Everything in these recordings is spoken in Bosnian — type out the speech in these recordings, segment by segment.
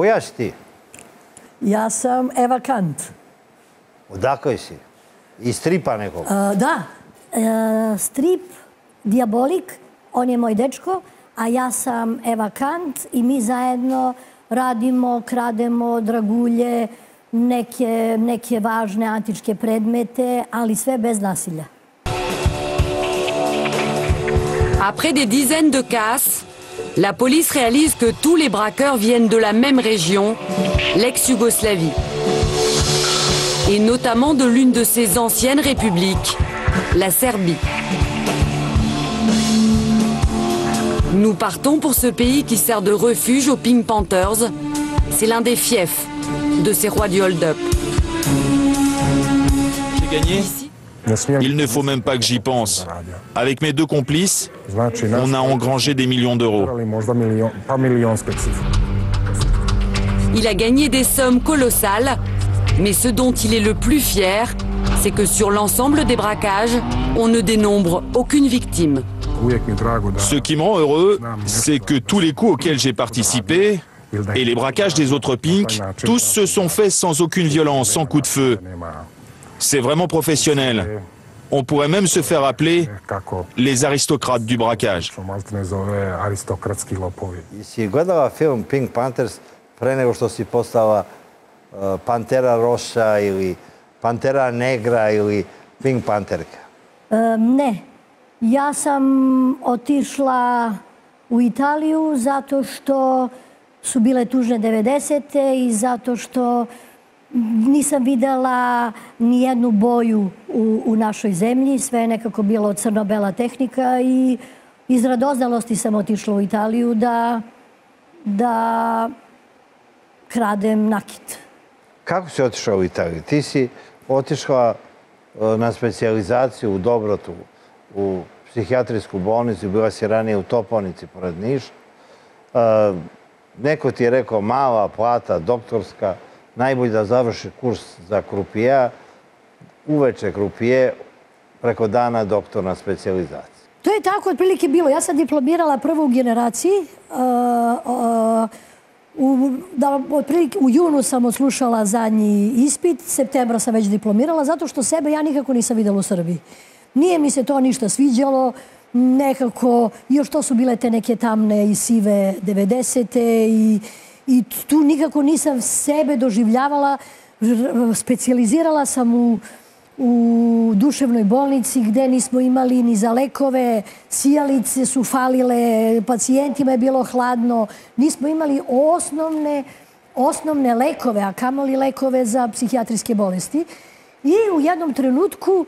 Koja si ti? Ja sam Eva Kant. Odakle si? Iz stripa nekog? Da. E, strip, Diabolik, on je moj dečko, a ja sam Eva Kant i mi zajedno radimo, krademo dragulje, neke, neke važne antičke predmete, ali sve bez nasilja. Après des dizaines de casses, la police réalise que tous les braqueurs viennent de la même région, l'ex-Yougoslavie. Et notamment de l'une de ses anciennes républiques, la Serbie. Nous partons pour ce pays qui sert de refuge aux Pink Panthers. C'est l'un des fiefs de ces rois du hold-up. J'ai gagné Il ne faut même pas que j'y pense. Avec mes deux complices, on a engrangé des millions d'euros. Il a gagné des sommes colossales, mais ce dont il est le plus fier, c'est que sur l'ensemble des braquages, on ne dénombre aucune victime. Ce qui me rend heureux, c'est que tous les coups auxquels j'ai participé, et les braquages des autres Pink, tous se sont faits sans aucune violence, sans coup de feu. C'est vraiment professionnel. On pourrait même se faire appeler les aristocrates du braquage. Si gledala film Pink Panthers pre nego što si postala uh, Pantera Roša ili Pantera Negra ili Pink Panterka? Ne. Ja sam otišla u Italiju zato što su bile tužne 90. i zato što nisam videla ni jednu boju u, u našoj zemlji. Sve je nekako bilo crno-bela tehnika i iz radoznalosti sam otišla u Italiju da, da kradem nakit. Kako si otišla u Italiju? Ti si otišla e, na specializaciju u Dobrotu, u psihijatrijsku bolnicu, bila si ranije u Toponici pored Niš. E, neko ti je rekao mala plata, doktorska, najbolje da završi kurs za krupija, uveče krupije, preko dana doktor na specializaciji. To je tako otprilike bilo. Ja sam diplomirala prvu generaciji. Uh, uh, u, da, otprilike, u junu sam odslušala zadnji ispit, septembra sam već diplomirala, zato što sebe ja nikako nisam videla u Srbiji. Nije mi se to ništa sviđalo, nekako, još to su bile te neke tamne i sive 90. i i tu nikako nisam sebe doživljavala. Specijalizirala sam u, u duševnoj bolnici gde nismo imali ni za lekove, sijalice su falile, pacijentima je bilo hladno. Nismo imali osnovne, osnovne lekove, a kamoli lekove za psihijatrijske bolesti. I u jednom trenutku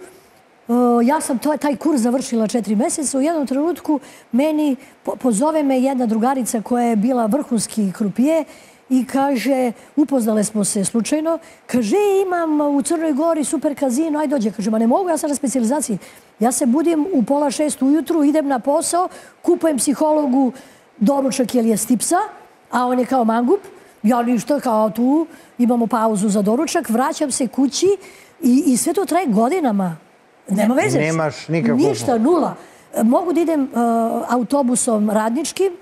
E, ja sam taj kurs završila četiri mjeseca. U jednom trenutku meni pozove me jedna drugarica koja je bila vrhunski krupije i kaže, upoznale smo se slučajno, kaže, e, imam u Crnoj Gori super kazino, aj dođe. Kaže, ma ne mogu, ja sam na specializaciji. Ja se budim u pola šest ujutru, idem na posao, kupujem psihologu doručak ili je stipsa, a on je kao mangup. Ja ništa, kao tu, imamo pauzu za doručak, vraćam se kući i, i sve to traje godinama. Nema veze. Nemaš nikakvu... Ništa, nula. Mogu da idem uh, autobusom radničkim,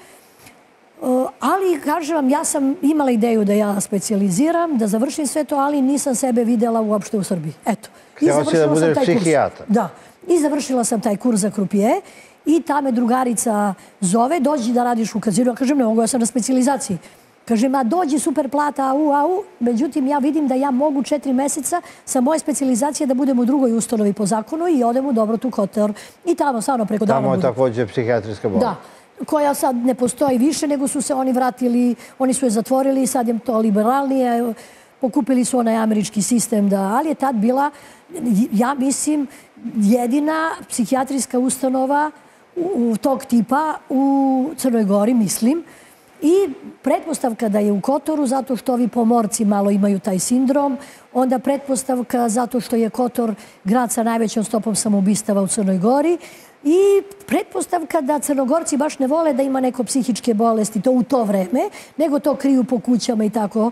uh, ali, kažem vam, ja sam imala ideju da ja specializiram, da završim sve to, ali nisam sebe videla uopšte u Srbiji. Eto. Htjela si da budeš psihijatar. Da. I završila sam taj kurs za krupije i ta me drugarica zove, dođi da radiš u kazinu. Ja kažem, ne mogu, ja sam na specializaciji. Kaže, ma dođi super plata, au, au. Međutim, ja vidim da ja mogu četiri meseca sa moje specializacije da budem u drugoj ustanovi po zakonu i odem u Dobrotu Kotor. I tamo, stvarno, preko dana Tamo je također psihijatrijska bolest. Da koja sad ne postoji više, nego su se oni vratili, oni su je zatvorili, sad je to liberalnije, pokupili su onaj američki sistem, da, ali je tad bila, ja mislim, jedina psihijatrijska ustanova u, tog tipa u Crnoj Gori, mislim, I pretpostavka da je u Kotoru zato što ovi pomorci malo imaju taj sindrom, onda pretpostavka zato što je Kotor grad sa najvećom stopom samoubistava u Crnoj Gori i pretpostavka da crnogorci baš ne vole da ima neko psihičke bolesti, to u to vreme, nego to kriju po kućama i tako.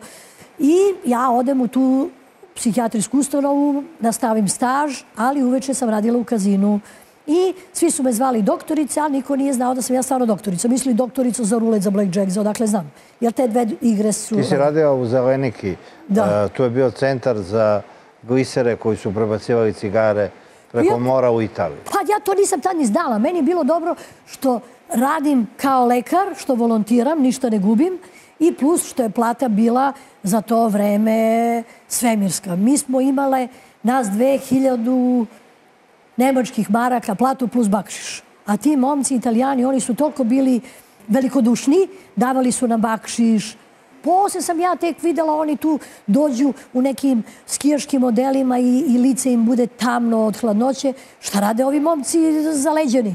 I ja odem u tu psihijatrijsku ustanovu, nastavim staž, ali uveče sam radila u kazinu I svi su me zvali doktorica, a niko nije znao da sam ja stvarno doktorica. Misli doktorica za rulet, za blackjack, za odakle znam. Jer te dve igre su... Ti si radio u Zeleniki. Da. Tu je bio centar za glisere koji su prebacivali cigare preko mora u Italiji. Pa ja to nisam tad ni znala. Meni je bilo dobro što radim kao lekar, što volontiram, ništa ne gubim. I plus što je plata bila za to vreme svemirska. Mi smo imale nas 2000 nemačkih maraka, platu plus bakšiš. A ti momci italijani, oni su toliko bili velikodušni, davali su nam bakšiš. Posle sam ja tek videla, oni tu dođu u nekim skijaškim modelima i, i lice im bude tamno od hladnoće. Šta rade ovi momci zaleđeni?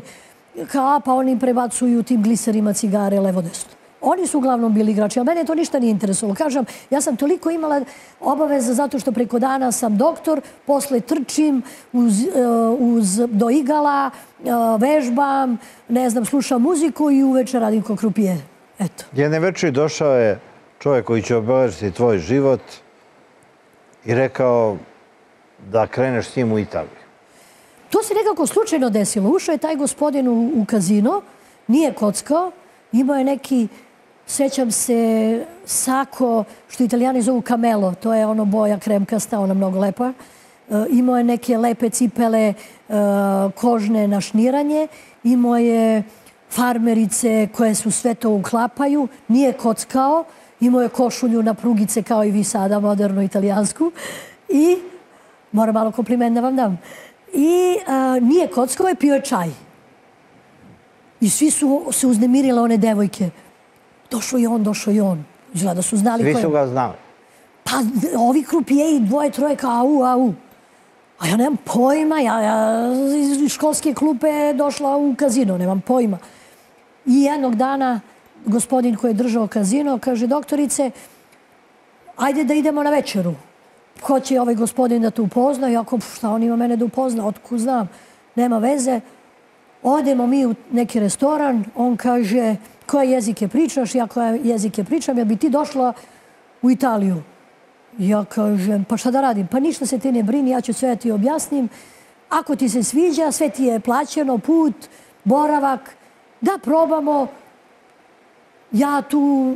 Kao, pa oni prebacuju tim gliserima cigare levo-desno. Oni su uglavnom bili igrači, ali mene to ništa nije interesovalo. Kažem, ja sam toliko imala obaveza zato što preko dana sam doktor, posle trčim uz, uh, uz do igala, uh, vežbam, ne znam, slušam muziku i uveče radim kao krupije. Eto. Jedne večeri došao je čovjek koji će obeležiti tvoj život i rekao da kreneš s njim u Italiju. To se nekako slučajno desilo. Ušao je taj gospodin u, u kazino, nije kockao, imao je neki Sećam se sako, što italijani zovu kamelo, to je ono boja kremkasta, ona mnogo lepa. E, imao je neke lepe cipele e, kožne na šniranje, imao je farmerice koje su sve to uklapaju, nije kockao, imao je košulju na prugice kao i vi sada, moderno italijansku. I, moram malo kompliment da vam dam, i a, nije kockao, je pio je čaj. I svi su se uznemirile one devojke došao i on, došao i on. Izgleda su znali Svi su ga znali. Pa ovi krupije i dvoje, troje kao au, au. A ja nemam pojma, ja, ja iz školske klupe došla u kazino, nemam pojma. I jednog dana gospodin koji je držao kazino kaže, doktorice, ajde da idemo na večeru. Ko će ovaj gospodin da te upozna? I ako, šta on ima mene da upozna, otku znam, nema veze. Odemo mi u neki restoran, on kaže, koje jezike pričaš, ja koje jezike pričam, ja bi ti došla u Italiju. Ja kažem, pa šta da radim? Pa ništa se ti ne brini, ja ću sve ti objasnim. Ako ti se sviđa, sve ti je plaćeno, put, boravak, da probamo. Ja tu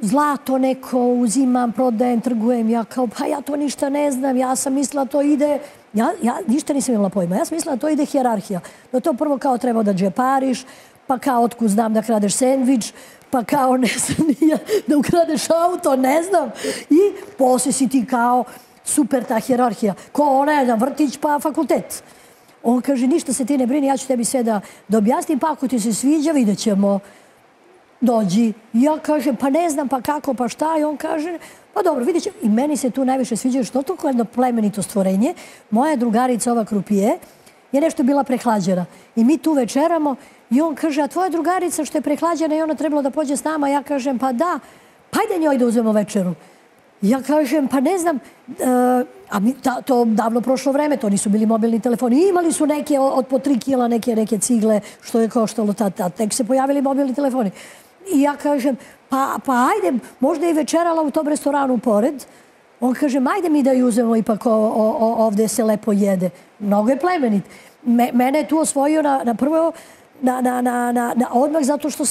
zlato neko uzimam, prodajem, trgujem. Ja kao, pa ja to ništa ne znam, ja sam mislila to ide... Ja, ja ništa nisam imala pojma. Ja sam mislila to ide hjerarhija. No to prvo kao treba da džepariš, pa kao otkud znam da kradeš sandvič, pa kao ne znam nije, da ukradeš auto, ne znam. I poslije si ti kao super ta hjerarhija. Ko ona je na vrtić pa fakultet. On kaže, ništa se ti ne brini, ja ću tebi sve da, da objasnim, pa ako ti se sviđa, vidjet ćemo. Dođi. Ja kažem, pa ne znam, pa kako, pa šta? I on kaže, pa dobro, vidjet ćemo. I meni se tu najviše sviđa, što to je jedno plemenito stvorenje. Moja drugarica, ova krupije, je nešto bila prehlađena. I mi tu večeramo i on kaže, a tvoja drugarica što je prehlađena i ona trebala da pođe s nama, ja kažem, pa da, pa ajde njoj da uzmemo večeru. Ja kažem, pa ne znam, uh, a mi, ta, to davno prošlo vreme, to nisu bili mobilni telefoni. Imali su neke od po tri kila, neke, neke cigle, što je koštalo tad, tad. Tek se pojavili mobilni telefoni. I ja kažem, pa, pa ajde, možda je večerala u tom restoranu pored. On kaže, ajde mi da ju uzmemo, ipak o, o, o, ovdje se lepo jede. Mnogo je plemenit. Me, mene je tu osvojio na, na prvo, na, na, na, na, na odmah zato što,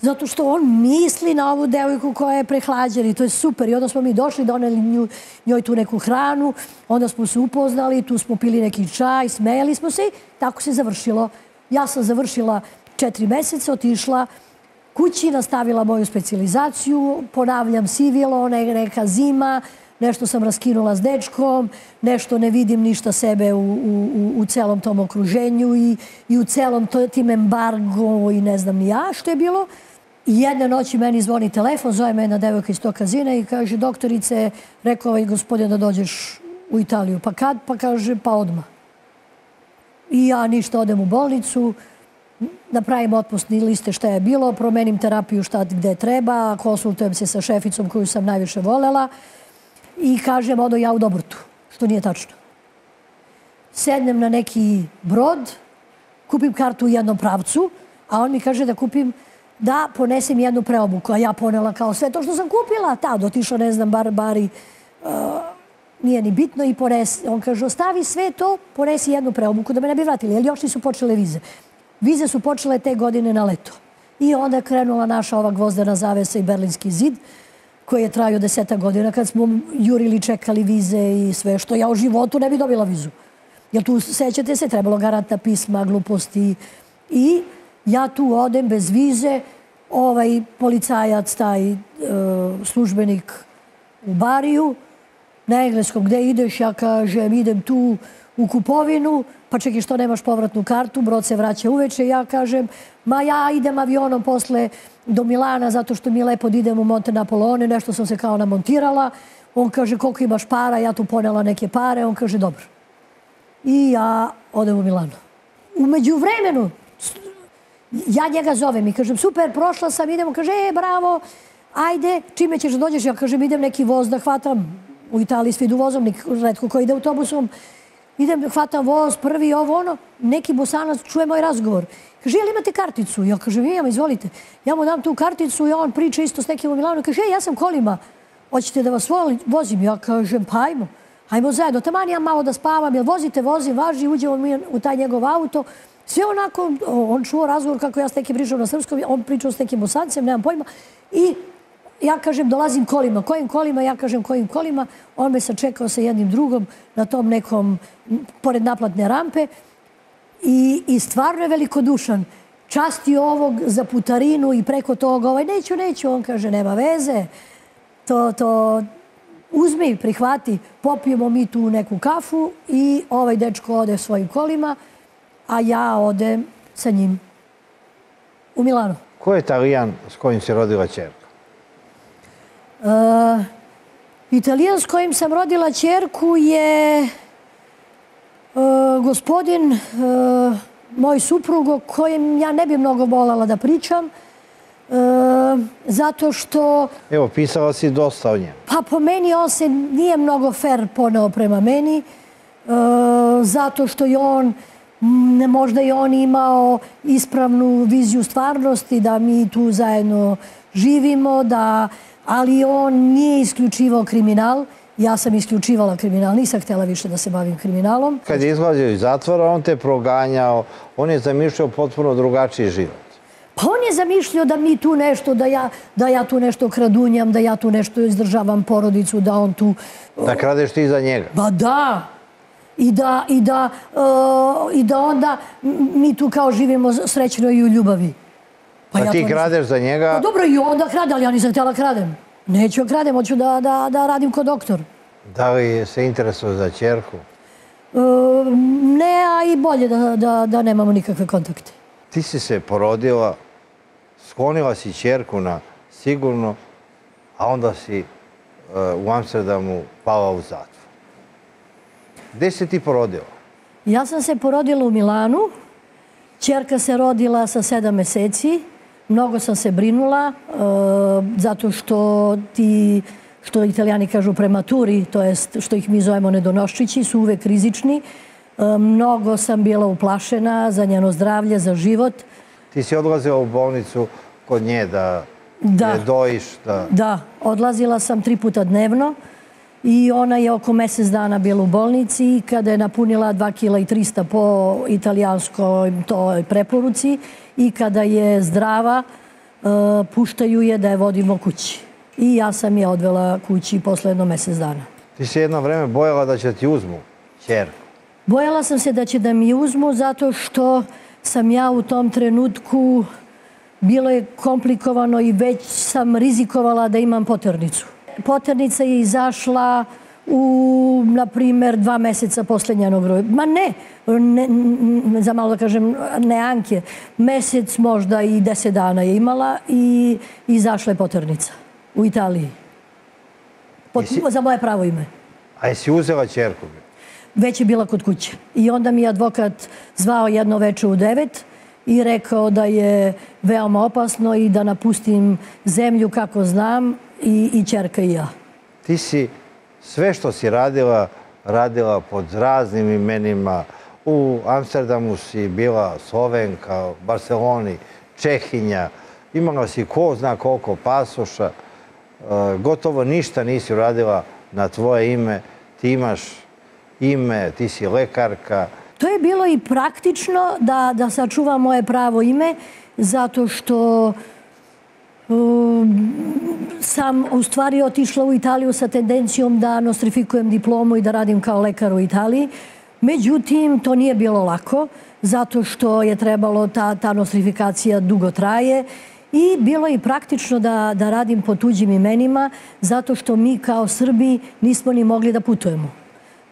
zato što on misli na ovu devojku koja je prehlađena i to je super. I onda smo mi došli, doneli nju, njoj tu neku hranu, onda smo se upoznali, tu smo pili neki čaj, smejali smo se i tako se završilo. Ja sam završila četiri meseca, otišla kući, nastavila moju specializaciju, ponavljam sivilo, neka zima, nešto sam raskinula s dečkom, nešto ne vidim ništa sebe u, u, u celom tom okruženju i, i u celom to, tim embargo i ne znam ni ja što je bilo. I jedne noći meni zvoni telefon, zove me jedna devojka iz tog kazina i kaže, doktorice, rekao ovaj gospodin da dođeš u Italiju. Pa kad? Pa kaže, pa odmah. I ja ništa odem u bolnicu, napravim otpustni liste šta je bilo, promenim terapiju šta gde treba, konsultujem se sa šeficom koju sam najviše volela i kažem odo ja u Dobrtu, što nije tačno. Sednem na neki brod, kupim kartu u jednom pravcu, a on mi kaže da kupim da ponesem jednu preobuku, a ja ponela kao sve to što sam kupila, tad otišla, ne znam, bar, bari, uh, e, nije ni bitno i ponesi. On kaže, ostavi sve to, ponesi jednu preobuku da me ne bi vratili, jer još nisu počele vize. Vize su počele te godine na leto. I onda je krenula naša ova gvozdena zavesa i berlinski zid, koji je trajio deseta godina, kad smo jurili, čekali vize i sve, što ja u životu ne bi dobila vizu. Jer tu, sećate se, trebalo garanta pisma, gluposti. I ja tu odem bez vize, ovaj policajac, taj e, službenik u bariju, na engleskom, gde ideš, ja kažem, idem tu u kupovinu, pa čekaj što nemaš povratnu kartu, brod se vraća uveče, ja kažem, ma ja idem avionom posle do Milana zato što mi lepo idemo u Monte Napolone, nešto sam se kao namontirala. On kaže, koliko imaš para, ja tu ponela neke pare, on kaže, dobro. I ja odem u Milano. Umeđu vremenu, ja njega zovem i kažem, super, prošla sam, idemo, kaže, e, bravo, ajde, čime ćeš da dođeš? Ja kažem, idem neki voz da hvatam, u Italiji svi idu vozom, redko ko ide autobusom, idem, hvatam voz, prvi, ovo, ono, neki bosanac čuje moj razgovor. Kaže, jel imate karticu? Ja kažem, imam, izvolite. Ja mu dam tu karticu i on priča isto s nekim u Milanu. Kaže, ja sam kolima, hoćete da vas vozim? Ja kažem, pa ajmo, ajmo zajedno. Taman ja malo da spavam, jel vozite, vozim, važi, uđemo mi u taj njegov auto. Sve onako, on čuo razgovor kako ja s nekim pričam na srpskom, on pričao s nekim bosancem, nemam pojma. I ja kažem, dolazim kolima. Kojim kolima? Ja kažem, kojim kolima? On me sačekao sa jednim drugom na tom nekom, pored naplatne rampe. I, I stvarno je velikodušan. Časti ovog za putarinu i preko toga, ovaj, neću, neću. On kaže, nema veze. To, to, uzmi, prihvati, popijemo mi tu neku kafu i ovaj dečko ode svojim kolima, a ja odem sa njim u Milano. Ko je italijan s kojim se rodila čerka? Uh, italijan s kojim sam rodila čerku je gospodin, uh, moj suprug, o kojem ja ne bi mnogo volala da pričam, uh, zato što... Evo, pisala si dosta o njemu. Pa po meni on se nije mnogo fair poneo prema meni, zato što je on, možda je on imao ispravnu viziju stvarnosti, da mi tu zajedno živimo, da ali on nije isključivao kriminal. Ja sam isključivala kriminal, nisam htjela više da se bavim kriminalom. Kad je izlazio iz zatvora, on te proganjao, on je zamišljao potpuno drugačiji život. Pa on je zamišljao da mi tu nešto, da ja, da ja tu nešto kradunjam, da ja tu nešto izdržavam porodicu, da on tu... Da kradeš ti za njega? Ba da. I da, i da, uh, i da onda mi tu kao živimo srećno i u ljubavi. Pa, pa ti kradeš za njega? Pa dobro, i onda krade, ali ja nisam htjela kradem. Neću kradem, hoću da, da, da radim kod doktor. Da li se interesuje za čerku? E, ne, a i bolje da, da, da nemamo nikakve kontakte. Ti si se porodila, sklonila si čerku na sigurno, a onda si uh, u Amsterdamu pala u zatvor. Gde si ti porodila? Ja sam se porodila u Milanu. Čerka se rodila sa sedam meseci. Mnogo sam se brinula, e, zato što ti, što italijani kažu prematuri, to jest što ih mi zovemo nedonoščići, su uvek rizični. E, mnogo sam bila uplašena za njeno zdravlje, za život. Ti si odlazila u bolnicu kod nje da da. ne dojiš? Da. da, odlazila sam tri puta dnevno i ona je oko mjesec dana bila u bolnici i kada je napunila 2 kila i 300 po italijanskoj toj preporuci i kada je zdrava, e, puštaju je da je vodimo kući. I ja sam je odvela kući posle jedno mjesec dana. Ti se jedno vreme bojala da će ti uzmu čerku? Bojala sam se da će da mi uzmu zato što sam ja u tom trenutku bilo je komplikovano i već sam rizikovala da imam poternicu poternica je izašla u, na primjer, dva mjeseca posle njenog roja. Ma ne, ne, za malo da kažem, ne Anke, mjesec možda i deset dana je imala i izašla je poternica u Italiji. Pot, jesi, za moje pravo ime. A jesi uzela čerku? Već je bila kod kuće. I onda mi je advokat zvao jedno veče u devet i rekao da je veoma opasno i da napustim zemlju kako znam i, i čerka i ja. Ti si sve što si radila, radila pod raznim imenima. U Amsterdamu si bila Slovenka, Barceloni, Čehinja. Imala si ko zna koliko pasoša. E, gotovo ništa nisi radila na tvoje ime. ti imaš ime, ti si lekarka. To je bilo i praktično da, da sačuvam moje pravo ime, zato što Ehm, sam u stvari otišla u Italiju sa tendencijom da nostrifikujem diplomu i da radim kao lekar u Italiji. Međutim, to nije bilo lako, zato što je trebalo, ta, ta nostrifikacija dugo traje i bilo je praktično da, da radim po tuđim imenima, zato što mi kao Srbi nismo ni mogli da putujemo.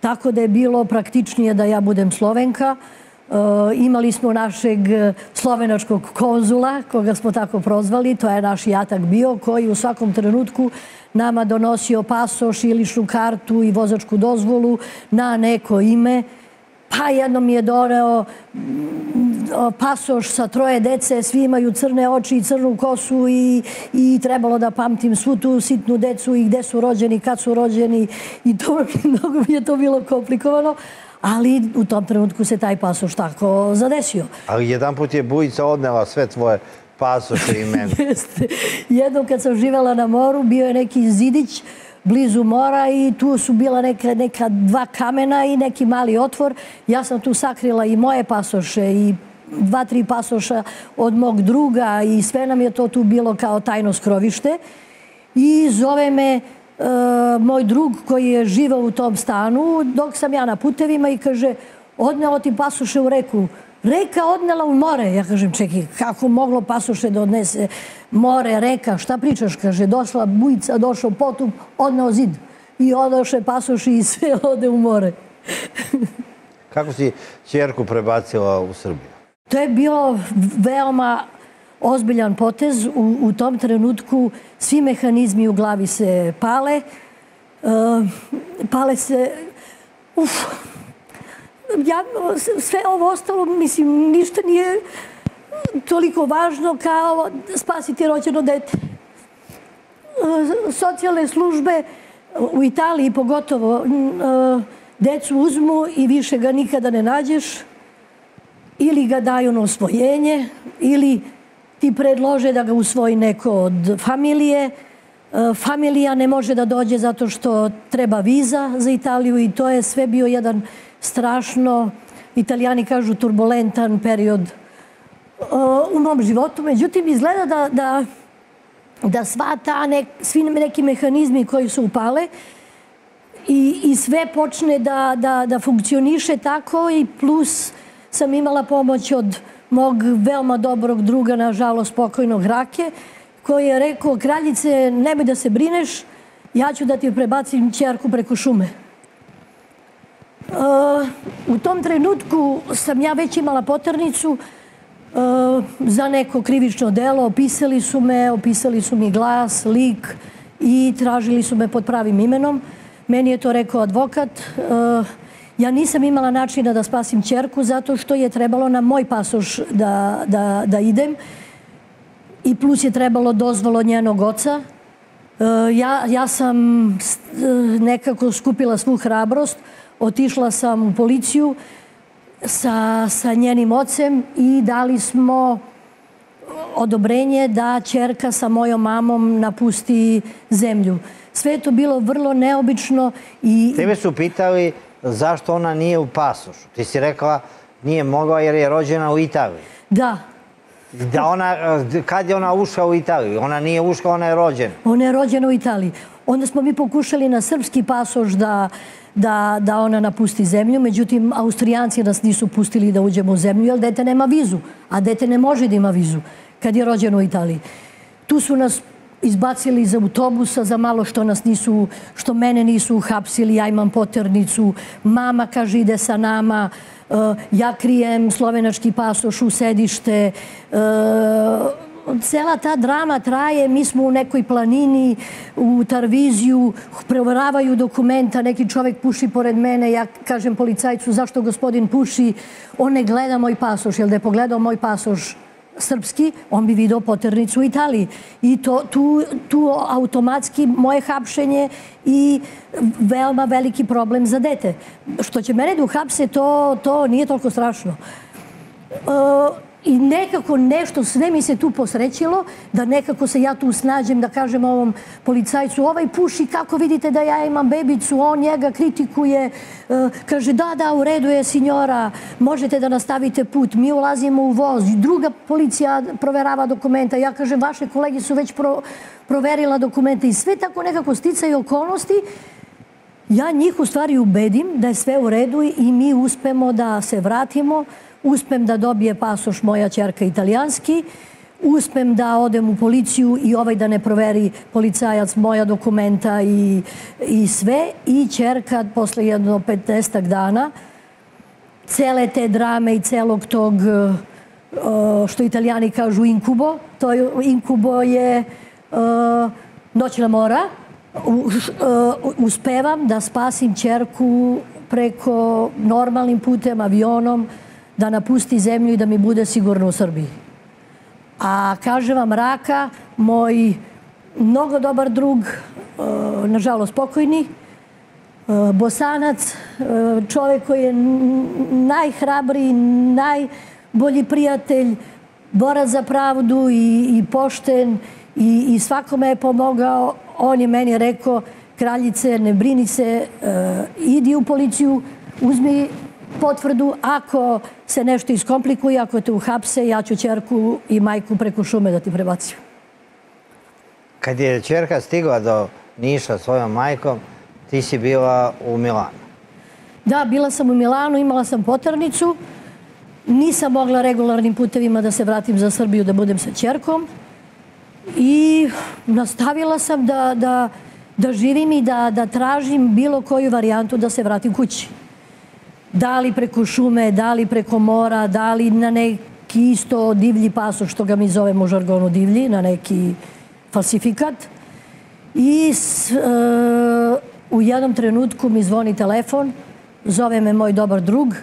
Tako da je bilo praktičnije da ja budem Slovenka. Eh, imali smo našeg eh, slovenačkog konzula, koga smo tako prozvali, to je naš jatak bio, koji u svakom trenutku nama donosio pasoš, ilišnu kartu i vozačku dozvolu na neko ime. Pa jedno mi je doneo mm, pasoš sa troje dece, svi imaju crne oči i crnu kosu i, i trebalo da pamtim svu tu sitnu decu i gde su rođeni, kad su rođeni i to mnogo mi je to bilo komplikovano. Ali u tom trenutku se taj pasoš tako zadesio. Ali jedan put je Bujica odnela sve tvoje pasoše i mene. Jednom kad sam živela na moru, bio je neki zidić, blizu mora i tu su bila neka, neka dva kamena i neki mali otvor. Ja sam tu sakrila i moje pasoše i dva, tri pasoša od mog druga i sve nam je to tu bilo kao tajno skrovište. I zove me e, moj drug koji je živao u tom stanu dok sam ja na putevima i kaže odneo ti pasoše u reku. Reka odnela u more. Ja kažem, čekaj, kako moglo pasoše da odnese more, reka, šta pričaš? Kaže, došla bujica, došao potup, odneo zid. I odoše pasoši i sve ode u more. kako si čerku prebacila u Srbiju? To je bio veoma ozbiljan potez. U, u tom trenutku svi mehanizmi u glavi se pale. E, pale se... Uf, ja, sve ovo ostalo, mislim, ništa nije toliko važno kao spasiti rođeno dete. E, socijalne službe u Italiji pogotovo e, decu uzmu i više ga nikada ne nađeš ili ga daju na osvojenje ili ti predlože da ga usvoji neko od familije. E, familija ne može da dođe zato što treba viza za Italiju i to je sve bio jedan strašno, italijani kažu, turbulentan period e, u mom životu. Međutim, izgleda da, da, da sva ta nek, svi neki mehanizmi koji su upale i, i sve počne da, da, da funkcioniše tako i plus sam imala pomoć od mog veoma dobrog druga, nažalost pokojnog Rake, koji je rekao, kraljice, nemoj da se brineš, ja ću da ti prebacim čerku preko šume. Uh, u tom trenutku sam ja već imala poternicu uh, za neko krivično delo. Opisali su me, opisali su mi glas, lik i tražili su me pod pravim imenom. Meni je to rekao advokat. Uh, ja nisam imala načina da spasim čerku zato što je trebalo na moj pasoš da, da, da idem i plus je trebalo dozvolo njenog oca. E, ja, ja sam e, nekako skupila svu hrabrost otišla sam u policiju sa, sa njenim ocem i dali smo odobrenje da čerka sa mojom mamom napusti zemlju. Sve je to bilo vrlo neobično i... Tebe su pitali zašto ona nije u pasošu. Ti si rekla nije mogla jer je rođena u Italiji. Da. Da ona, kad je ona ušla u Italiju? Ona nije ušla, ona je rođena. Ona je rođena u Italiji. Onda smo mi pokušali na srpski pasoš da da, da ona napusti zemlju. Međutim, Austrijanci nas nisu pustili da uđemo u zemlju, jer dete nema vizu. A dete ne može da ima vizu kad je rođeno u Italiji. Tu su nas izbacili iz autobusa za malo što nas nisu, što mene nisu uhapsili, ja imam poternicu, mama kaže ide sa nama, uh, ja krijem slovenački pasoš u sedište, uh, cela ta drama traje, mi smo u nekoj planini, u Tarviziju, prevaravaju dokumenta, neki čovek puši pored mene, ja kažem policajcu zašto gospodin puši, on ne gleda moj pasoš, jel da je pogledao moj pasoš? Srpski, on bi vidio poternicu u Italiji. I to, tu, tu automatski moje hapšenje i veoma veliki problem za dete. Što će mene da uhapse, to, to nije toliko strašno. E, I nekako nešto, sve mi se tu posrećilo, da nekako se ja tu snađem, da kažem ovom policajcu, ovaj puši, kako vidite da ja imam bebicu, on njega kritikuje, e, kaže, da, da, u redu je, signora, možete da nastavite put, mi ulazimo u voz, druga policija proverava dokumenta, ja kažem, vaše kolegi su već proverila dokumenta i sve tako nekako sticaju okolnosti, ja njih u stvari ubedim da je sve u redu i mi uspemo da se vratimo, uspem da dobije pasoš moja čerka italijanski, uspem da odem u policiju i ovaj da ne proveri policajac moja dokumenta i, i sve. I čerka posle jedno 15 dana cele te drame i celog tog e, što italijani kažu inkubo, to je, inkubo je e, noćna mora, e, uspevam da spasim čerku preko normalnim putem, avionom, da napusti zemlju i da mi bude sigurno u Srbiji. A kaže vam Raka, moj mnogo dobar drug, e, nažalost pokojni, e, bosanac, e, čovjek koji je najhrabriji, najbolji prijatelj, bora za pravdu i, i pošten i, i svakome je pomogao. On je meni rekao, kraljice, ne brini se, idi u policiju, uzmi potvrdu, ako se nešto iskomplikuje, ako te uhapse, ja ću čerku i majku preko šume da ti prebacim. Kad je čerka stigla do Niša svojom majkom, ti si bila u Milanu. Da, bila sam u Milanu, imala sam potarnicu. Nisam mogla regularnim putevima da se vratim za Srbiju da budem sa čerkom. I nastavila sam da, da, da živim i da, da tražim bilo koju varijantu da se vratim kući da li preko šume, da li preko mora, da li na neki isto divlji pasoš, što ga mi zovemo u žargonu divlji, na neki falsifikat. I s, e, u jednom trenutku mi zvoni telefon, zove me moj dobar drug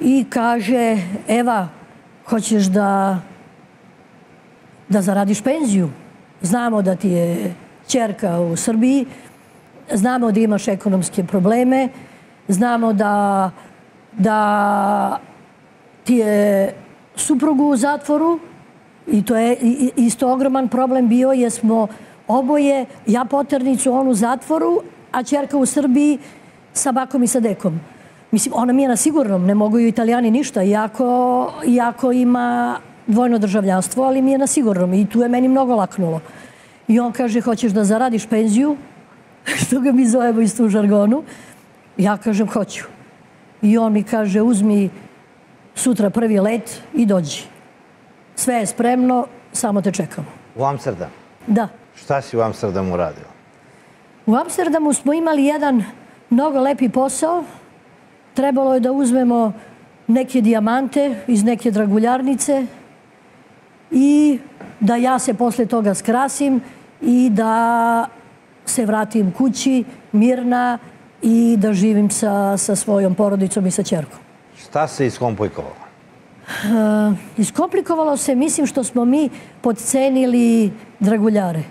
i kaže, Eva, hoćeš da, da zaradiš penziju? Znamo da ti je čerka u Srbiji, znamo da imaš ekonomske probleme, znamo da da ti je suprugu u zatvoru i to je isto ogroman problem bio jer smo oboje, ja poternicu, on u zatvoru, a čerka u Srbiji sa bakom i sa dekom. Mislim, ona mi je na sigurnom, ne mogu ju italijani ništa, iako, iako ima dvojno državljanstvo, ali mi je na sigurnom i tu je meni mnogo laknulo. I on kaže, hoćeš da zaradiš penziju, što ga mi zovemo isto u žargonu. Ja kažem, hoću. I on mi kaže, uzmi sutra prvi let i dođi. Sve je spremno, samo te čekamo. U Amsterdam? Da. Šta si u Amsterdamu radio? U Amsterdamu smo imali jedan mnogo lepi posao. Trebalo je da uzmemo neke dijamante iz neke draguljarnice i da ja se posle toga skrasim i da se vratim kući mirna, i da živim sa, sa svojom porodicom i sa čerkom. Šta se iskomplikovalo? Uh, iskomplikovalo se, mislim što smo mi podcenili draguljare.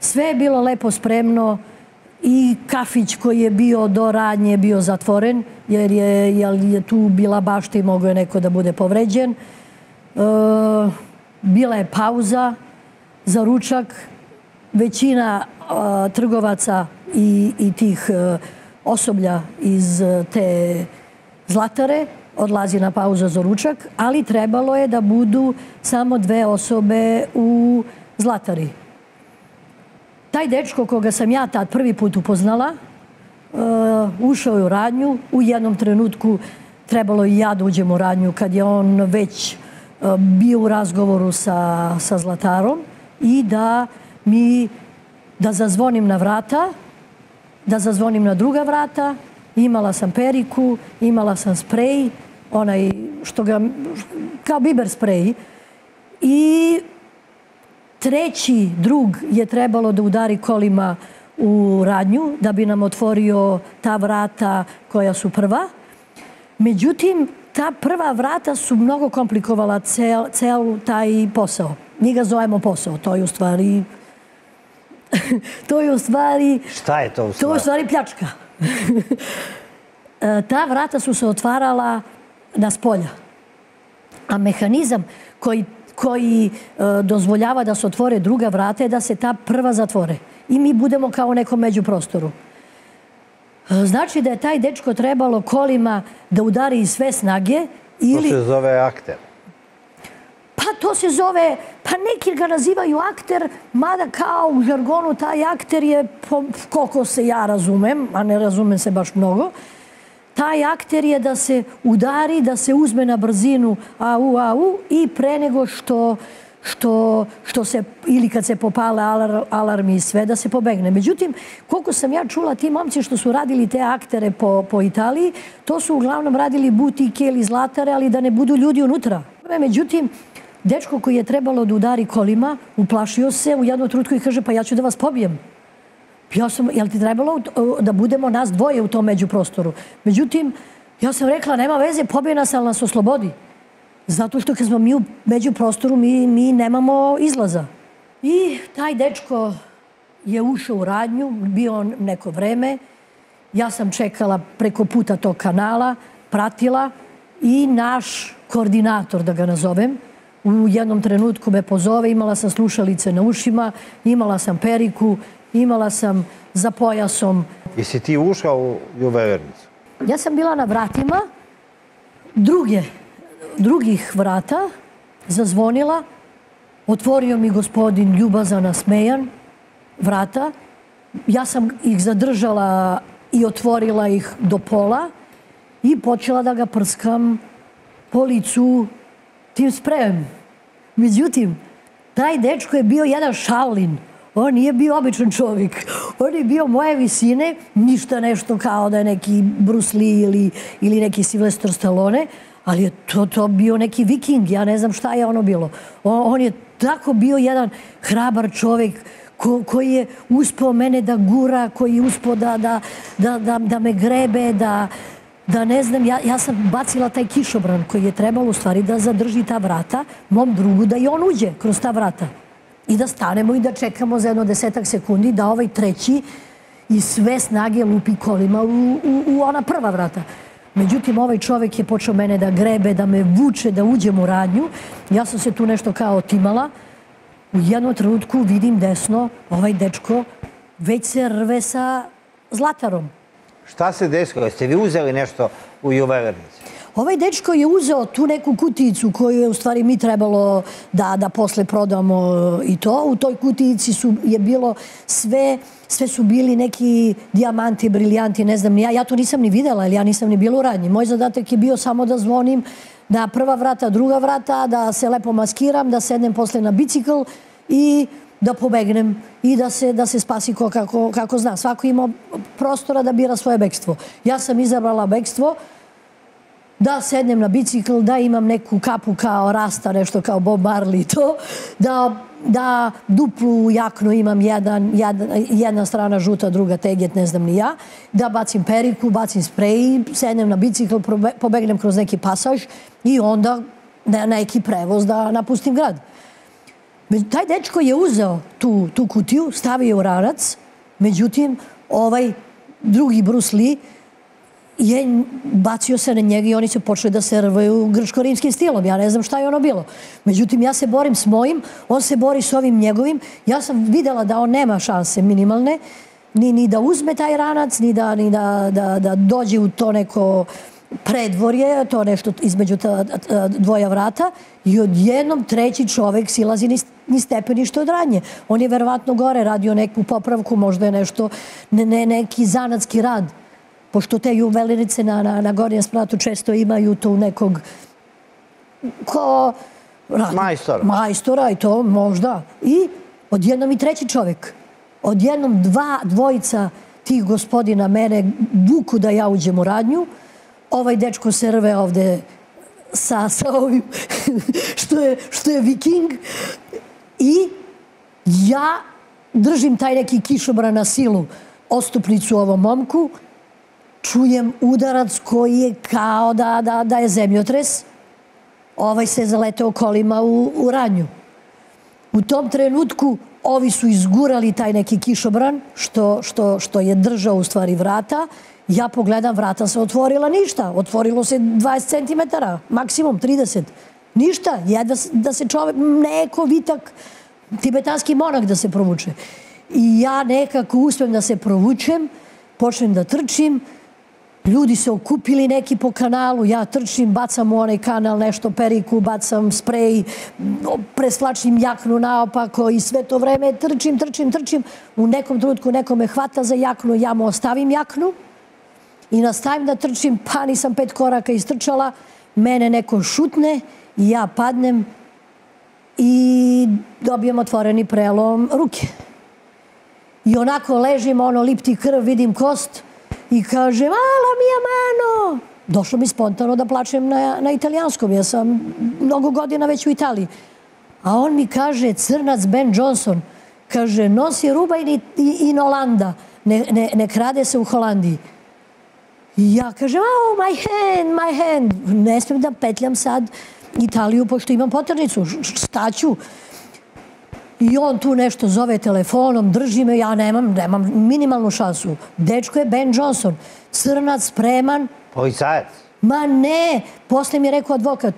Sve je bilo lepo spremno i kafić koji je bio do radnje bio zatvoren, jer je, jer je tu bila bašta i mogo je neko da bude povređen. Uh, bila je pauza za ručak. Većina uh, trgovaca i, i tih e, osoblja iz e, te zlatare odlazi na pauzu za ručak, ali trebalo je da budu samo dve osobe u zlatari. Taj dečko koga sam ja tad prvi put upoznala, uh, ušao je u radnju. U jednom trenutku trebalo i ja da uđem u radnju kad je on već bio u razgovoru sa, sa zlatarom i da mi da zazvonim na vrata da zazvonim na druga vrata, imala sam periku, imala sam sprej, onaj što ga, kao biber sprej. I treći drug je trebalo da udari kolima u radnju da bi nam otvorio ta vrata koja su prva. Međutim, ta prva vrata su mnogo komplikovala cel, cel taj posao. Mi ga zovemo posao, to je u stvari to je u stvari... Šta je to u stvari? To je u stvari pljačka. E, ta vrata su se otvarala na spolja. A mehanizam koji, koji e, dozvoljava da se otvore druga vrata je da se ta prva zatvore. I mi budemo kao nekom međuprostoru. E, znači da je taj dečko trebalo kolima da udari sve snage ili... To se zove akter. Pa to se zove, pa neki ga nazivaju akter, mada kao u žargonu taj akter je, koliko se ja razumem, a ne razumem se baš mnogo, taj akter je da se udari, da se uzme na brzinu au, au i pre nego što što, što se, ili kad se popale alar, alarmi i sve, da se pobegne. Međutim, koliko sam ja čula, ti momci što su radili te aktere po, po Italiji, to su uglavnom radili butike ili zlatare, ali da ne budu ljudi unutra. Međutim, dečko koji je trebalo da udari kolima, uplašio se u jednu trutku i kaže, pa ja ću da vas pobijem. Ja sam, jel ti trebalo uh, da budemo nas dvoje u tom međuprostoru? Međutim, ja sam rekla, nema veze, pobije nas, ali nas oslobodi. Zato što kad smo mi u međuprostoru, mi, mi nemamo izlaza. I taj dečko je ušao u radnju, bio on neko vreme. Ja sam čekala preko puta tog kanala, pratila i naš koordinator, da ga nazovem, u jednom trenutku me pozove, imala sam slušalice na ušima, imala sam periku, imala sam za pojasom. I si ti ušao u juvevernicu? Ja sam bila na vratima druge, drugih vrata, zazvonila, otvorio mi gospodin Ljubazana Smejan vrata. Ja sam ih zadržala i otvorila ih do pola i počela da ga prskam po licu tim sprejem. Međutim, taj dečko je bio jedan šalin. On nije bio običan čovjek. On je bio moje visine, ništa nešto kao da je neki Bruce Lee ili, ili neki Sylvester Stallone, ali je to, to bio neki viking, ja ne znam šta je ono bilo. On, on je tako bio jedan hrabar čovjek ko, koji je uspio mene da gura, koji je uspio da, da, da, da, da me grebe, da, da ne znam, ja, ja sam bacila taj kišobran koji je trebalo u stvari da zadrži ta vrata, mom drugu da i on uđe kroz ta vrata. I da stanemo i da čekamo za jedno desetak sekundi da ovaj treći i sve snage lupi kolima u, u, u ona prva vrata. Međutim, ovaj čovjek je počeo mene da grebe, da me vuče, da uđem u radnju. Ja sam se tu nešto kao otimala. U jednom trenutku vidim desno, ovaj dečko već se rve sa zlatarom. Šta se desilo? Jeste vi uzeli nešto u juvelernici? Ovaj dečko je uzeo tu neku kuticu koju je u stvari mi trebalo da, da posle prodamo e, i to. U toj kutici su, je bilo sve, sve su bili neki dijamanti, briljanti, ne znam ni ja. Ja to nisam ni videla, jer ja nisam ni bila u radnji. Moj zadatak je bio samo da zvonim na prva vrata, druga vrata, da se lepo maskiram, da sednem posle na bicikl i da pobegnem i da se, da se spasi ko kako, kako zna. Svako ima prostora da bira svoje bekstvo. Ja sam izabrala bekstvo da sednem na bicikl, da imam neku kapu kao rasta, nešto kao Bob Marley to, da, da duplu jaknu imam jedan, jedna, jedna strana žuta, druga teget, ne znam ni ja, da bacim periku, bacim sprej, sednem na bicikl, pobegnem kroz neki pasaž i onda na neki prevoz da napustim grad. Taj dečko je uzeo tu, tu kutiju, stavio u rarac, međutim, ovaj drugi Bruce Lee je bacio se na njega i oni su počeli da se rvaju grško-rimskim stilom. Ja ne znam šta je ono bilo. Međutim, ja se borim s mojim, on se bori s ovim njegovim. Ja sam videla da on nema šanse minimalne, ni, ni da uzme taj ranac, ni da, ni da, da, da dođe u to neko predvorje, to nešto između ta, dvoja vrata i odjednom treći čovek silazi ni, ni stepenište od ranje. On je verovatno gore radio neku popravku, možda je nešto, ne, ne, neki zanatski rad. Pošto te juvelinice na, na, na gornjem spratu često imaju tu nekog ko... Majstora. Majstora i to možda. I odjednom i treći čovek. Odjednom dva dvojica tih gospodina mene vuku da ja uđem u radnju ovaj dečko se rve ovde sa, sa ovim što, je, što je viking i ja držim taj neki kišobran na silu ostupnicu ovom momku čujem udarac koji je kao da, da, da je zemljotres ovaj se zaleteo kolima u, u ranju u tom trenutku ovi su izgurali taj neki kišobran što, što, što je držao u stvari vrata Ja pogledam, vrata se otvorila ništa. Otvorilo se 20 cm, maksimum 30. Ništa, jedva da se čovek, neko vitak, tibetanski monak da se provuče. I ja nekako uspem da se provučem, počnem da trčim, ljudi se okupili neki po kanalu, ja trčim, bacam u onaj kanal nešto periku, bacam sprej, preslačim jaknu naopako i sve to vreme trčim, trčim, trčim. U nekom trenutku neko me hvata za jaknu, ja mu ostavim jaknu i nastavim da trčim, pa nisam pet koraka istrčala, mene neko šutne i ja padnem i dobijem otvoreni prelom ruke. I onako ležim, ono lipti krv, vidim kost i kažem, ala mi je mano. Došlo mi spontano da plačem na, na italijanskom, ja sam mnogo godina već u Italiji. A on mi kaže, crnac Ben Johnson, kaže, nosi ruba i, i, i Nolanda, ne, ne, ne krade se u Holandiji. I ja kažem, oh, my hand, my hand. Ne smijem da petljam sad Italiju, pošto imam potrnicu, staću. I on tu nešto zove telefonom, drži me, ja nemam, nemam minimalnu šansu. Dečko je Ben Johnson, crnac, spreman. Policajac? Ma ne, posle mi je rekao advokat,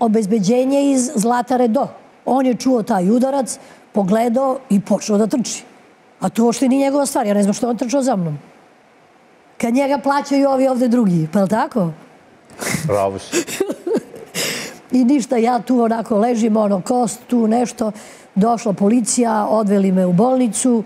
obezbeđenje iz Zlatare do. On je čuo taj udarac, pogledao i počeo da trči. A to što je ni njegova stvar, ja ne znam što on trčao za mnom. Kad njega plaćaju ovi ovde drugi, pa je tako? Bravo si. I ništa, ja tu onako ležim, ono, kost, tu nešto. Došla policija, odveli me u bolnicu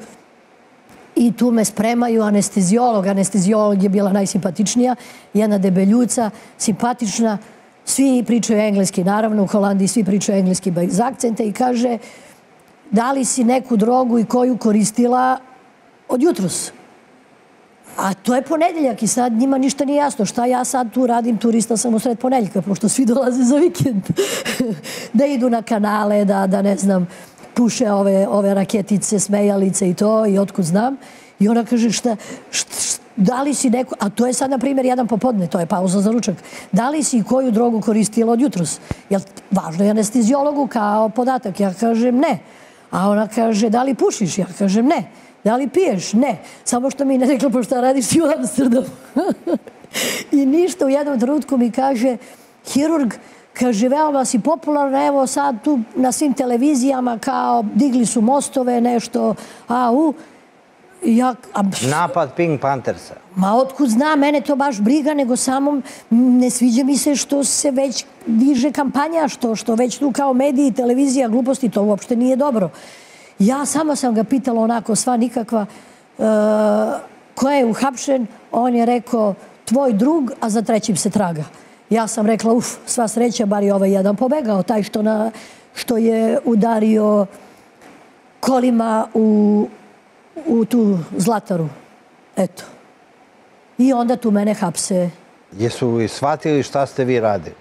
i tu me spremaju anestezijolog. Anestezijolog je bila najsimpatičnija, jedna debeljuca, simpatična. Svi pričaju engleski, naravno, u Holandiji svi pričaju engleski bez akcenta i kaže da li si neku drogu i koju koristila od jutros? A to je ponedeljak i sad njima ništa nije jasno. Šta ja sad tu radim, turista sam u sred ponedeljka, pošto svi dolaze za vikend. da idu na kanale, da, da ne znam, puše ove, ove raketice, smejalice i to, i otkud znam. I ona kaže, šta, šta, šta da li si neko, a to je sad, na primjer, jedan popodne, to je pauza za ručak, da li si koju drogu koristila od jutros? Jel, važno je anestezijologu kao podatak. Ja kažem ne. A ona kaže, da li pušiš? Ja kažem ne. Da li piješ? Ne. Samo što mi ne rekla, pošto radiš ti u Amsterdamu. I ništa u jednom trenutku mi kaže, hirurg, kaže, veoma si popularna, evo sad tu na svim televizijama kao digli su mostove, nešto, a u, Ja, a, Napad Pink Panthersa. Ma otkud zna, mene to baš briga, nego samo ne sviđa mi se što se već diže kampanja, što, što već tu kao mediji, televizija, gluposti, to uopšte nije dobro. Ja samo sam ga pitala onako sva nikakva uh, ko je uhapšen, on je rekao tvoj drug, a za trećim se traga. Ja sam rekla, uf, sva sreća, bar je ovaj jedan pobegao, taj što, na, što je udario kolima u, u tu zlataru. Eto. I onda tu mene hapse. Jesu li shvatili šta ste vi radili?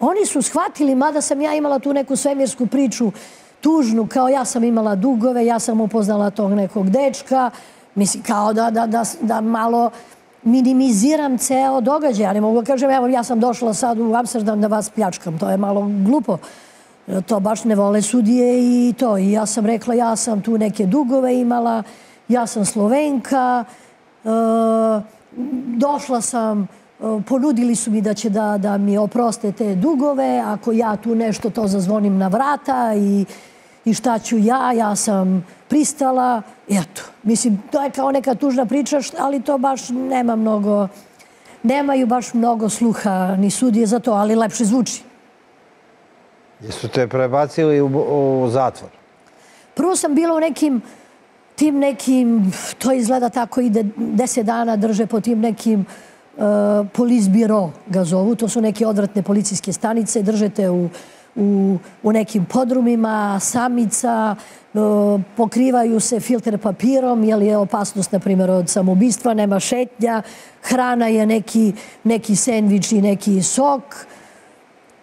Oni su shvatili, mada sam ja imala tu neku svemirsku priču, tužnu, kao ja sam imala dugove, ja sam upoznala tog nekog dečka, mislim, kao da, da, da, da malo minimiziram ceo događaj. Ja ne mogu da kažem, evo, ja sam došla sad u Amsterdam da vas pljačkam. To je malo glupo. E, to baš ne vole sudije i to. I ja sam rekla, ja sam tu neke dugove imala, ja sam Slovenka, e, došla sam, e, ponudili su mi da će da, da mi oproste te dugove, ako ja tu nešto to zazvonim na vrata i i šta ću ja, ja sam pristala. Eto, mislim, to je kao neka tužna priča, ali to baš nema mnogo, nemaju baš mnogo sluha ni sudije za to, ali lepše zvuči. Jesu te prebacili u, u zatvor? Prvo sam bila u nekim, tim nekim, to izgleda tako ide, deset dana drže po tim nekim uh, polis biro ga zovu, to su neke odvratne policijske stanice, držete u u, u nekim podrumima, samica, e, pokrivaju se filter papirom, jer je opasnost, na primjer, od samobistva, nema šetnja, hrana je neki, neki sendvič i neki sok.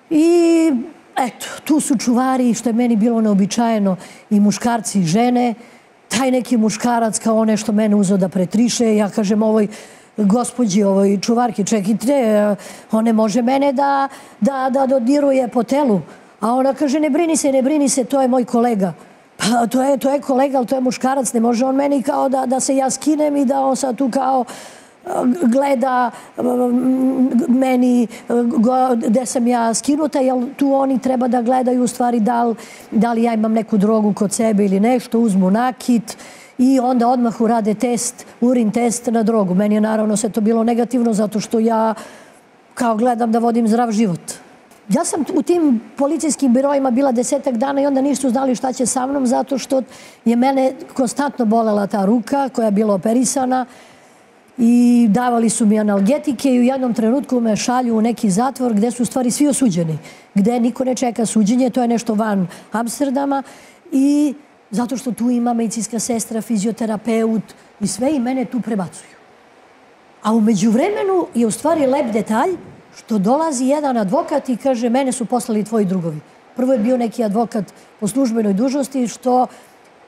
I eto, tu su čuvari, što je meni bilo neobičajeno, i muškarci i žene. Taj neki muškarac kao nešto mene uzeo da pretriše. Ja kažem ovoj gospođi, ovoj čuvarki, čekajte, e, one može mene da, da, da dodiruje po telu. A ona kaže, ne brini se, ne brini se, to je moj kolega. Pa to je, to je kolega, ali to je muškarac, ne može on meni kao da, da se ja skinem i da on sad tu kao e, gleda meni e, gde sam ja skinuta, jer tu oni treba da gledaju u stvari da li ja imam neku drogu kod sebe ili nešto, uzmu nakit i onda odmah urade test, urin test na drogu. Meni je naravno sve to bilo negativno zato što ja kao gledam da vodim zdrav život. Ja sam u tim policijskim birojima bila desetak dana i onda nisu znali šta će sa mnom zato što je mene konstantno bolela ta ruka koja je bila operisana i davali su mi analgetike i u jednom trenutku me šalju u neki zatvor gde su stvari svi osuđeni, gde niko ne čeka suđenje, to je nešto van Amsterdama i zato što tu ima medicinska sestra, fizioterapeut i sve i mene tu prebacuju. A umeđu vremenu je u stvari lep detalj što dolazi jedan advokat i kaže mene su poslali tvoji drugovi. Prvo je bio neki advokat po službenoj dužnosti što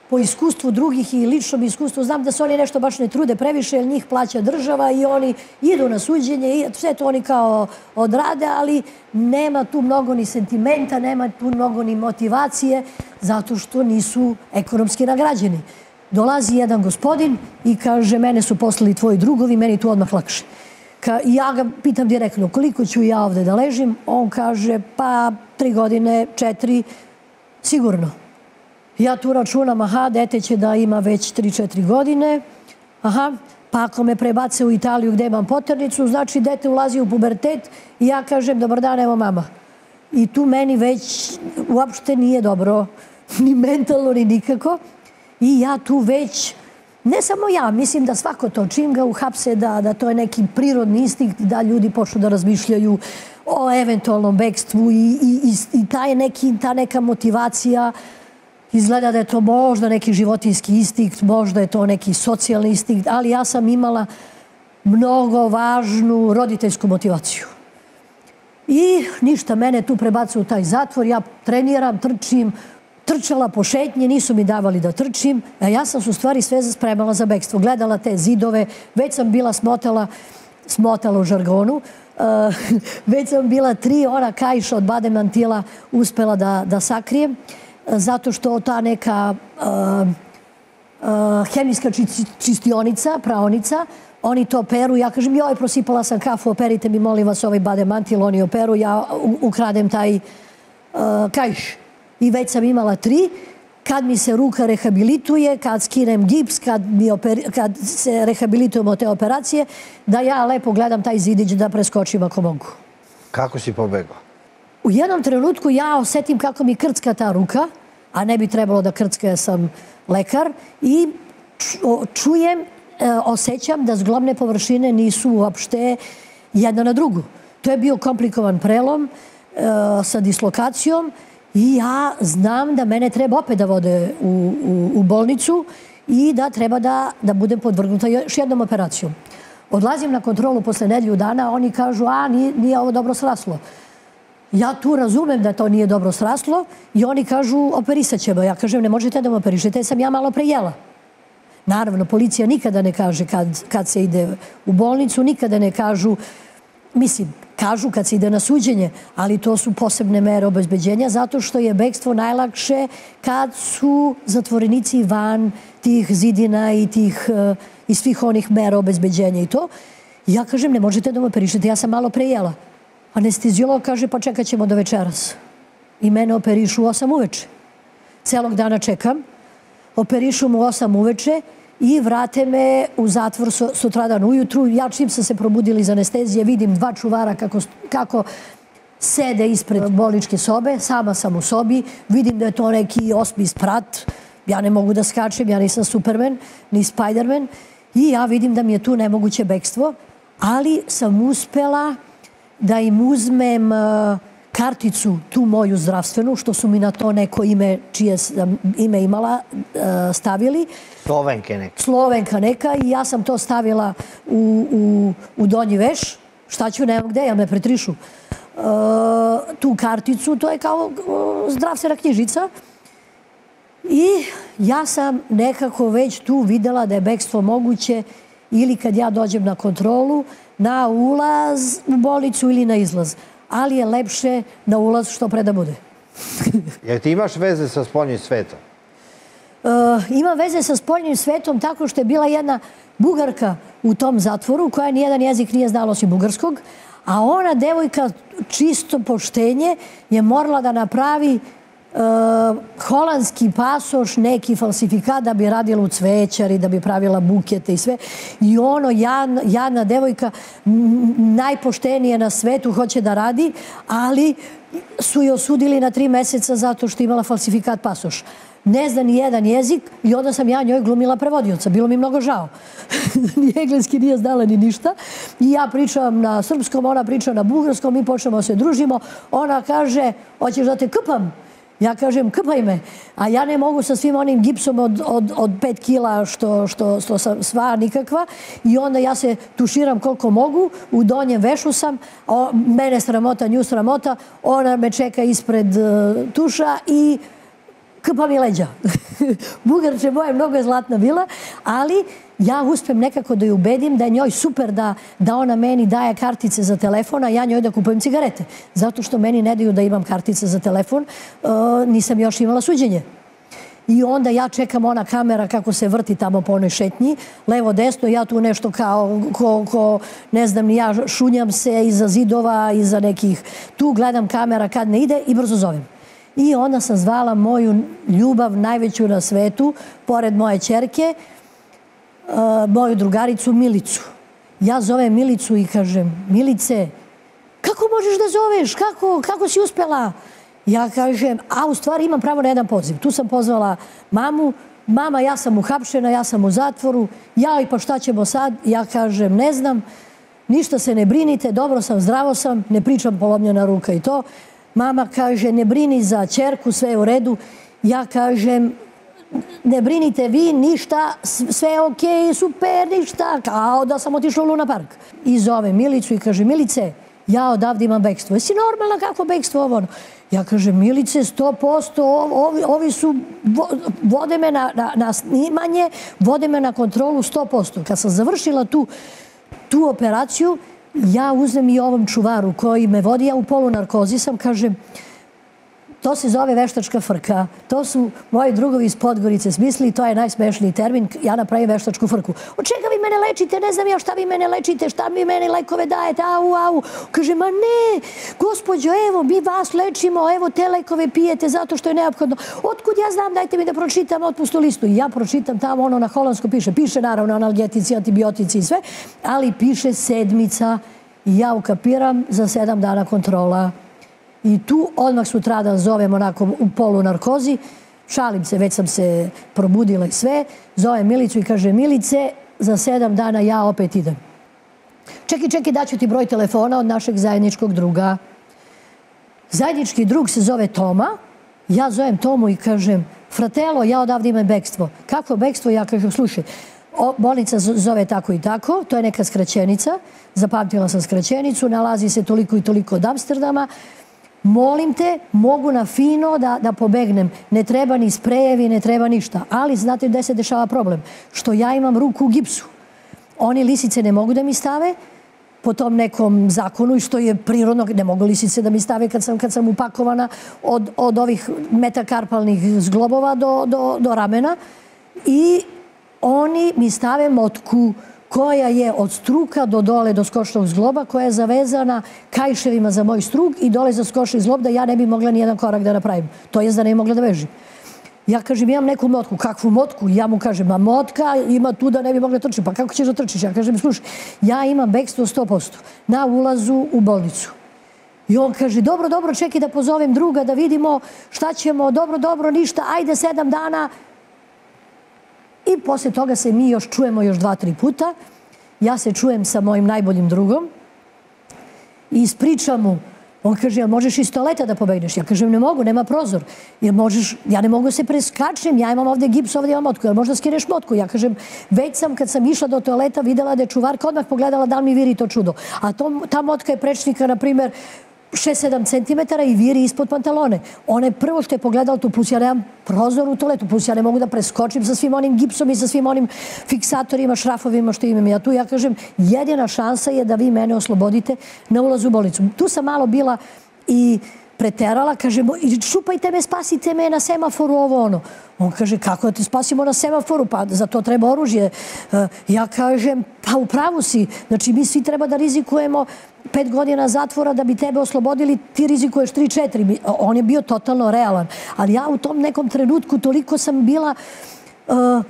po iskustvu drugih i ličnom iskustvu znam da se oni nešto baš ne trude previše jer njih plaća država i oni idu na suđenje i sve to oni kao odrade, ali nema tu mnogo ni sentimenta, nema tu mnogo ni motivacije zato što nisu ekonomski nagrađeni. Dolazi jedan gospodin i kaže mene su poslali tvoji drugovi, meni tu odmah lakše. Ja ga pitam direktno koliko ću ja ovde da ležim, on kaže pa tri godine, četiri, sigurno. Ja tu računam, aha, dete će da ima već 3-4 godine, aha, pa ako me prebace u Italiju gde imam poternicu, znači dete ulazi u pubertet i ja kažem, dobar dan, evo mama. I tu meni već uopšte nije dobro, ni mentalno, ni nikako. I ja tu već, ne samo ja, mislim da svako to čim ga uhapse, da, da to je neki prirodni instinkt, da ljudi počnu da razmišljaju o eventualnom bekstvu i, i, i, i taj neki, ta neka motivacija, Izgleda da je to možda neki životinski instinkt, možda je to neki socijalni instinkt, ali ja sam imala mnogo važnu roditeljsku motivaciju. I ništa, mene tu prebacu u taj zatvor, ja treniram, trčim, trčala po šetnje, nisu mi davali da trčim, a ja sam su stvari sve spremala za bekstvo. Gledala te zidove, već sam bila smotala, smotala u žargonu, uh, već sam bila tri ona kajša od bademantila uspela da, da sakrijem e, zato što ta neka uh, uh, hemijska čistionica, praonica, oni to operu, ja kažem, joj, prosipala sam kafu, operite mi, molim vas, ovaj bade mantil, oni operu, ja ukradem taj uh, kajš. I već sam imala tri, kad mi se ruka rehabilituje, kad skinem gips, kad, mi kad se rehabilitujemo te operacije, da ja lepo gledam taj zidić da preskočim ako mogu. Kako si pobegla? U jednom trenutku ja osetim kako mi krcka ta ruka, a ne bi trebalo da krcka, ja sam lekar, i čujem, e, osjećam da zglobne površine nisu uopšte jedna na drugu. To je bio komplikovan prelom e, sa dislokacijom i ja znam da mene treba opet da vode u, u, u bolnicu i da treba da, da budem podvrgnuta još jednom operacijom. Odlazim na kontrolu posle nedlju dana, oni kažu, a nije, nije ovo dobro sraslo. Ja tu razumem da to nije dobro sraslo i oni kažu operisat ćemo. Ja kažem ne možete da me operišete, sam ja malo prejela. Naravno, policija nikada ne kaže kad, kad se ide u bolnicu, nikada ne kažu, mislim, kažu kad se ide na suđenje, ali to su posebne mere obezbeđenja zato što je bekstvo najlakše kad su zatvorenici van tih zidina i tih uh, i svih onih mera obezbeđenja i to. Ja kažem, ne možete da me operišete, ja sam malo prejela. Anestezijolog kaže pa čekat ćemo do večeras. I mene operišu u osam uveče. Celog dana čekam. Operišu mu u osam uveče i vrate me u zatvor sutradan ujutru. Ja čim sam se probudila iz anestezije vidim dva čuvara kako, kako sede ispred bolničke sobe. Sama sam u sobi. Vidim da je to neki osmi sprat. Ja ne mogu da skačem, ja nisam Superman, ni Spiderman. I ja vidim da mi je tu nemoguće bekstvo. Ali sam uspela da im uzmem uh, karticu, tu moju zdravstvenu, što su mi na to neko ime, čije ime imala, uh, stavili. Slovenke neka. Slovenka neka i ja sam to stavila u, u, u donji veš. Šta ću, nemam gde, ja me pretrišu. Uh, tu karticu, to je kao zdravstvena knjižica. I ja sam nekako već tu videla da je bekstvo moguće ili kad ja dođem na kontrolu, na ulaz u bolnicu ili na izlaz. Ali je lepše na ulaz što pre da bude. Jer ti imaš veze sa spoljnim svetom? ima veze sa spoljnim svetom tako što je bila jedna bugarka u tom zatvoru koja nijedan jezik nije znala osim bugarskog, a ona, devojka, čisto poštenje, je morala da napravi uh, holandski pasoš, neki falsifikat da bi radila u cvećari, da bi pravila bukete i sve. I ono, jadna, jadna devojka, najpoštenije na svetu, hoće da radi, ali su je osudili na tri meseca zato što imala falsifikat pasoš ne zna ni jedan jezik i onda sam ja njoj glumila prevodioca. Bilo mi mnogo žao. ni engleski nije znala ni ništa. I ja pričam na srpskom, ona priča na bugarskom, mi počnemo se družimo. Ona kaže, hoćeš da te kupam? Ja kažem, krpaj me. A ja ne mogu sa svim onim gipsom od, od, od pet kila što, što, što sam sva nikakva. I onda ja se tuširam koliko mogu. U donjem vešu sam. O, mene sramota, nju sramota. Ona me čeka ispred uh, tuša i kpa mi leđa. Bugarče moje, mnogo je zlatna bila, ali ja uspem nekako da ju ubedim da je njoj super da, da ona meni daje kartice za telefon, a ja njoj da kupujem cigarete. Zato što meni ne daju da imam kartice za telefon, e, nisam još imala suđenje. I onda ja čekam ona kamera kako se vrti tamo po onoj šetnji, levo, desno, ja tu nešto kao, ko, ko, ne znam, ja šunjam se iza zidova, iza nekih, tu gledam kamera kad ne ide i brzo zovem. I onda sam zvala moju ljubav najveću na svetu, pored moje čerke, uh, e, moju drugaricu Milicu. Ja zovem Milicu i kažem, Milice, kako možeš da zoveš? Kako, kako si uspela? Ja kažem, a u stvari imam pravo na jedan poziv. Tu sam pozvala mamu, mama, ja sam uhapšena, ja sam u zatvoru, ja i pa šta ćemo sad? Ja kažem, ne znam, ništa se ne brinite, dobro sam, zdravo sam, ne pričam polomljena ruka i to. Mama kaže, ne brini za čerku, sve je u redu. Ja kažem, ne brinite vi, ništa, sve je okej, super, ništa, kao da sam otišla u Luna Park. I zove Milicu i kaže, Milice, ja odavde imam bekstvo. Jesi normalna kako bekstvo ovo? Ja kažem, Milice, sto posto, ovi, ovi su, vode me na, na, na snimanje, vode me na kontrolu sto posto. Kad sam završila tu, tu operaciju, ja uzem i ovom čuvaru koji me vodi, ja u polunarkozi sam, kažem, To se zove veštačka frka. To su moji drugovi iz Podgorice smislili, to je najsmešniji termin, ja napravim veštačku frku. Od čega vi mene lečite? Ne znam ja šta vi mene lečite, šta mi mene lekove dajete, au, au. Kaže, ma ne, gospođo, evo, mi vas lečimo, evo, te lekove pijete zato što je neophodno. Otkud ja znam, dajte mi da pročitam otpustu listu. I ja pročitam tamo, ono na holandsko piše, piše naravno analgetici, antibiotici i sve, ali piše sedmica i ja ukapiram za sedam dana kontrola. I tu odmah sutradan zovem onako u polu narkozi, šalim se, već sam se probudila i sve, zovem Milicu i kaže Milice, za sedam dana ja opet idem. Čekaj, čekaj, daću ti broj telefona od našeg zajedničkog druga. Zajednički drug se zove Toma, ja zovem Tomu i kažem, fratelo, ja odavde imam bekstvo. Kako bekstvo? Ja kažem, slušaj, o, bolnica zove tako i tako, to je neka skraćenica, zapamtila sam skraćenicu, nalazi se toliko i toliko od Amsterdama, molim te, mogu na fino da, da pobegnem. Ne treba ni sprejevi, ne treba ništa. Ali znate gde se dešava problem? Što ja imam ruku u gipsu. Oni lisice ne mogu da mi stave po tom nekom zakonu i što je prirodno, ne mogu lisice da mi stave kad sam, kad sam upakovana od, od ovih metakarpalnih zglobova do, do, do ramena. I oni mi stave motku koja je od struka do dole do skočnog zgloba, koja je zavezana kajševima za moj struk i dole za skočni zglob da ja ne bi mogla ni jedan korak da napravim. To je da ne bi mogla da vežim. Ja kažem, imam neku motku. Kakvu motku? Ja mu kažem, ma motka ima tu da ne bi mogla trčiti. Pa kako ćeš da trčiš? Ja kažem, slušaj, ja imam bekstvo 100% na ulazu u bolnicu. I on kaže, dobro, dobro, čekaj da pozovem druga, da vidimo šta ćemo, dobro, dobro, ništa, ajde sedam dana, I posle toga se mi još čujemo još dva, tri puta. Ja se čujem sa mojim najboljim drugom i ispričam mu. On kaže, jel možeš iz toaleta da pobegneš? Ja kažem, ne mogu, nema prozor. Jel možeš, ja ne mogu se preskačem, ja imam ovdje gips, ovdje imam motku. Jel možda skineš motku? Ja kažem, već sam kad sam išla do toaleta videla da je čuvarka odmah pogledala da li mi viri to čudo. A to, ta motka je prečnika, na primjer, 6-7 cm i viri ispod pantalone. Ona je prvo što je pogledala tu, plus ja nemam prozor u toaletu, plus ja ne mogu da preskočim sa svim onim gipsom i sa svim onim fiksatorima, šrafovima što imam ja tu. Ja kažem, jedina šansa je da vi mene oslobodite na ulazu u bolnicu. Tu sam malo bila i preterala, kaže, šupajte me, spasite me na semaforu, ovo ono. On kaže, kako da te spasimo na semaforu? Pa za to treba oružje. E, ja kažem, pa u pravu si. Znači, mi svi treba da rizikujemo pet godina zatvora da bi tebe oslobodili, ti rizikuješ tri, četiri. On je bio totalno realan. Ali ja u tom nekom trenutku toliko sam bila... Uh,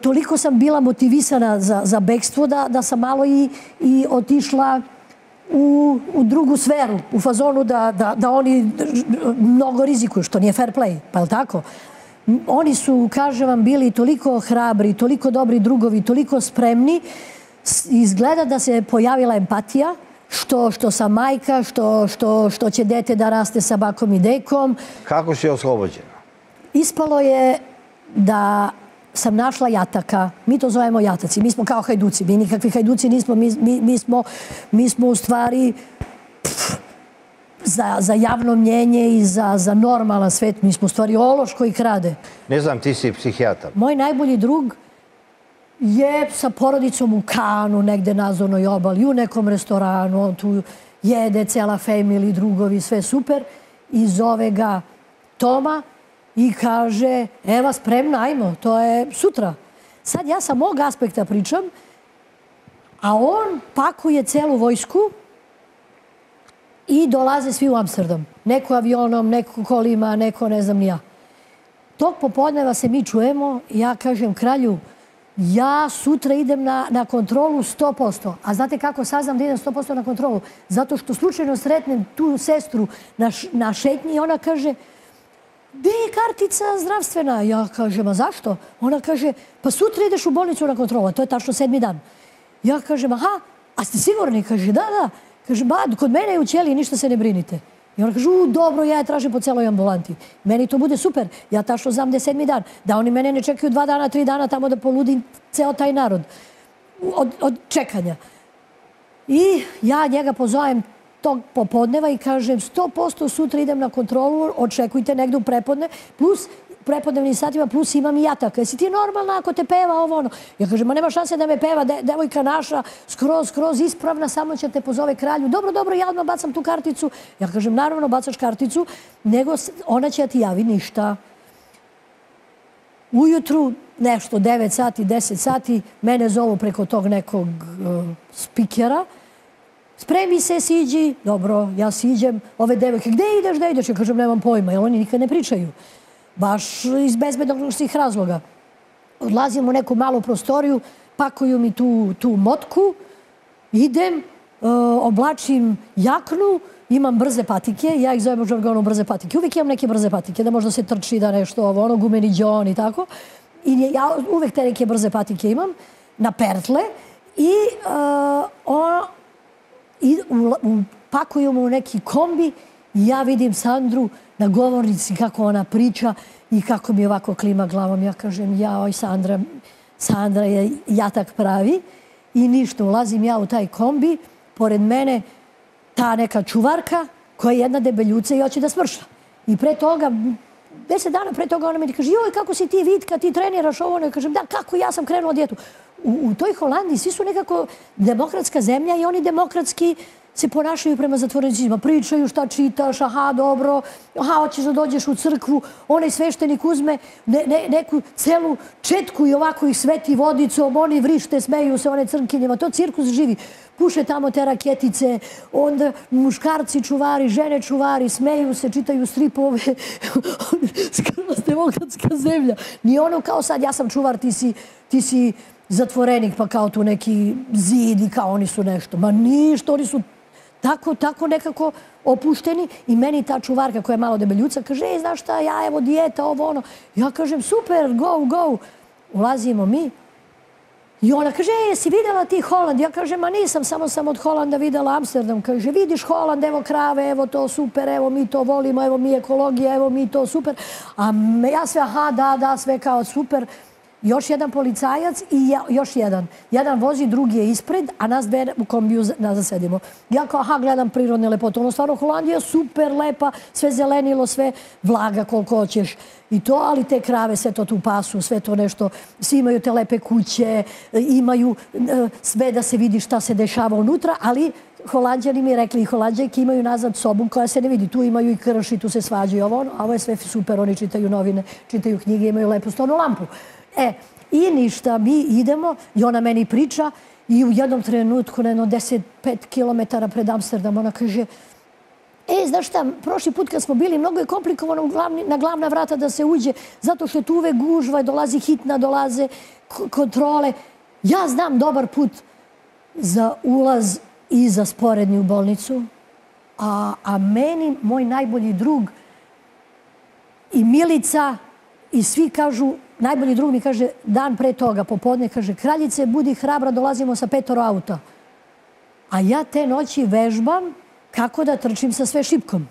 toliko sam bila motivisana za, za bekstvo da, da sam malo i, i otišla u, u drugu sferu, u fazonu da, da, da oni mnogo rizikuju, što nije fair play, pa je tako? Oni su, kažem vam, bili toliko hrabri, toliko dobri drugovi, toliko spremni. Izgleda da se pojavila empatija, što, što sam majka, što, što, što će dete da raste sa bakom i dekom. Kako si oslobođena? Ispalo je da sam našla jataka. Mi to zovemo jataci. Mi smo kao hajduci. Mi nikakvi hajduci nismo. Mi, mi, mi, smo, mi smo u stvari pff, za, za javno mnjenje i za, za normalan svet. Mi smo u stvari ološ koji krade. Ne znam, ti si psihijatar. Moj najbolji drug je sa porodicom u Kanu, negde na zonoj obali, u nekom restoranu. On tu jede, cela family, drugovi, sve super. I zove ga Toma i kaže, eva, spremna, ajmo, to je sutra. Sad ja sa mog aspekta pričam, a on pakuje celu vojsku i dolaze svi u Amsterdam. Neko avionom, neko kolima, neko ne znam nija. Tog popodneva se mi čujemo i ja kažem kralju, ja sutra idem na, na kontrolu 100%. A znate kako saznam da idem 100% na kontrolu? Zato što slučajno sretnem tu sestru na, na šetnji i ona kaže, gdje je kartica zdravstvena? Ja kažem, a zašto? Ona kaže, pa sutra ideš u bolnicu na kontrolu, to je tačno sedmi dan. Ja kažem, aha, a ste sigurni? Kaže, da, da. Kaže, ba, kod mene je u ćeliji, ništa se ne brinite. I ona kaže, u, dobro, ja je tražim po celoj ambulanti. Meni to bude super. Ja tačno znam da je sedmi dan. Da oni mene ne čekaju dva dana, tri dana tamo da poludim ceo taj narod. Od, od čekanja. I ja njega pozovem tog popodneva i kažem 100% sutra idem na kontrolu, očekujte negde u prepodne, plus prepodnevnim satima, plus imam i jatak. Jesi ti normalna ako te peva ovo ono? Ja kažem, ma nema šanse da me peva, de, devojka naša, skroz, skroz ispravna, samo će te pozove kralju. Dobro, dobro, ja odmah bacam tu karticu. Ja kažem, naravno, bacaš karticu, nego ona će ti javi ništa. Ujutru, nešto, 9 sati, 10 sati, mene zovu preko tog nekog uh, spikera, spremi se, siđi, dobro, ja siđem, ove devojke, gde ideš, gde ideš? Ja kažem, nemam pojma, jer oni nikad ne pričaju. Baš iz bezbednostnih razloga. Odlazim u neku malu prostoriju, pakuju mi tu, tu motku, idem, uh, oblačim jaknu, imam brze patike, ja ih zovem u žargonu brze patike. Uvijek imam neke brze patike, da možda se trči da nešto ovo, ono, gumeni džon i tako. I ja uvijek te neke brze patike imam na pertle i uh, ono, i upakujemo u neki kombi i ja vidim Sandru na govornici kako ona priča i kako mi ovako klima glavom. Ja kažem, ja, oj Sandra, Sandra je jatak pravi i ništa, ulazim ja u taj kombi, pored mene ta neka čuvarka koja je jedna debeljuca i hoće da smrša. I pre toga, deset dana pre toga ona mi kaže, joj, kako si ti vitka, ti treniraš ovo, ne kažem, da, kako ja sam krenula dijetu. u, u toj Holandiji svi su nekako demokratska zemlja i oni demokratski se ponašaju prema zatvorenicima. Pričaju šta čitaš, aha, dobro, aha, hoćeš da dođeš u crkvu, onaj sveštenik uzme ne, ne, neku celu četku i ovako ih sveti vodicom, oni vrište, smeju se, one crnkinjima. To cirkus živi. Puše tamo te raketice, onda muškarci čuvari, žene čuvari, smeju se, čitaju stripove. Skroz demokratska zemlja. Nije ono kao sad, ja sam čuvar, ti si, ti si zatvorenik, pa kao tu neki zid i kao oni su nešto. Ma ništa, oni su tako, tako nekako opušteni i meni ta čuvarka koja je malo debeljuca kaže, ej, znaš šta, ja evo dijeta, ovo ono. Ja kažem, super, go, go. Ulazimo mi. I ona kaže, ej, jesi vidjela ti Holand? Ja kažem, ma nisam, samo sam od Holanda vidjela Amsterdam. Kaže, vidiš Holand, evo krave, evo to super, evo mi to volimo, evo mi ekologija, evo mi to super. A ja sve, aha, da, da, sve kao super još jedan policajac i još jedan. Jedan vozi, drugi je ispred, a nas dve u kombiju nazad sedimo. Ja kao, aha, gledam prirodne lepote. Ono stvarno, Holandija super lepa, sve zelenilo, sve vlaga koliko hoćeš. I to, ali te krave, sve to tu pasu, sve to nešto, svi imaju te lepe kuće, imaju e, sve da se vidi šta se dešava unutra, ali holandjani mi rekli i holandjajke imaju nazad sobu koja se ne vidi. Tu imaju i krš i tu se svađaju ovo, ono, a ovo je sve super. Oni čitaju novine, čitaju knjige, imaju lepu stonu lampu. E, i ništa, mi idemo i ona meni priča i u jednom trenutku, na jedno 15 km pred Amsterdam, ona kaže, E, znaš šta, prošli put kad smo bili, mnogo je komplikovano na glavna vrata da se uđe, zato što je tu uvek gužva, dolazi hitna, dolaze kontrole. Ja znam dobar put za ulaz i za sporedni u bolnicu, a, a meni, moj najbolji drug i Milica i svi kažu, najbolji drug mi kaže, dan pre toga, popodne, kaže, kraljice, budi hrabra, dolazimo sa petoro auta. A ja te noći vežbam kako da trčim sa sve šipkom.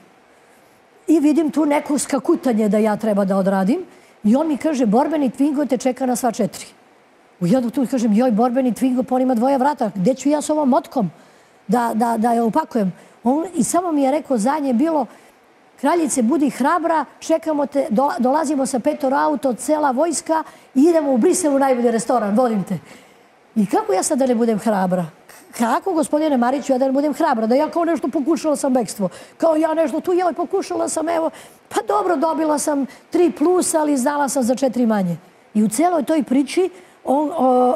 I vidim tu neko skakutanje da ja treba da odradim. I on mi kaže, borbeni Twingo te čeka na sva četiri. U jednog tu kažem, joj, borbeni Twingo, pa on ima dvoje vrata. Gde ću ja s ovom motkom da, da, da je upakujem? On, I samo mi je rekao, zadnje bilo, kraljice, budi hrabra, čekamo te, dolazimo sa petor auto, cela vojska i idemo u Brisel u najbolji restoran, vodim te. I kako ja sad da ne budem hrabra? Kako, gospodine Mariću, ja da ne budem hrabra? Da ja kao nešto pokušala sam bekstvo. Kao ja nešto tu, joj, pokušala sam, evo, pa dobro, dobila sam tri plus, ali znala sam za četiri manje. I u celoj toj priči, on, o,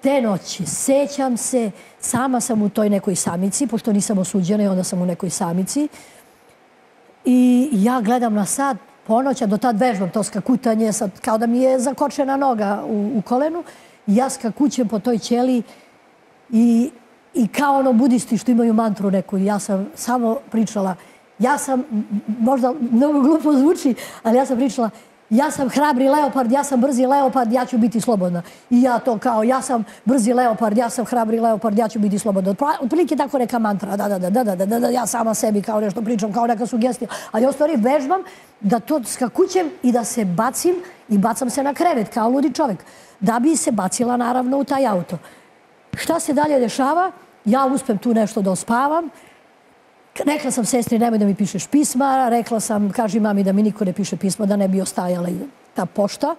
te noći, sećam se, sama sam u toj nekoj samici, pošto nisam osuđena i onda sam u nekoj samici. I ja gledam na sad, ponoća, do tad vežbam to skakutanje, sad, kao da mi je zakočena noga u, u kolenu. Ja skakućem po toj ćeli i i kao ono budisti što imaju mantru neku. Ja sam samo pričala, ja sam, možda mnogo glupo zvuči, ali ja sam pričala, ja sam hrabri leopard, ja sam brzi leopard, ja ću biti slobodna. I ja to kao, ja sam brzi leopard, ja sam hrabri leopard, ja ću biti slobodna. Otprilike tako neka mantra, da, da, da, da, da, da, da, ja sama sebi kao nešto pričam, kao neka sugestija. Ali ja u stvari vežbam da to skakućem i da se bacim i bacam se na krevet kao ludi čovjek. Da bi se bacila naravno u taj auto. Šta se dalje dešava? Ja uspem tu nešto da ospavam. Rekla sam sestri, nemoj da mi pišeš pisma. Rekla sam, kaži mami da mi niko ne piše pisma, da ne bi ostajala ta pošta.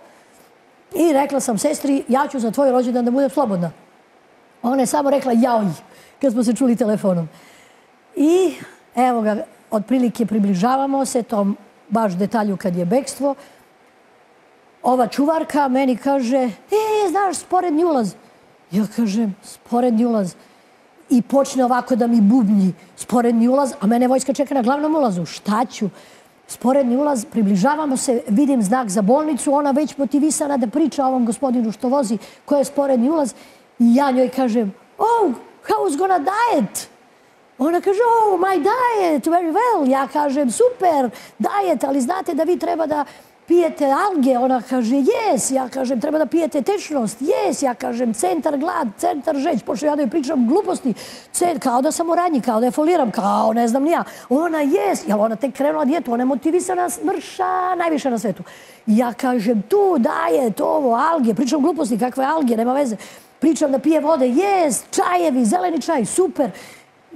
I rekla sam sestri, ja ću za tvoj rođendan da budem slobodna. Ona je samo rekla jaoj, kad smo se čuli telefonom. I evo ga, otprilike približavamo se tom baš detalju kad je bekstvo. Ova čuvarka meni kaže, e, znaš, sporedni ulaz. Ja kažem, sporedni ulaz i počne ovako da mi bubnji sporedni ulaz, a mene vojska čeka na glavnom ulazu. Šta ću? Sporedni ulaz, približavamo se, vidim znak za bolnicu, ona već motivisana da priča ovom gospodinu što vozi, ko je sporedni ulaz. I ja njoj kažem, oh, how's gonna diet? Ona kaže, oh, my diet, very well. Ja kažem, super, diet, ali znate da vi treba da pijete alge, ona kaže jes, ja kažem treba da pijete tečnost, jes, ja kažem centar glad, centar žeć, pošto ja da joj pričam gluposti, cent, kao da sam u radnji, kao da je foliram, kao ne znam nija, ona jes, Jel ona tek krenula dijetu, ona je motivisana, smrša, najviše na svetu. Ja kažem tu daje to ovo, alge, pričam gluposti, kakve alge, nema veze, pričam da pije vode, jes, čajevi, zeleni čaj, super.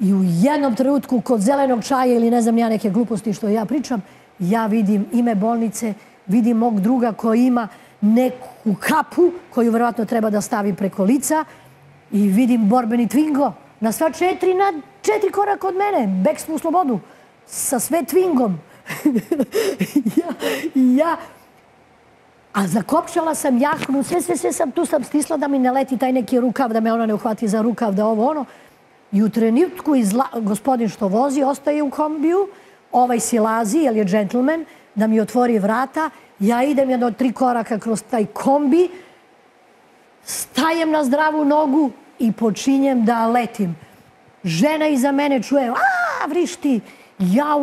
I u jednom trenutku kod zelenog čaja ili ne znam ja neke gluposti što ja pričam, ja vidim ime bolnice, vidim mog druga koji ima neku kapu koju vjerojatno treba da stavi preko lica i vidim borbeni Twingo na sva četiri, na četiri korak od mene, bekstvo u slobodu, sa sve Twingom. ja, ja, a zakopčala sam jaknu, sve, sve, sve sam tu sam stisla da mi ne leti taj neki rukav, da me ona ne uhvati za rukav, da ovo ono. I u trenutku izla, gospodin što vozi ostaje u kombiju, ovaj silazi, jer je džentlmen, da mi otvori vrata, ja idem jedno tri koraka kroz taj kombi, stajem na zdravu nogu i počinjem da letim. Žena iza mene čuje, a, vrišti, ja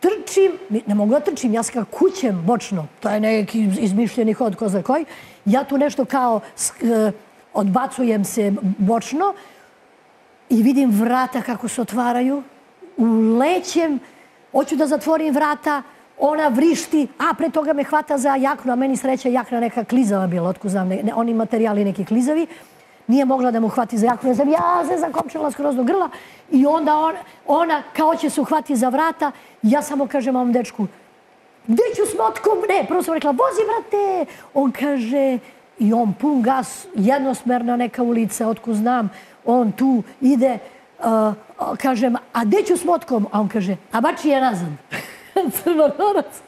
trčim, ne mogu da trčim, ja skakućem bočno, to je neki izmišljeni hod ko za koji, ja tu nešto kao e, odbacujem se bočno i vidim vrata kako se otvaraju, ulećem, hoću da zatvorim vrata, ona vrišti, a pre toga me hvata za jaknu, a meni sreća jakna neka klizava bila, otko znam, ne, oni materijali neki klizavi. Nije mogla da mu hvati za jaknu, ja sam ja se zakopčila skroz do grla i onda ona, ona kao će se uhvati za vrata, ja samo kažem ovom dečku, gdje ću s motkom? Ne, prvo sam rekla, vozi brate! On kaže, i on pun gas, jednosmerna neka ulica, otko znam, on tu ide, kažem, a gde ću s motkom? A on kaže, a bači je nazad crnogorac.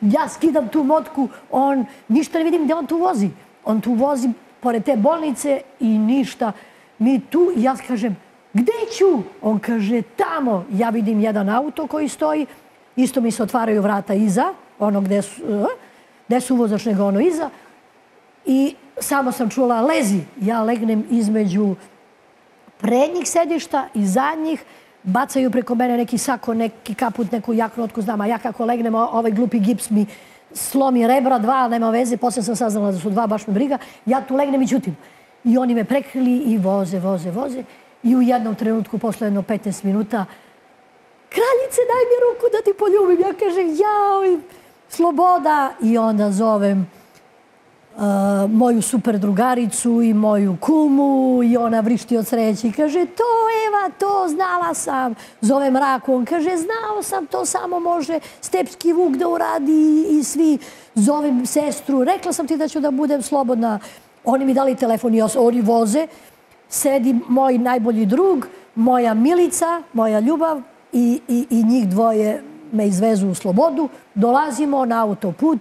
Ja skidam tu motku, on ništa ne vidim gde on tu vozi. On tu vozi pored te bolnice i ništa. Mi tu, ja kažem, gde ću? On kaže, tamo. Ja vidim jedan auto koji stoji, isto mi se otvaraju vrata iza, ono gde su, e, gde su uvozač nego ono iza. I samo sam čula, lezi. Ja legnem između prednjih sedišta i zadnjih, bacaju preko mene neki sako, neki kaput, neku jaknu, otko znam, a ja kako legnem, ovaj glupi gips mi slomi rebra, dva, nema veze, poslije sam saznala da su dva, baš me briga, ja tu legnem i ćutim. I oni me prekrili i voze, voze, voze. I u jednom trenutku, posle jedno 15 minuta, kraljice, daj mi ruku da ti poljubim. Ja kažem, jao, sloboda. I onda zovem Eh, moju super drugaricu i moju kumu i ona vrišti od sreći. Kaže, to Eva, to znala sam. Zove mraku, on kaže, znao sam, to samo može Stepski vuk da uradi i svi. Zovem sestru, rekla sam ti da ću da budem slobodna. Oni mi dali telefon i oni voze. Sedi moj najbolji drug, moja Milica, moja ljubav i, i, i njih dvoje me izvezu u slobodu. Dolazimo na autoput,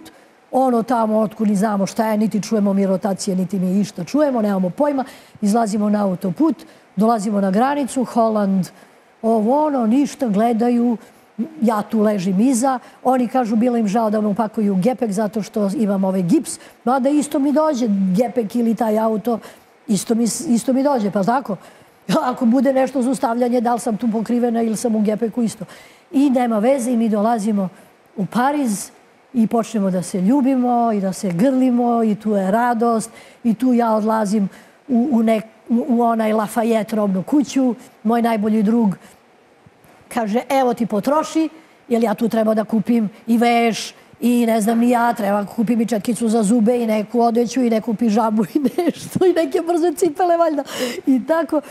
ono tamo otkud ni znamo šta je, niti čujemo mi rotacije, niti mi išta čujemo, nemamo pojma. Izlazimo na autoput, dolazimo na granicu, Holand, ovo ono, ništa, gledaju, ja tu ležim iza. Oni kažu, bilo im žao da vam upakuju gepek zato što imam ovaj gips. Mada isto mi dođe gepek ili taj auto, isto mi, isto mi dođe, pa tako? Ako bude nešto za ustavljanje, da li sam tu pokrivena ili sam u gepeku isto. I nema veze i mi dolazimo u Pariz, i počnemo da se ljubimo i da se grlimo i tu je radost i tu ja odlazim u, u, nek, u onaj Lafayette robnu kuću. Moj najbolji drug kaže, evo ti potroši, jer ja tu treba da kupim i veš i ne znam ni ja, treba kupim i četkicu za zube i neku odeću i neku pižamu i nešto i neke brze cipele valjda. I tako.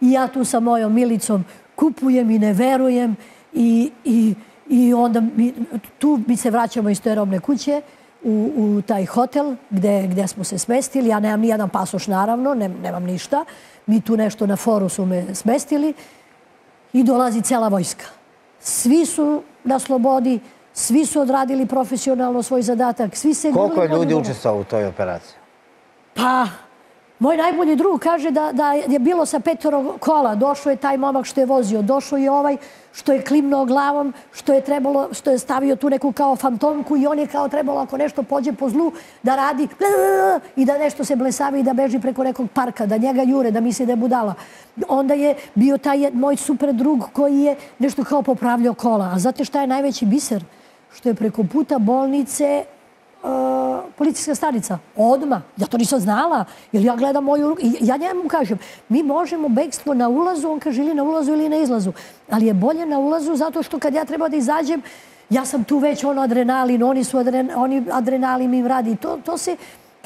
I ja tu sa mojom milicom kupujem i ne verujem i, i I onda mi, tu mi se vraćamo iz te robne kuće u, u taj hotel gde, gde smo se smestili. Ja nemam ni jedan pasoš, naravno, ne, nemam ništa. Mi tu nešto na foru su me smestili i dolazi cela vojska. Svi su na slobodi, svi su odradili profesionalno svoj zadatak, svi se... Koliko je ljudi učestvalo u toj operaciji? Pa, Moj najbolji drug kaže da, da je bilo sa petoro kola. Došao je taj momak što je vozio. Došao je ovaj što je klimnuo glavom, što je, trebalo, što je stavio tu neku kao fantomku i on je kao trebalo ako nešto pođe po zlu da radi i da nešto se blesavi i da beži preko nekog parka, da njega jure, da misli da je budala. Onda je bio taj moj super drug koji je nešto kao popravljao kola. A znate šta je najveći biser? Što je preko puta bolnice E, policijska stanica. Odma. Ja to nisam znala. Jer ja gledam moju ruku. Ja njemu kažem, mi možemo bekstvo na ulazu, on kaže ili na ulazu ili na izlazu. Ali je bolje na ulazu zato što kad ja treba da izađem, ja sam tu već ono adrenalin, oni su adren, oni adrenalin mi radi. To, to se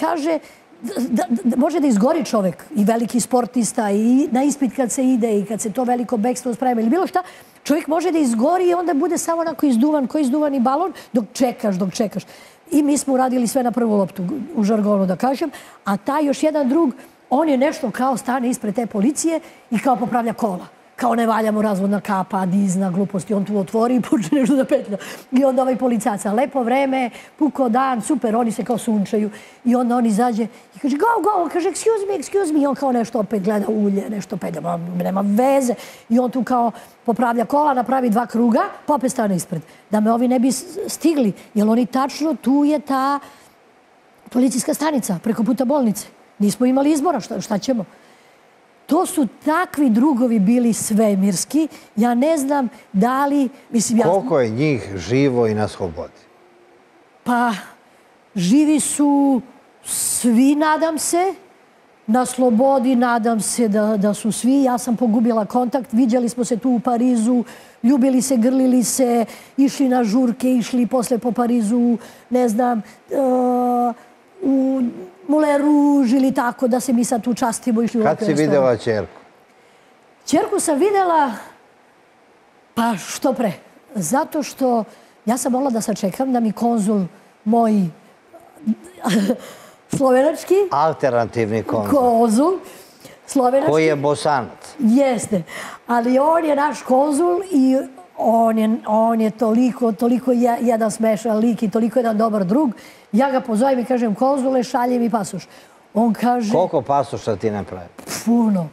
kaže, da, da, može da izgori čovek i veliki sportista i na ispit kad se ide i kad se to veliko bekstvo sprema ili bilo šta, čovjek može da izgori i onda bude samo onako izduvan, koji izduvani balon dok čekaš, dok čekaš. I mi smo uradili sve na prvu loptu, u žargonu da kažem. A taj još jedan drug, on je nešto kao stane ispred te policije i kao popravlja kola kao ne valjamo razvodna kapa, dizna, gluposti, on tu otvori i počne nešto da petlja. I onda ovaj policaca, lepo vreme, puko dan, super, oni se kao sunčaju. I onda on izađe i kaže, go, go, on kaže, excuse me, excuse me. I on kao nešto opet gleda ulje, nešto opet, nema, nema veze. I on tu kao popravlja kola, napravi dva kruga, pa opet stane ispred. Da me ovi ne bi stigli, jer oni tačno, tu je ta policijska stanica preko puta bolnice. Nismo imali izbora, šta, šta ćemo? To su takvi drugovi bili svemirski. Ja ne znam da li... Mislim, ja... Koliko je njih živo i na slobodi? Pa, živi su svi, nadam se. Na slobodi, nadam se da, da su svi. Ja sam pogubila kontakt. Vidjeli smo se tu u Parizu. Ljubili se, grlili se. Išli na žurke, išli posle po Parizu. Ne znam... Uh, u Mule Ruž ili tako, da se mi sad tu častimo. Kad si videla čerku? Čerku sam videla, pa što pre. Zato što ja sam mogla da sačekam da mi konzul moj slovenački... Alternativni konzul. Konzul. slovenački. Koji je bosanac. Jeste. Ali on je naš konzul i on je, on je toliko, toliko jedan smešan lik i toliko jedan dobar drug. Ja ga pozovem i kažem, konzule, šalje mi pasoš. On kaže... Koliko pasoša ti ne pravi? Puno.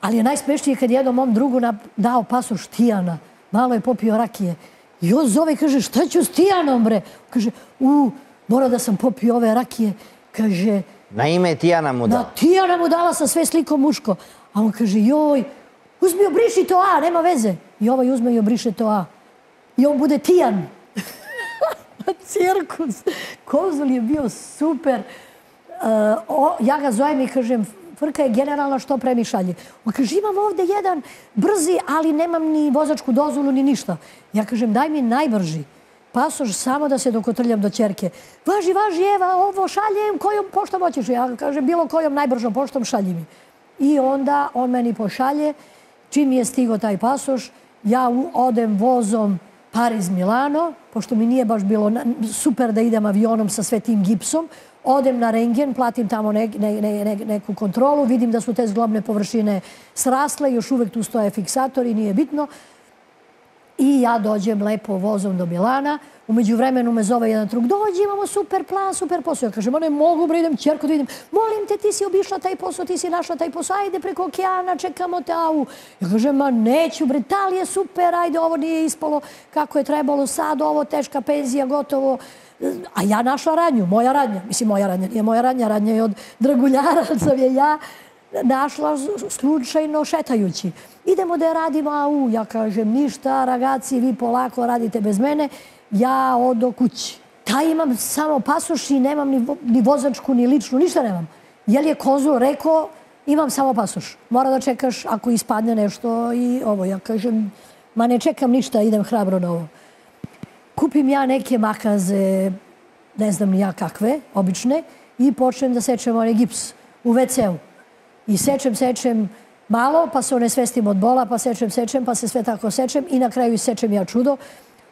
Ali je najsmešnije kad jednom mom drugu dao pasoš Tijana. Malo je popio rakije. I on zove i kaže, šta ću s Tijanom, bre? Kaže, u, mora da sam popio ove rakije. Kaže... Na ime Tijana mu dala? Na Tijana mu dala sa sve slikom muško. A on kaže, joj, uzmi obriši to A, nema veze. I ovaj uzme i obriše to A. I on bude Tijan. Cirkus. Konzul je bio super. Uh, ja ga zovem i kažem, Frka je generalna što pre mi šalje. On kaže, imam ovde jedan brzi, ali nemam ni vozačku dozvolu, ni ništa. Ja kažem, daj mi najbrži pasoš samo da se dokotrljam do čerke. Važi, važi, Eva, ovo šaljem, kojom poštom hoćeš? Ja kažem, bilo kojom najbržom poštom šalji mi. I onda on meni pošalje, čim je stigo taj pasoš, ja odem vozom Pariz-Milano, pošto mi nije baš bilo super da idem avionom sa sve tim gipsom, odem na rengen, platim tamo neku kontrolu, vidim da su te zglobne površine srasle, još uvek tu stoje fiksatori, nije bitno. I ja dođem lepo vozom do Milana. Umeđu vremenu me zove jedan trug. Dođi, imamo super plan, super posao. Ja kažem, ne mogu, bre, idem čerko da vidim. Molim te, ti si obišla taj posao, ti si našla taj posao. Ajde preko okeana, čekamo te, au. Ja kažem, ma neću, bre, tali je super, ajde, ovo nije ispalo kako je trebalo sad, ovo teška penzija, gotovo. A ja našla radnju, moja radnja. Mislim, moja radnja, nije moja radnja, radnja je od draguljara, sam je ja našla slučajno šetajući. Idemo da je radimo, a u, ja kažem, ništa, ragaci, vi polako radite bez mene, ja odo kući. Ta imam samo pasoš i nemam ni, ni vozačku, ni ličnu, ništa nemam. Jel je konzul rekao, imam samo pasoš. Mora da čekaš ako ispadne nešto i ovo. Ja kažem, ma ne čekam ništa, idem hrabro na ovo. Kupim ja neke makaze, ne znam ni ja kakve, obične, i počnem da sečem onaj gips u WC-u. I sečem, sečem malo, pa se one svestim od bola, pa sečem, sečem, pa se sve tako sečem i na kraju sečem ja čudo.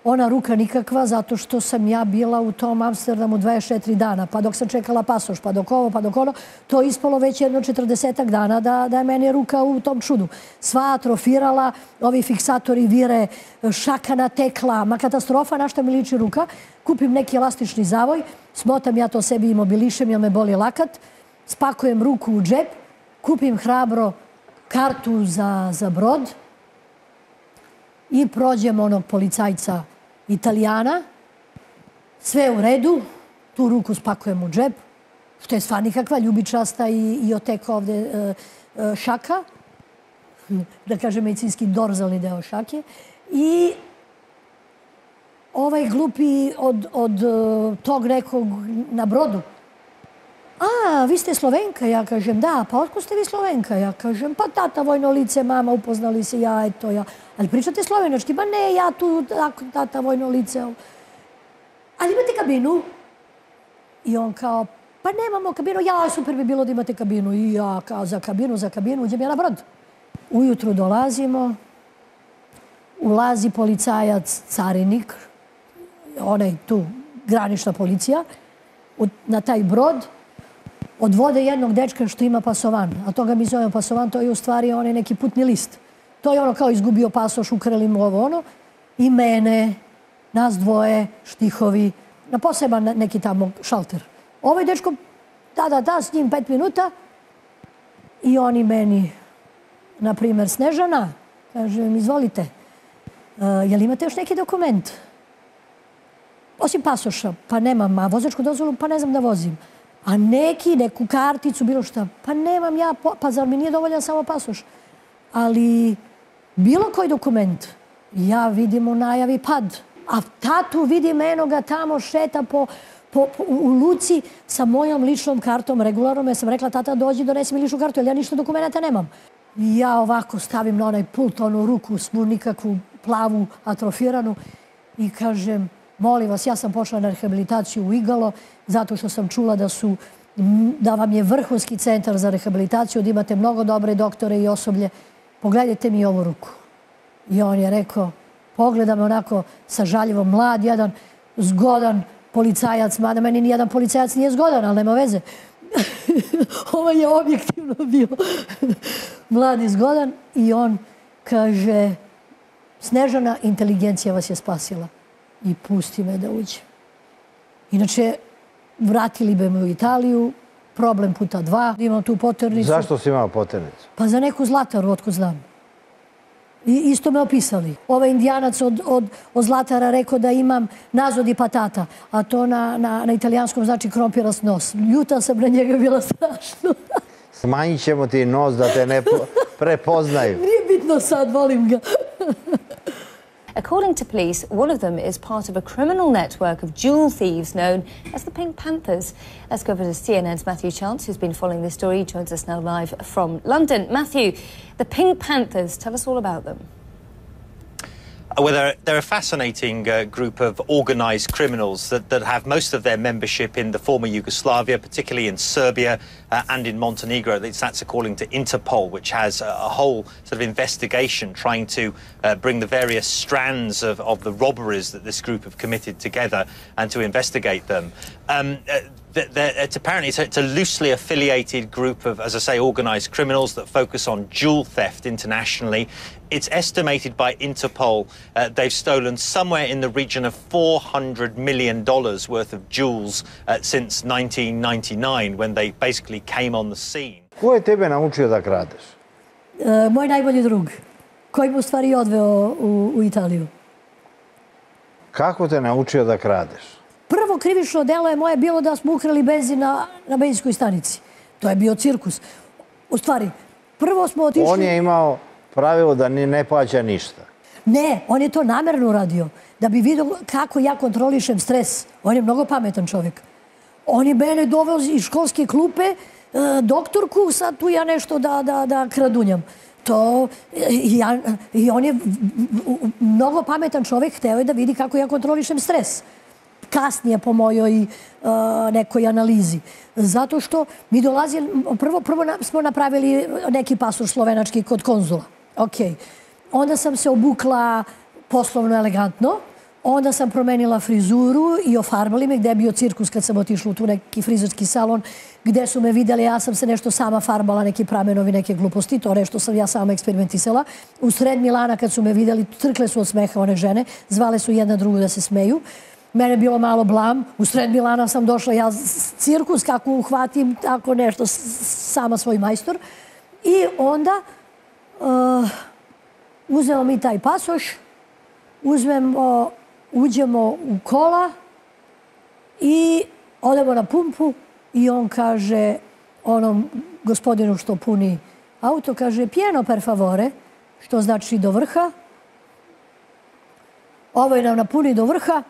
Ona ruka nikakva, zato što sam ja bila u tom Amsterdamu 24 dana, pa dok sam čekala pasoš, pa dok ovo, pa dok ono, to je ispalo već jedno 40 dana da, da je meni ruka u tom čudu. Sva atrofirala, ovi fiksatori vire, šaka natekla, ma katastrofa, na što mi liči ruka. Kupim neki elastični zavoj, smotam ja to sebi imobilišem, jer me boli lakat, spakujem ruku u džep, kupim hrabro kartu za, za brod i prođem onog policajca italijana. Sve u redu, tu ruku spakujem u džep, što je sva nikakva ljubičasta i, i oteka ovde e, e, šaka, da kažem medicinski dorzalni deo šake. I ovaj glupi od, od e, tog nekog na brodu, A, vi ste Slovenka? Ja kažem, da. Pa otko ste vi Slovenka? Ja kažem, pa tata vojno lice, mama, upoznali se, ja, eto, ja. Ali pričate slovenački? Pa ne, ja tu, tako, tata vojno lice. Ali imate kabinu? I on kao, pa nemamo kabinu. Ja, super bi bilo da imate kabinu. I ja, kao, za kabinu, za kabinu, uđem ja na brod. Ujutru dolazimo, ulazi policajac, carinik, onaj tu, granična policija, na taj brod, odvode jednog dečka što ima pasovan, a toga mi zovemo pasovan, to je u stvari onaj neki putni list. To je ono kao izgubio pasoš, ukrali mu ovo ono. I mene, nas dvoje, štihovi, na poseban neki tamo šalter. Ovaj dečko, da, da, da, s njim pet minuta i oni meni, na primjer, Snežana, kažem, izvolite, uh, jel imate još neki dokument? Osim pasoša, pa nemam, a vozačku dozvolu, pa ne znam da vozim a neki, neku karticu, bilo šta. Pa nemam ja, pa zar mi nije dovoljan samo pasoš? Ali bilo koji dokument, ja vidim u najavi pad. A tatu vidim enoga tamo šeta po, po, po, u luci sa mojom ličnom kartom regularnom. Ja sam rekla, tata, dođi, donesi mi ličnu kartu, jer ja ništa dokumenta nemam. Ja ovako stavim na onaj pult, onu ruku, svu nikakvu plavu, atrofiranu i kažem, molim vas, ja sam pošla na rehabilitaciju u Igalo, zato što sam čula da su da vam je vrhunski centar za rehabilitaciju, da imate mnogo dobre doktore i osoblje. Pogledajte mi ovu ruku. I on je rekao, pogledam onako sa žaljevom, mlad, jedan zgodan policajac, mada meni nijedan policajac nije zgodan, ali nema veze. Ovo je objektivno bio mlad i zgodan i on kaže Snežana, inteligencija vas je spasila i pusti me da uđem. Inače, vratili bi me u Italiju, problem puta dva, imam tu poternicu. Zašto si imao poternicu? Pa za neku zlataru, otko znam. I isto me opisali. Ovaj indijanac od, od, od Zlatara rekao da imam nazodi patata, a to na, na, na italijanskom znači krompiras nos. Ljuta sam na njega, bila strašno. Smanjit ćemo ti nos da te ne prepoznaju. Nije bitno sad, volim ga. According to police, one of them is part of a criminal network of jewel thieves known as the Pink Panthers. Let's go over to CNN's Matthew Chance, who's been following this story. He joins us now live from London. Matthew, the Pink Panthers, tell us all about them. Well, they're, a fascinating uh, group of organised criminals that, that have most of their membership in the former Yugoslavia, particularly in Serbia uh, and in Montenegro. That's according to Interpol, which has a, a whole sort of investigation trying to uh, bring the various strands of, of the robberies that this group have committed together and to investigate them. Um, uh, it's apparently it's a, it's a, loosely affiliated group of, as I say, organised criminals that focus on jewel theft internationally. It's estimated by Interpol uh, they've stolen somewhere in the region of 400 million dollars worth of jewels uh, since 1999, when they basically came on the scene. Ko je tebe naučio da kradeš? Uh, moj najbolji drug, koji mu stvari odveo u, u Italiju. Kako te naučio da kradeš? Prvo krivično delo je moje bilo da smo ukrali benzin na, na benzinskoj stanici. To je bio cirkus. U stvari, prvo smo otišli... On je imao pravilo da ni ne plaća ništa. Ne, on je to namjerno uradio. Da bi vidio kako ja kontrolišem stres. On je mnogo pametan čovjek. On je mene doveo iz školske klupe, e, doktorku, sad tu ja nešto da, da, da kradunjam. To, ja, I on je mnogo pametan čovjek, hteo je da vidi kako ja kontrolišem stres kasnije po mojoj uh, nekoj analizi. Zato što mi dolazi, prvo, prvo smo napravili neki pasur slovenački kod konzula. Ok. Onda sam se obukla poslovno elegantno. Onda sam promenila frizuru i ofarbali me gdje je bio cirkus kad sam otišla u tu neki frizorski salon gdje su me vidjeli, ja sam se nešto sama farbala, neki pramenovi, neke gluposti, to nešto sam ja sama eksperimentisala. U sred Milana kad su me vidjeli, trkle su od smeha one žene, zvale su jedna drugu da se smeju. Mene bilo malo blam. U sred Milana sam došla, ja cirkus kako uhvatim, tako nešto, sama svoj majstor. I onda uh, uzmemo mi taj pasoš, uzmemo, uđemo u kola i odemo na pumpu i on kaže onom gospodinu što puni auto, kaže pieno per favore, što znači do vrha. Ovo je nam napuni do vrha,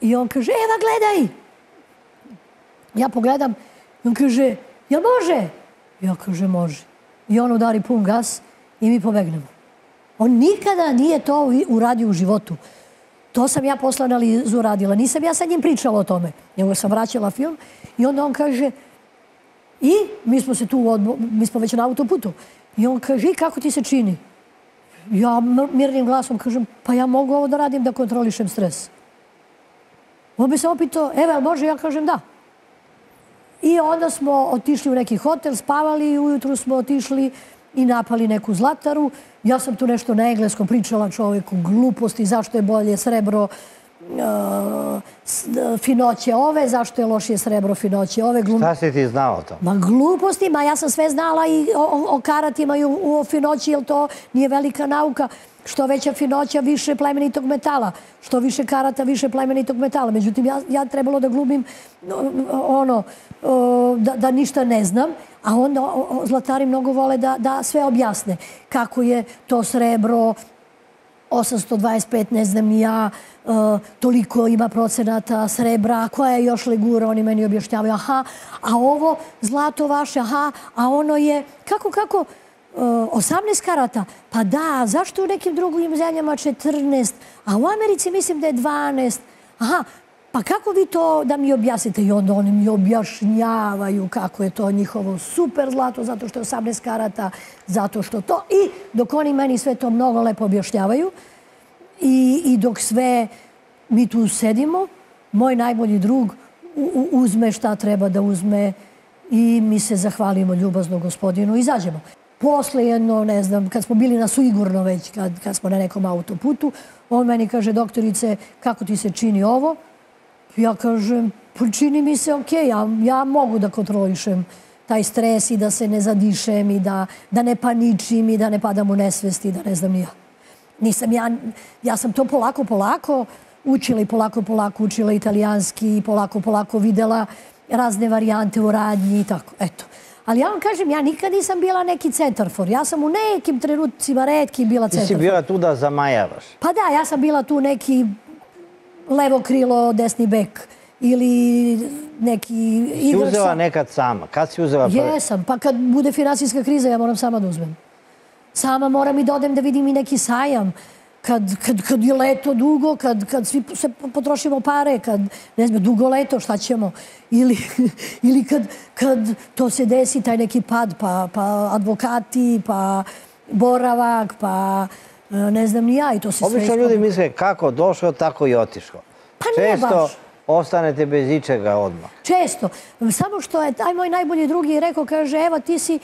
I on kaže, Eva, gledaj! Ja pogledam, on kaže, jel može? Ja kaže, može. I on udari pun gas i mi pobegnemo. On nikada nije to uradio u životu. To sam ja posle analizu radila. Nisam ja sa njim pričala o tome. Nego sam vraćala film i onda on kaže, i mi smo se tu, odbo, mi smo već na autoputu. I on kaže, i kako ti se čini? Ja mirnim glasom kažem, pa ja mogu ovo da radim da kontrolišem stres. On bi se opito, evo, može? Ja kažem da. I onda smo otišli u neki hotel, spavali i ujutru smo otišli i napali neku zlataru. Ja sam tu nešto na engleskom pričala čovjeku, gluposti, zašto je bolje srebro, uh, finoće ove, zašto je lošije srebro finoće ove. Glum... Šta si ti znao to? Ma gluposti, ma ja sam sve znala i o, o karatima i o, o finoći, jer to nije velika nauka što veća finoća, više plemenitog metala. Što više karata, više plemenitog metala. Međutim, ja, ja trebalo da glumim ono, da, da ništa ne znam, a onda zlatari mnogo vole da, da sve objasne. Kako je to srebro, 825, ne znam ni ja, e, toliko ima procenata srebra, koja je još legura, oni meni objašnjavaju, aha, a ovo zlato vaše, aha, a ono je, kako, kako, E, 18 karata. Pa da, zašto u nekim drugim zemljama 14, a u Americi mislim da je 12. Aha, pa kako vi to da mi objasnite? I onda oni mi objašnjavaju kako je to njihovo super zlato, zato što je 18 karata, zato što to. I dok oni meni sve to mnogo lepo objašnjavaju i, i dok sve mi tu sedimo, moj najbolji drug uzme šta treba da uzme i mi se zahvalimo ljubazno gospodinu i izađemo. Posle jedno, ne znam, kad smo bili na Suigurno već, kad, kad smo na nekom autoputu, on meni kaže, doktorice, kako ti se čini ovo? Ja kažem, pa čini mi se ok, ja, ja mogu da kontrolišem taj stres i da se ne zadišem i da, da ne paničim i da ne padam u nesvesti, da ne znam ni ja. Nisam ja, ja sam to polako, polako učila i polako, polako učila italijanski i polako, polako videla razne varijante u radnji i tako. Eto. Ali ja vam kažem, ja nikad nisam bila neki centarfor. Ja sam u nekim trenucima redki bila centarfor. Ti si bila tu da zamajavaš. Pa da, ja sam bila tu neki levo krilo, desni bek ili neki igrač. Si uzela nekad sama? Kad si uzela prvi? Jesam, pa kad bude finansijska kriza ja moram sama da uzmem. Sama moram i da odem da vidim i neki sajam kad, kad, kad je leto dugo, kad, kad svi se potrošimo pare, kad ne znam, dugo leto, šta ćemo? Ili, ili kad, kad to se desi, taj neki pad, pa, pa advokati, pa boravak, pa ne znam ni ja i to se Obično sve... Obično ljudi misle kako došlo, tako i otišlo. Pa ne Često baš. ostanete bez ičega odmah. Često. Samo što je taj moj najbolji drugi rekao, kaže, evo ti si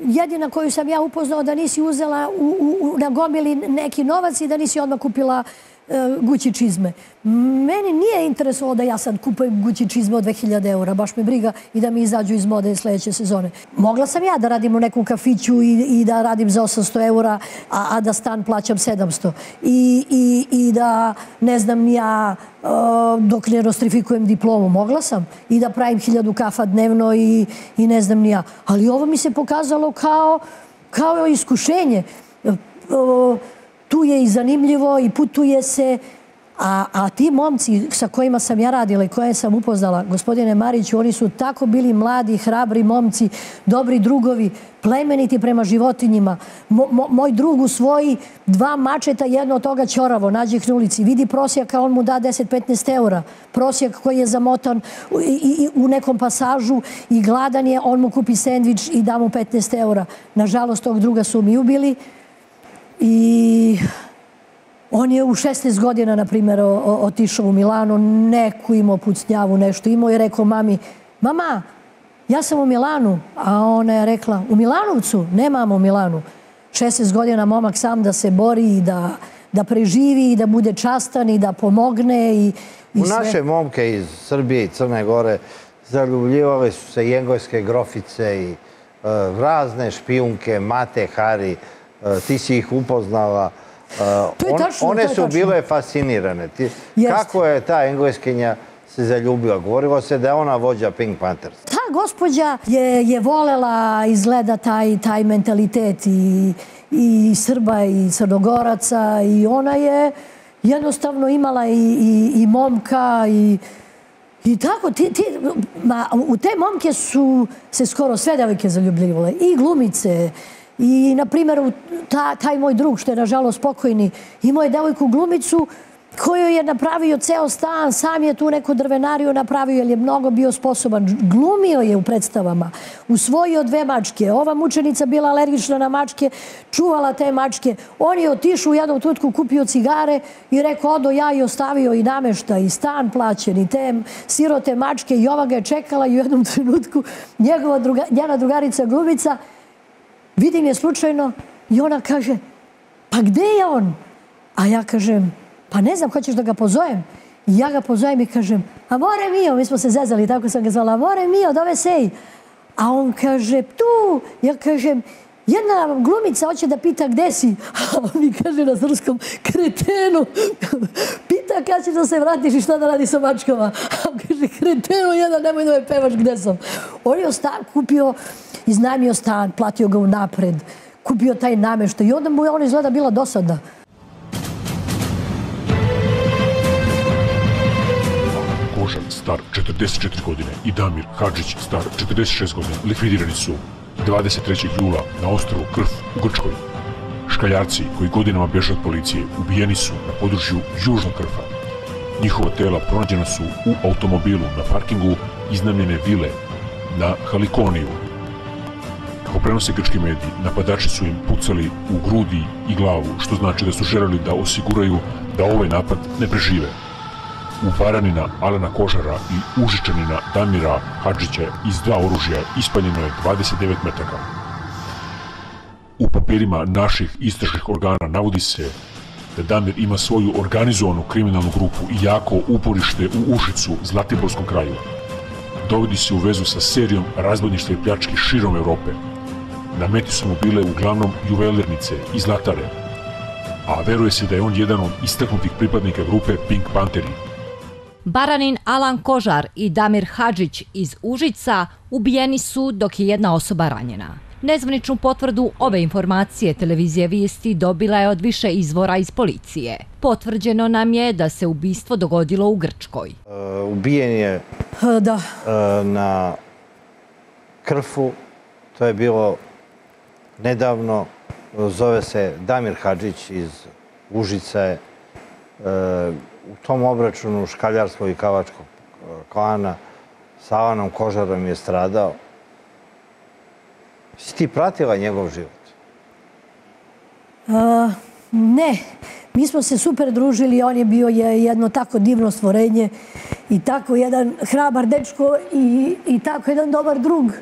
jedina koju sam ja upoznao da nisi uzela u, u, na gomili neki novac i da nisi odmah kupila Gući Gucci čizme. Meni nije interesovalo da ja sad kupujem Gucci čizme od 2000 eura, baš me briga i da mi izađu iz mode sljedeće sezone. Mogla sam ja da radim u nekom kafiću i, i da radim za 800 eura, a, a da stan plaćam 700. I, i, i da, ne znam, ja e, dok ne rostrifikujem diplomu, mogla sam i da pravim hiljadu kafa dnevno i, i ne znam ni ja. Ali ovo mi se pokazalo kao, kao iskušenje. E, tu je i zanimljivo i putuje se. A, a ti momci sa kojima sam ja radila i koje sam upoznala, gospodine Mariću, oni su tako bili mladi, hrabri momci, dobri drugovi, plemeniti prema životinjima. Mo, mo, moj drug u svoji dva mačeta, jedno od toga čoravo, nađe ih na ulici, vidi prosjaka, on mu da 10-15 eura. Prosjak koji je zamotan u, i, i, u nekom pasažu i gladan je, on mu kupi sendvič i da mu 15 eura. Nažalost, tog druga su mi ubili. I on je u 16 godina, na primjer, otišao u Milano, neku imao pucnjavu, nešto imao i rekao mami, mama, ja sam u Milanu. A ona je rekla, u Milanovcu? Nemamo u Milanu. 16 godina momak sam da se bori i da, da preživi i da bude častan i da pomogne. I, i u naše momke iz Srbije i Crne Gore zaljubljivale su se i engleske grofice i uh, razne špijunke, Mate, Hari, ti si ih upoznala. E, one su bile fascinirane. Kako je ta engleskinja se zaljubila? Govorilo se da je ona vođa Pink Panthers. Ta gospođa je volela izgleda taj mentalitet i Srba i Crnogoraca i ona je jednostavno imala i momka i tako. U te momke su se skoro sve devojke zaljubljivale. I glumice, I, na primjer, ta, taj moj drug, što je nažalost spokojni, imao je devojku glumicu koju je napravio ceo stan, sam je tu neku drvenariju napravio, jer je mnogo bio sposoban. Glumio je u predstavama, usvojio dve mačke. Ova mučenica bila alergična na mačke, čuvala te mačke. On je otišao u jednom tutku, kupio cigare i rekao, odo ja i ostavio i namešta i stan plaćen i te sirote mačke. I ova ga je čekala i u jednom trenutku njegova druga, njena drugarica glumica vidim je slučajno i ona kaže, pa gde je on? A ja kažem, pa ne znam, hoćeš da ga pozovem? I ja ga pozovem i kažem, a more mio, mi smo se zezali, tako sam ga zvala, more mio, dove sej? A on kaže, tu, ja kažem, jedna glumica hoće da pita gde si, a on mi kaže na srpskom, kretenu, pita kada ćeš da se vratiš i šta da radi sa mačkama. A on kaže, kretenu jedan, nemoj da me pevaš gde sam. On je stan kupio, iznajmio stan, platio ga u napred, kupio taj nameštaj i onda mu je on izgleda bila dosadna. Kožan, star 44 godine, i Damir Hadžić, star 46 godina, likvidirani su 23. jula na ostrovu Krf u Grčkoj. Škaljarci koji godinama bježe od policije ubijeni su na području Južnog Krfa. Njihova tela pronađena su u automobilu na parkingu iznamljene vile na Halikoniju, Kako prenose grčki mediji, napadači su im pucali u grudi i glavu, što znači da su želeli da osiguraju da ovaj napad ne prežive u Alana Alena Kožara i Užičanina Damira Hadžića iz dva oružja ispaljeno je 29 metaka. U papirima naših istražnih organa navodi se da Damir ima svoju organizovanu kriminalnu grupu i jako uporište u Užicu, Zlatiborskom kraju. Dovodi se u vezu sa serijom razbodništva i pljački širom Europe. Na meti su mu bile uglavnom juvelirnice i zlatare, a veruje se da je on jedan od istaknutih pripadnika grupe Pink Pantheri. Baranin Alan Kožar i Damir Hadžić iz Užica ubijeni su dok je jedna osoba ranjena. Nezvaničnu potvrdu ove informacije televizija Vijesti dobila je od više izvora iz policije. Potvrđeno nam je da se ubistvo dogodilo u Grčkoj. Uh, ubijen je Da. uh, na Krfu, to je bilo nedavno, zove se Damir Hadžić iz Užica je. Uh, u tom obračunu Škaljarskog i Kavačkog klana sa Alanom Kožarom je stradao. Si ti pratila njegov život? Ne, mi smo se super družili, on je bio je jedno tako divno stvorenje i tako jedan hrabar dečko i, i tako jedan dobar drug.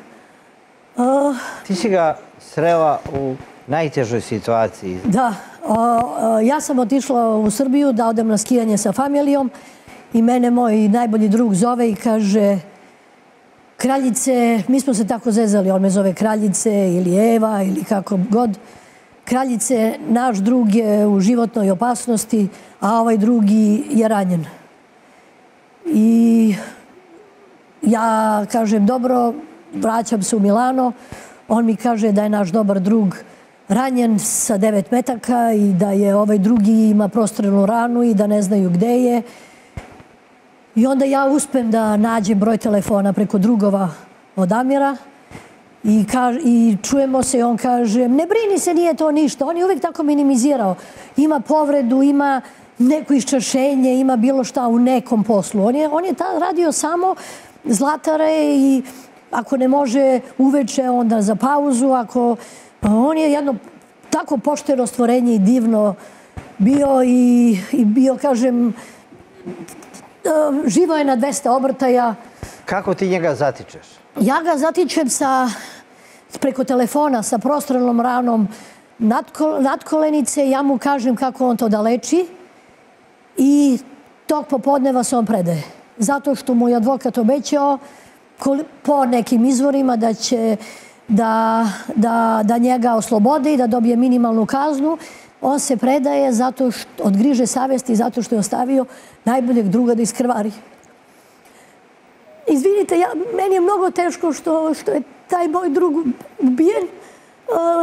Ti si ga srela u najtežoj situaciji. da, ja sam otišla u Srbiju da odem na skijanje sa familijom i mene moj najbolji drug zove i kaže Kraljice, mi smo se tako zezali, on me zove Kraljice ili Eva ili kako god. Kraljice, naš drug je u životnoj opasnosti, a ovaj drugi je ranjen. I ja kažem, dobro, vraćam se u Milano. On mi kaže da je naš dobar drug ranjen sa devet metaka i da je ovaj drugi ima prostrelnu ranu i da ne znaju gde je. I onda ja uspem da nađem broj telefona preko drugova od Amira i, kaž, i čujemo se i on kaže ne brini se, nije to ništa. On je uvijek tako minimizirao. Ima povredu, ima neko iščašenje, ima bilo šta u nekom poslu. On je, on je ta, radio samo zlatare i ako ne može uveče, onda za pauzu. Ako, on je jedno tako pošteno stvorenje i divno bio i, i bio, kažem, živo je na 200 obrtaja. Kako ti njega zatičeš? Ja ga zatičem sa, preko telefona sa prostrelnom ranom nadko, nadkolenice. Ja mu kažem kako on to da leči i tog popodneva se on predaje. Zato što mu je advokat obećao po nekim izvorima da će da, da, da njega oslobode i da dobije minimalnu kaznu. On se predaje zato što odgriže savjesti zato što je ostavio najboljeg druga da iskrvari. Izvinite, ja, meni je mnogo teško što, što je taj moj drug ubijen,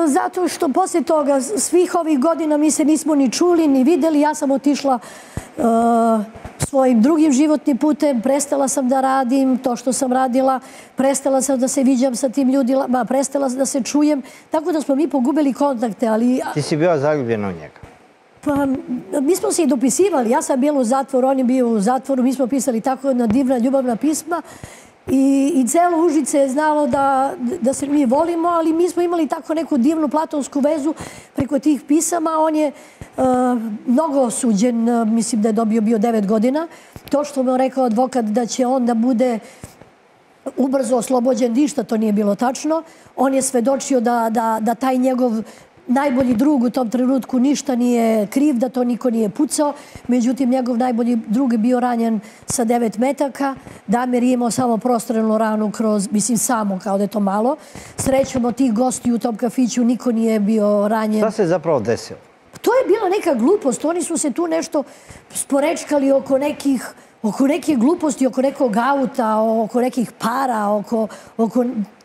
zato što poslije toga svih ovih godina mi se nismo ni čuli, ni videli. Ja sam otišla uh, svojim drugim životnim putem, prestala sam da radim to što sam radila, prestala sam da se viđam sa tim ljudima, prestala sam da se čujem, tako da smo mi pogubili kontakte, ali... Ti si bila zaljubljena u njega? Pa, mi smo se i dopisivali. Ja sam bila u zatvoru, on je bio u zatvoru. Mi smo pisali tako jedna divna ljubavna pisma. I, i celo Užice je znalo da, da se mi volimo, ali mi smo imali tako neku divnu platonsku vezu preko tih pisama. On je uh, mnogo osuđen, e, mislim da je dobio bio devet godina. To što mu je rekao advokat da će on da bude ubrzo oslobođen, ništa to nije bilo tačno. On je svedočio da, da, da taj njegov najbolji drug u tom trenutku ništa nije kriv, da to niko nije pucao. Međutim, njegov najbolji drug je bio ranjen sa devet metaka. Damir je imao samo prostrelnu ranu kroz, mislim, samo, kao da je to malo. Srećom od tih gosti u tom kafiću niko nije bio ranjen. Šta se zapravo desilo? To je bila neka glupost. Oni su se tu nešto sporečkali oko nekih oko neke gluposti, oko nekog auta, oko nekih para, oko, oko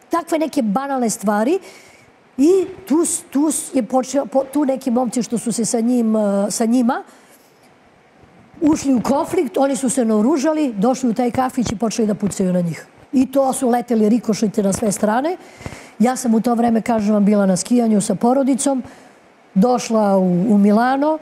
takve neke banalne stvari. I tu, tu je počeo, tu neki momci što su se sa, njim, e, sa njima ušli u konflikt, oni su se naoružali, došli u taj kafić i počeli da pucaju na njih. I to su leteli rikošite na sve strane. Ja sam u to vreme, kažem vam, bila na skijanju sa porodicom, došla u, u Milano,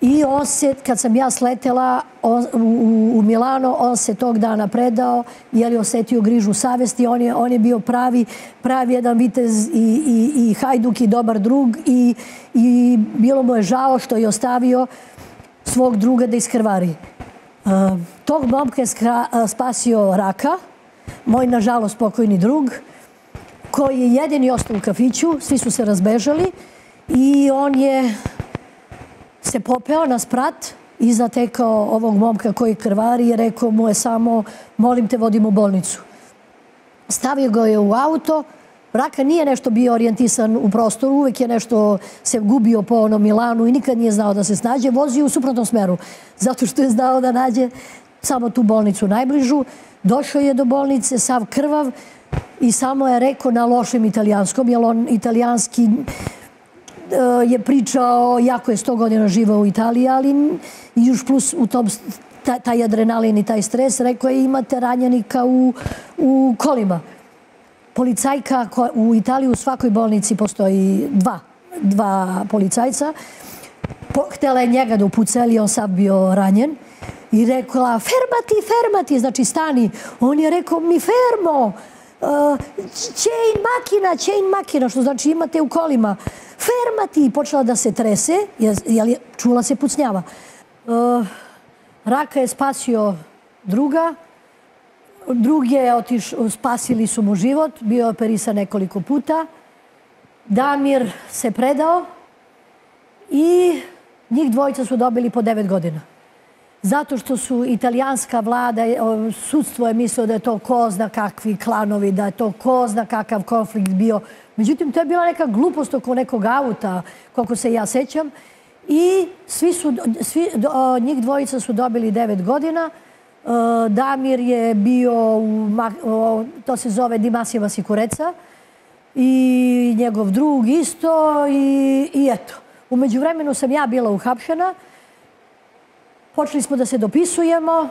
I on se, kad sam ja sletela on, u, u Milano, on se tog dana predao, je li osetio grižu savesti, on je, on je bio pravi, pravi jedan vitez i, i, i hajduk i dobar drug i, i bilo mu je žao što je ostavio svog druga da iskrvari. E, tog momka je e, spasio raka, moj nažalost pokojni drug, koji je jedini ostao u kafiću, svi su se razbežali i on je se popeo na sprat i zatekao ovog momka koji krvari i rekao mu je samo molim te vodim u bolnicu. Stavio ga je u auto, Raka nije nešto bio orijentisan u prostoru, uvek je nešto se gubio po onom Milanu i nikad nije znao da se snađe. Vozio u suprotnom smeru, zato što je znao da nađe samo tu bolnicu najbližu. Došao je do bolnice, sav krvav i samo je rekao na lošem italijanskom, jer on italijanski Eh, je pričao, jako je sto godina živao u Italiji, ali i još plus u tom taj adrenalin i taj stres, rekao je imate ranjenika u, u kolima policajka u Italiji u svakoj bolnici postoji dva, dva policajca. Htela je njega da upuca, ali on sad bio ranjen. I rekla, fermati, fermati, znači stani. On je rekao, mi fermo, chain makina, chain makina, što znači imate u kolima. Fermati, i počela da se trese, jer je čula se pucnjava. Uh, Raka je spasio druga, druge otiš, spasili su mu život, bio je operisan nekoliko puta. Damir se predao i njih dvojica su dobili po devet godina. Zato što su italijanska vlada, e, sudstvo je mislio da je to ko zna kakvi klanovi, da je to ko zna kakav konflikt bio. Međutim, to je bila neka glupost oko nekog auta, koliko se ja sećam. I svi su, svi, njih dvojica su dobili devet godina. E, Damir je bio, u, to se zove Dimasijeva Sikureca, i njegov drug isto, i, i eto. Umeđu vremenu sam ja bila uhapšena, počeli smo da se dopisujemo,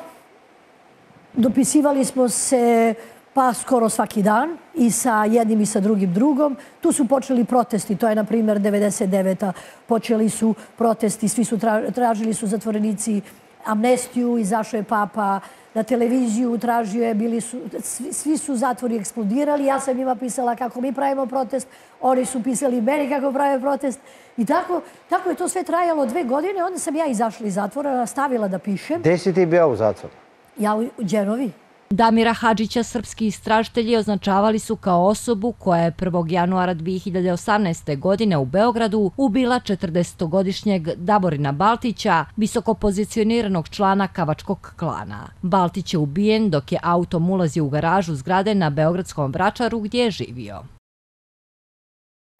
dopisivali smo se pa skoro svaki dan i sa jednim i sa drugim drugom. Tu su počeli protesti, to je na primjer 99. Počeli su protesti, svi su tražili su zatvorenici amnestiju, izašao je papa na televiziju, tražio je, bili su, svi, su zatvori eksplodirali. Ja sam ima pisala kako mi pravimo protest, oni su pisali meni kako prave protest. I tako, tako je to sve trajalo dve godine. Onda sam ja izašla iz zatvora, nastavila da pišem. Gde si ti bio u zatvoru? Ja u Dženovi. Damira Hadžića srpski istražitelji označavali su kao osobu koja je 1. januara 2018. godine u Beogradu ubila 40-godišnjeg Daborina Baltića, visoko pozicioniranog člana Kavačkog klana. Baltić je ubijen dok je autom ulazi u garažu zgrade na Beogradskom vračaru gdje je živio.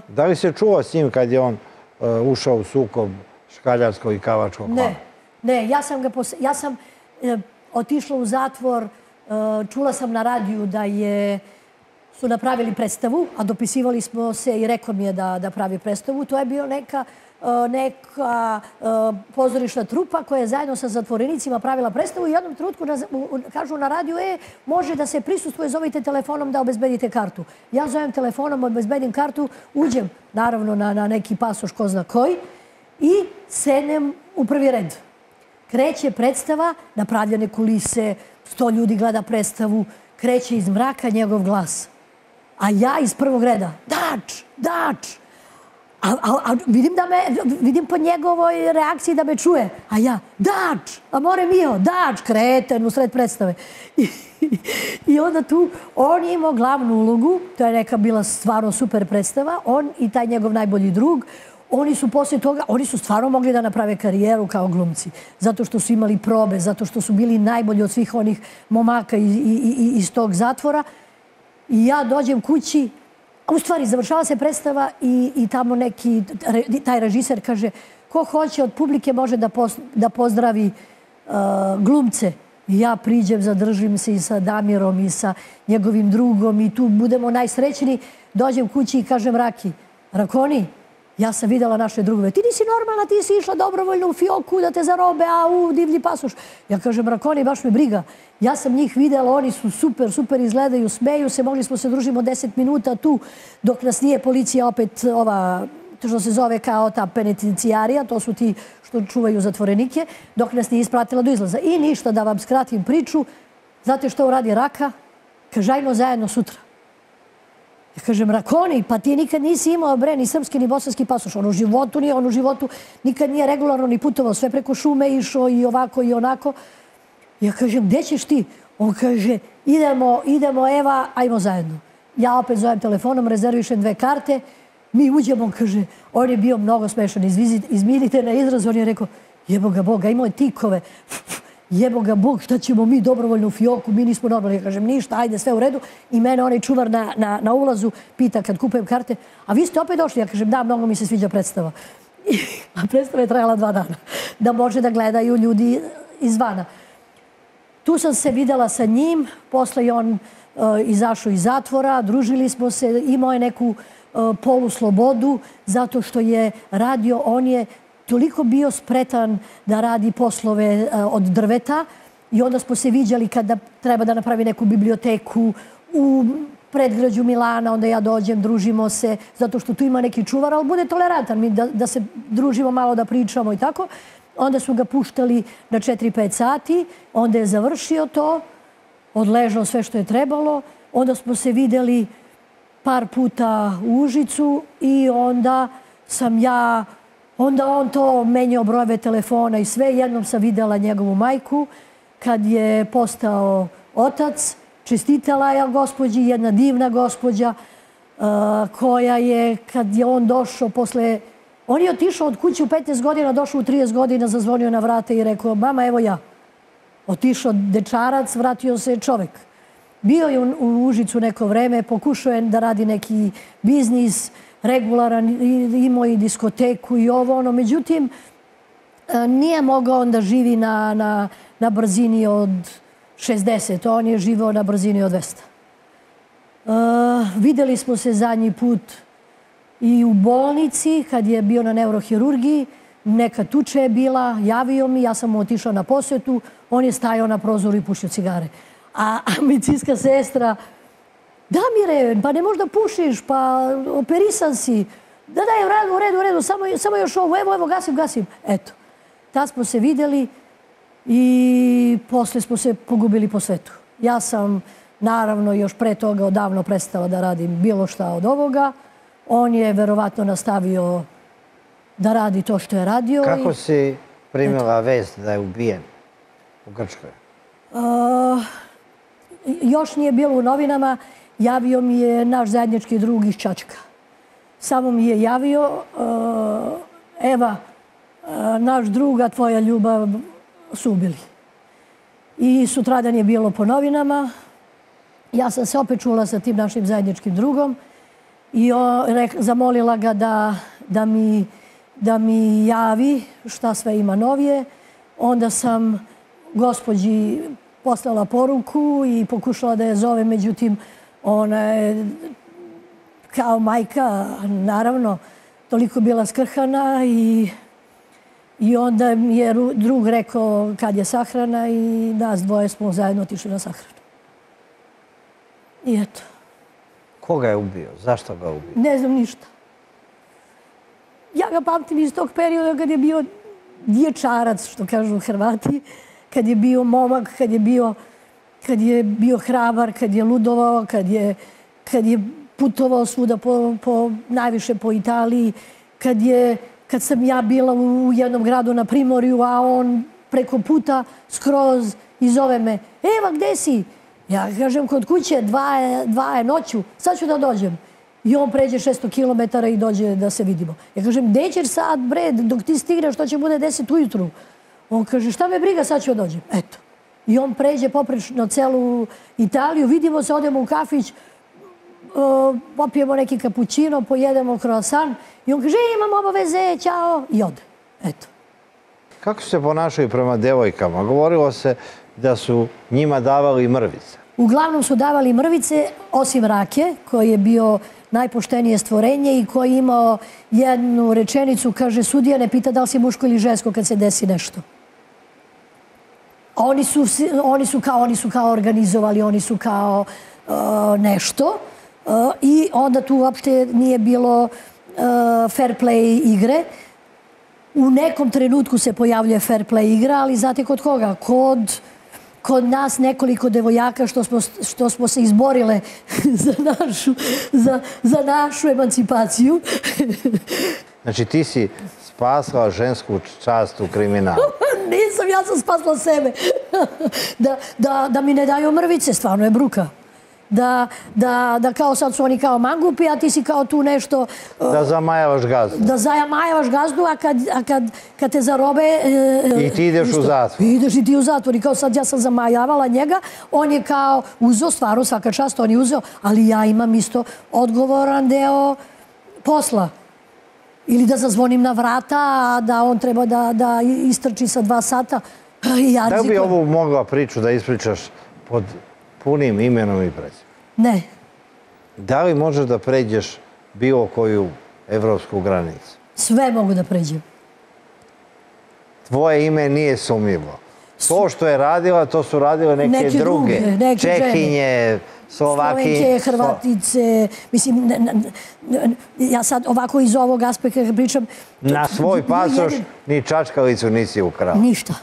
Da li se čuo s njim kad je on e, ušao u sukob Škaljarskog i Kavačkog klana? Ne, ne, ja sam, ga ja sam e, otišla u zatvor Eh, čula sam na radiju da je su napravili predstavu, a dopisivali smo se i rekao mi je da, da pravi predstavu. To je bio neka, eh, neka eh, pozorišna trupa koja je zajedno sa zatvorenicima pravila predstavu i u jednom trutku kažu na radiju, e, može da se prisustuje, zovite telefonom da obezbedite kartu. Ja zovem telefonom, obezbedim kartu, uđem naravno na, na neki pasoš ko zna koji i senem u prvi red. Kreće predstava, napravljene kulise, sto ljudi gleda predstavu, kreće iz mraka njegov glas. A ja iz prvog reda, dač, dač. A, a, a vidim, da me, vidim po njegovoj reakciji da me čuje. A ja, dač, a more mio, dač, kreten u sred predstave. I, I onda tu, on je imao glavnu ulogu, to je neka bila stvarno super predstava, on i taj njegov najbolji drug, oni su poslije toga, oni su stvarno mogli da naprave karijeru kao glumci. Zato što su imali probe, zato što su bili najbolji od svih onih momaka iz, iz tog zatvora. I ja dođem kući, a u stvari završava se predstava i, i tamo neki, taj režiser kaže ko hoće od publike može da, da pozdravi uh, glumce. I ja priđem, zadržim se i sa Damirom i sa njegovim drugom i tu budemo najsrećeni. Dođem kući i kažem Raki, Rakoni, Ja sam videla naše drugove. Ti nisi normalna, ti si išla dobrovoljno u fioku da te zarobe, a u divlji pasuš. Ja kažem, Rakoni, baš me briga. Ja sam njih videla, oni su super, super izgledaju, smeju se, mogli smo se družimo deset minuta tu, dok nas nije policija opet ova, to što se zove kao ta penitencijarija, to su ti što čuvaju zatvorenike, dok nas nije ispratila do izlaza. I ništa, da vam skratim priču, znate što uradi Raka? Kažajmo zajedno sutra. Ja kažem, Rakoni, pa ti nikad nisi imao bre ni srpski ni bosanski pasoš. On u životu nije, on u životu nikad nije regularno ni putovao. Sve preko šume išao i ovako i onako. Ja kažem, gdje ćeš ti? On kaže, idemo, idemo, Eva, ajmo zajedno. Ja opet zovem telefonom, rezervišem dve karte, mi uđemo, kaže, on je bio mnogo smešan, izminite na izraz, on je rekao, jebo ga Boga, imao je tikove, jebo ga Bog, šta ćemo mi dobrovoljno u fioku, mi nismo normalni. Ja kažem, ništa, ajde, sve u redu. I mene onaj čuvar na, na, na ulazu pita kad kupujem karte, a vi ste opet došli? Ja kažem, da, mnogo mi se sviđa predstava. a predstava je trajala dva dana, da može da gledaju ljudi izvana. Tu sam se videla sa njim, posle je on e, izašao iz zatvora, družili smo se, imao je neku e, polu slobodu, zato što je radio, on je toliko bio spretan da radi poslove eh, od drveta i onda smo se viđali kada treba da napravi neku biblioteku u predgrađu Milana, onda ja dođem, družimo se, zato što tu ima neki čuvar, ali bude tolerantan mi da, da se družimo malo, da pričamo i tako. Onda su ga puštali na 4-5 sati, onda je završio to, odležao sve što je trebalo, onda smo se videli par puta u Užicu i onda sam ja Onda on to menjao brojeve telefona i sve. Jednom sam videla njegovu majku kad je postao otac. Čestitala je gospođi, jedna divna gospođa uh, koja je, kad je on došao posle... On je otišao od kuće u 15 godina, došao u 30 godina, zazvonio na vrate i rekao, mama, evo ja. Otišao dečarac, vratio se čovek. Bio je u Užicu neko vreme, pokušao je da radi neki biznis, regularan, imao i diskoteku i ovo ono. Međutim, e, nije mogao on da živi na, na, na brzini od 60. On je živao na brzini od 200. Uh, e, videli smo se zadnji put i u bolnici kad je bio na neurohirurgiji. Neka tuče je bila, javio mi, ja sam mu otišao na posetu, on je stajao na prozoru i pušio cigare. A, a medicinska sestra Damire, pa ne možda pušiš, pa operisan si. Da, da, u redu, u redu, u redu, samo, samo još ovo, evo, evo, gasim, gasim. Eto, tad smo se videli i posle smo se pogubili po svetu. Ja sam, naravno, još pre toga odavno prestala da radim bilo šta od ovoga. On je verovatno nastavio da radi to što je radio. Kako si primjela vest da je ubijen u Grčkoj? Uh, još nije bilo u novinama javio mi je naš zajednički drug iz Čačka. Samo mi je javio, eh, Eva, eh, naš druga, tvoja ljubav su ubili. I sutradan je bilo po novinama. Ja sam se opet čula sa tim našim zajedničkim drugom i zamolila ga da, da, mi, da mi javi šta sve ima novije. Onda sam gospođi poslala poruku i pokušala da je zove, međutim, ona je kao majka, naravno, toliko bila skrhana i, i onda mi je drug rekao kad je sahrana i nas dvoje smo zajedno otišli na sahranu. I eto. Koga je ubio? Zašto ga ubio? Ne znam ništa. Ja ga pamtim iz tog perioda kad je bio dječarac, što kažu Hrvati, kad je bio momak, kad je bio kad je bio hrabar, kad je ludovao, kad je, kad je putovao svuda po, po, najviše po Italiji, kad, je, kad sam ja bila u jednom gradu na Primorju, a on preko puta skroz i zove me, Eva, gde si? Ja kažem, kod kuće, dva je, dva je noću, sad ću da dođem. I on pređe 600 km i dođe da se vidimo. Ja kažem, gde ćeš sad, bre, dok ti stigneš, što će bude 10 ujutru? On kaže, šta me briga, sad ću da dođem. Eto. I on pređe poprečno celu Italiju, vidimo se, odemo u kafić, popijemo neki kapućino, pojedemo croissant i on kaže, imam obaveze, ćao, i ode. Eto. Kako se ponašaju prema devojkama? Govorilo se da su njima davali mrvice. Uglavnom su davali mrvice, osim Rake, koji je bio najpoštenije stvorenje i koji imao jednu rečenicu, kaže, sudija ne pita da li si muško ili žensko kad se desi nešto oni su, oni su kao oni su kao organizovali, oni su kao uh, nešto uh, i onda tu uopšte nije bilo uh, fair play igre. U nekom trenutku se pojavljuje fair play igra, ali znate kod koga? Kod kod nas nekoliko devojaka što smo, što smo se izborile za našu, za, za našu emancipaciju. Znači ti si spasla žensku čast u kriminalu. Nisam, ja sam spasla sebe. da, da, da mi ne daju mrvice, stvarno je bruka. Da, da, da kao sad su oni kao mangupi, a ti si kao tu nešto... Uh, da zamajavaš gazdu. Da zamajavaš gazdu, a kad, a kad, kad te zarobe... Uh, I ti ideš isto, u zatvor. Ideš i ti u zatvor. I kao sad ja sam zamajavala njega, on je kao uzeo, stvarno svaka čast, on je uzeo, ali ja imam isto odgovoran deo posla. Ili da zazvonim na vrata, a da on treba da, da istrči sa dva sata. Ja da bi ovu mogla priču da ispričaš pod punim imenom i prezimenom? Ne. Da li možeš da pređeš bilo koju evropsku granicu? Sve mogu da pređem. Tvoje ime nije sumljivo. To što je radila, to su radile neke, neke druge. druge. Neke Čehinje, Slovaki. Slovenke, Hrvatice. Mislim, ne, ne, ja sad ovako iz ovog aspekta pričam... Na svoj pasoš ni čačkalicu nisi ukrao. Ništa.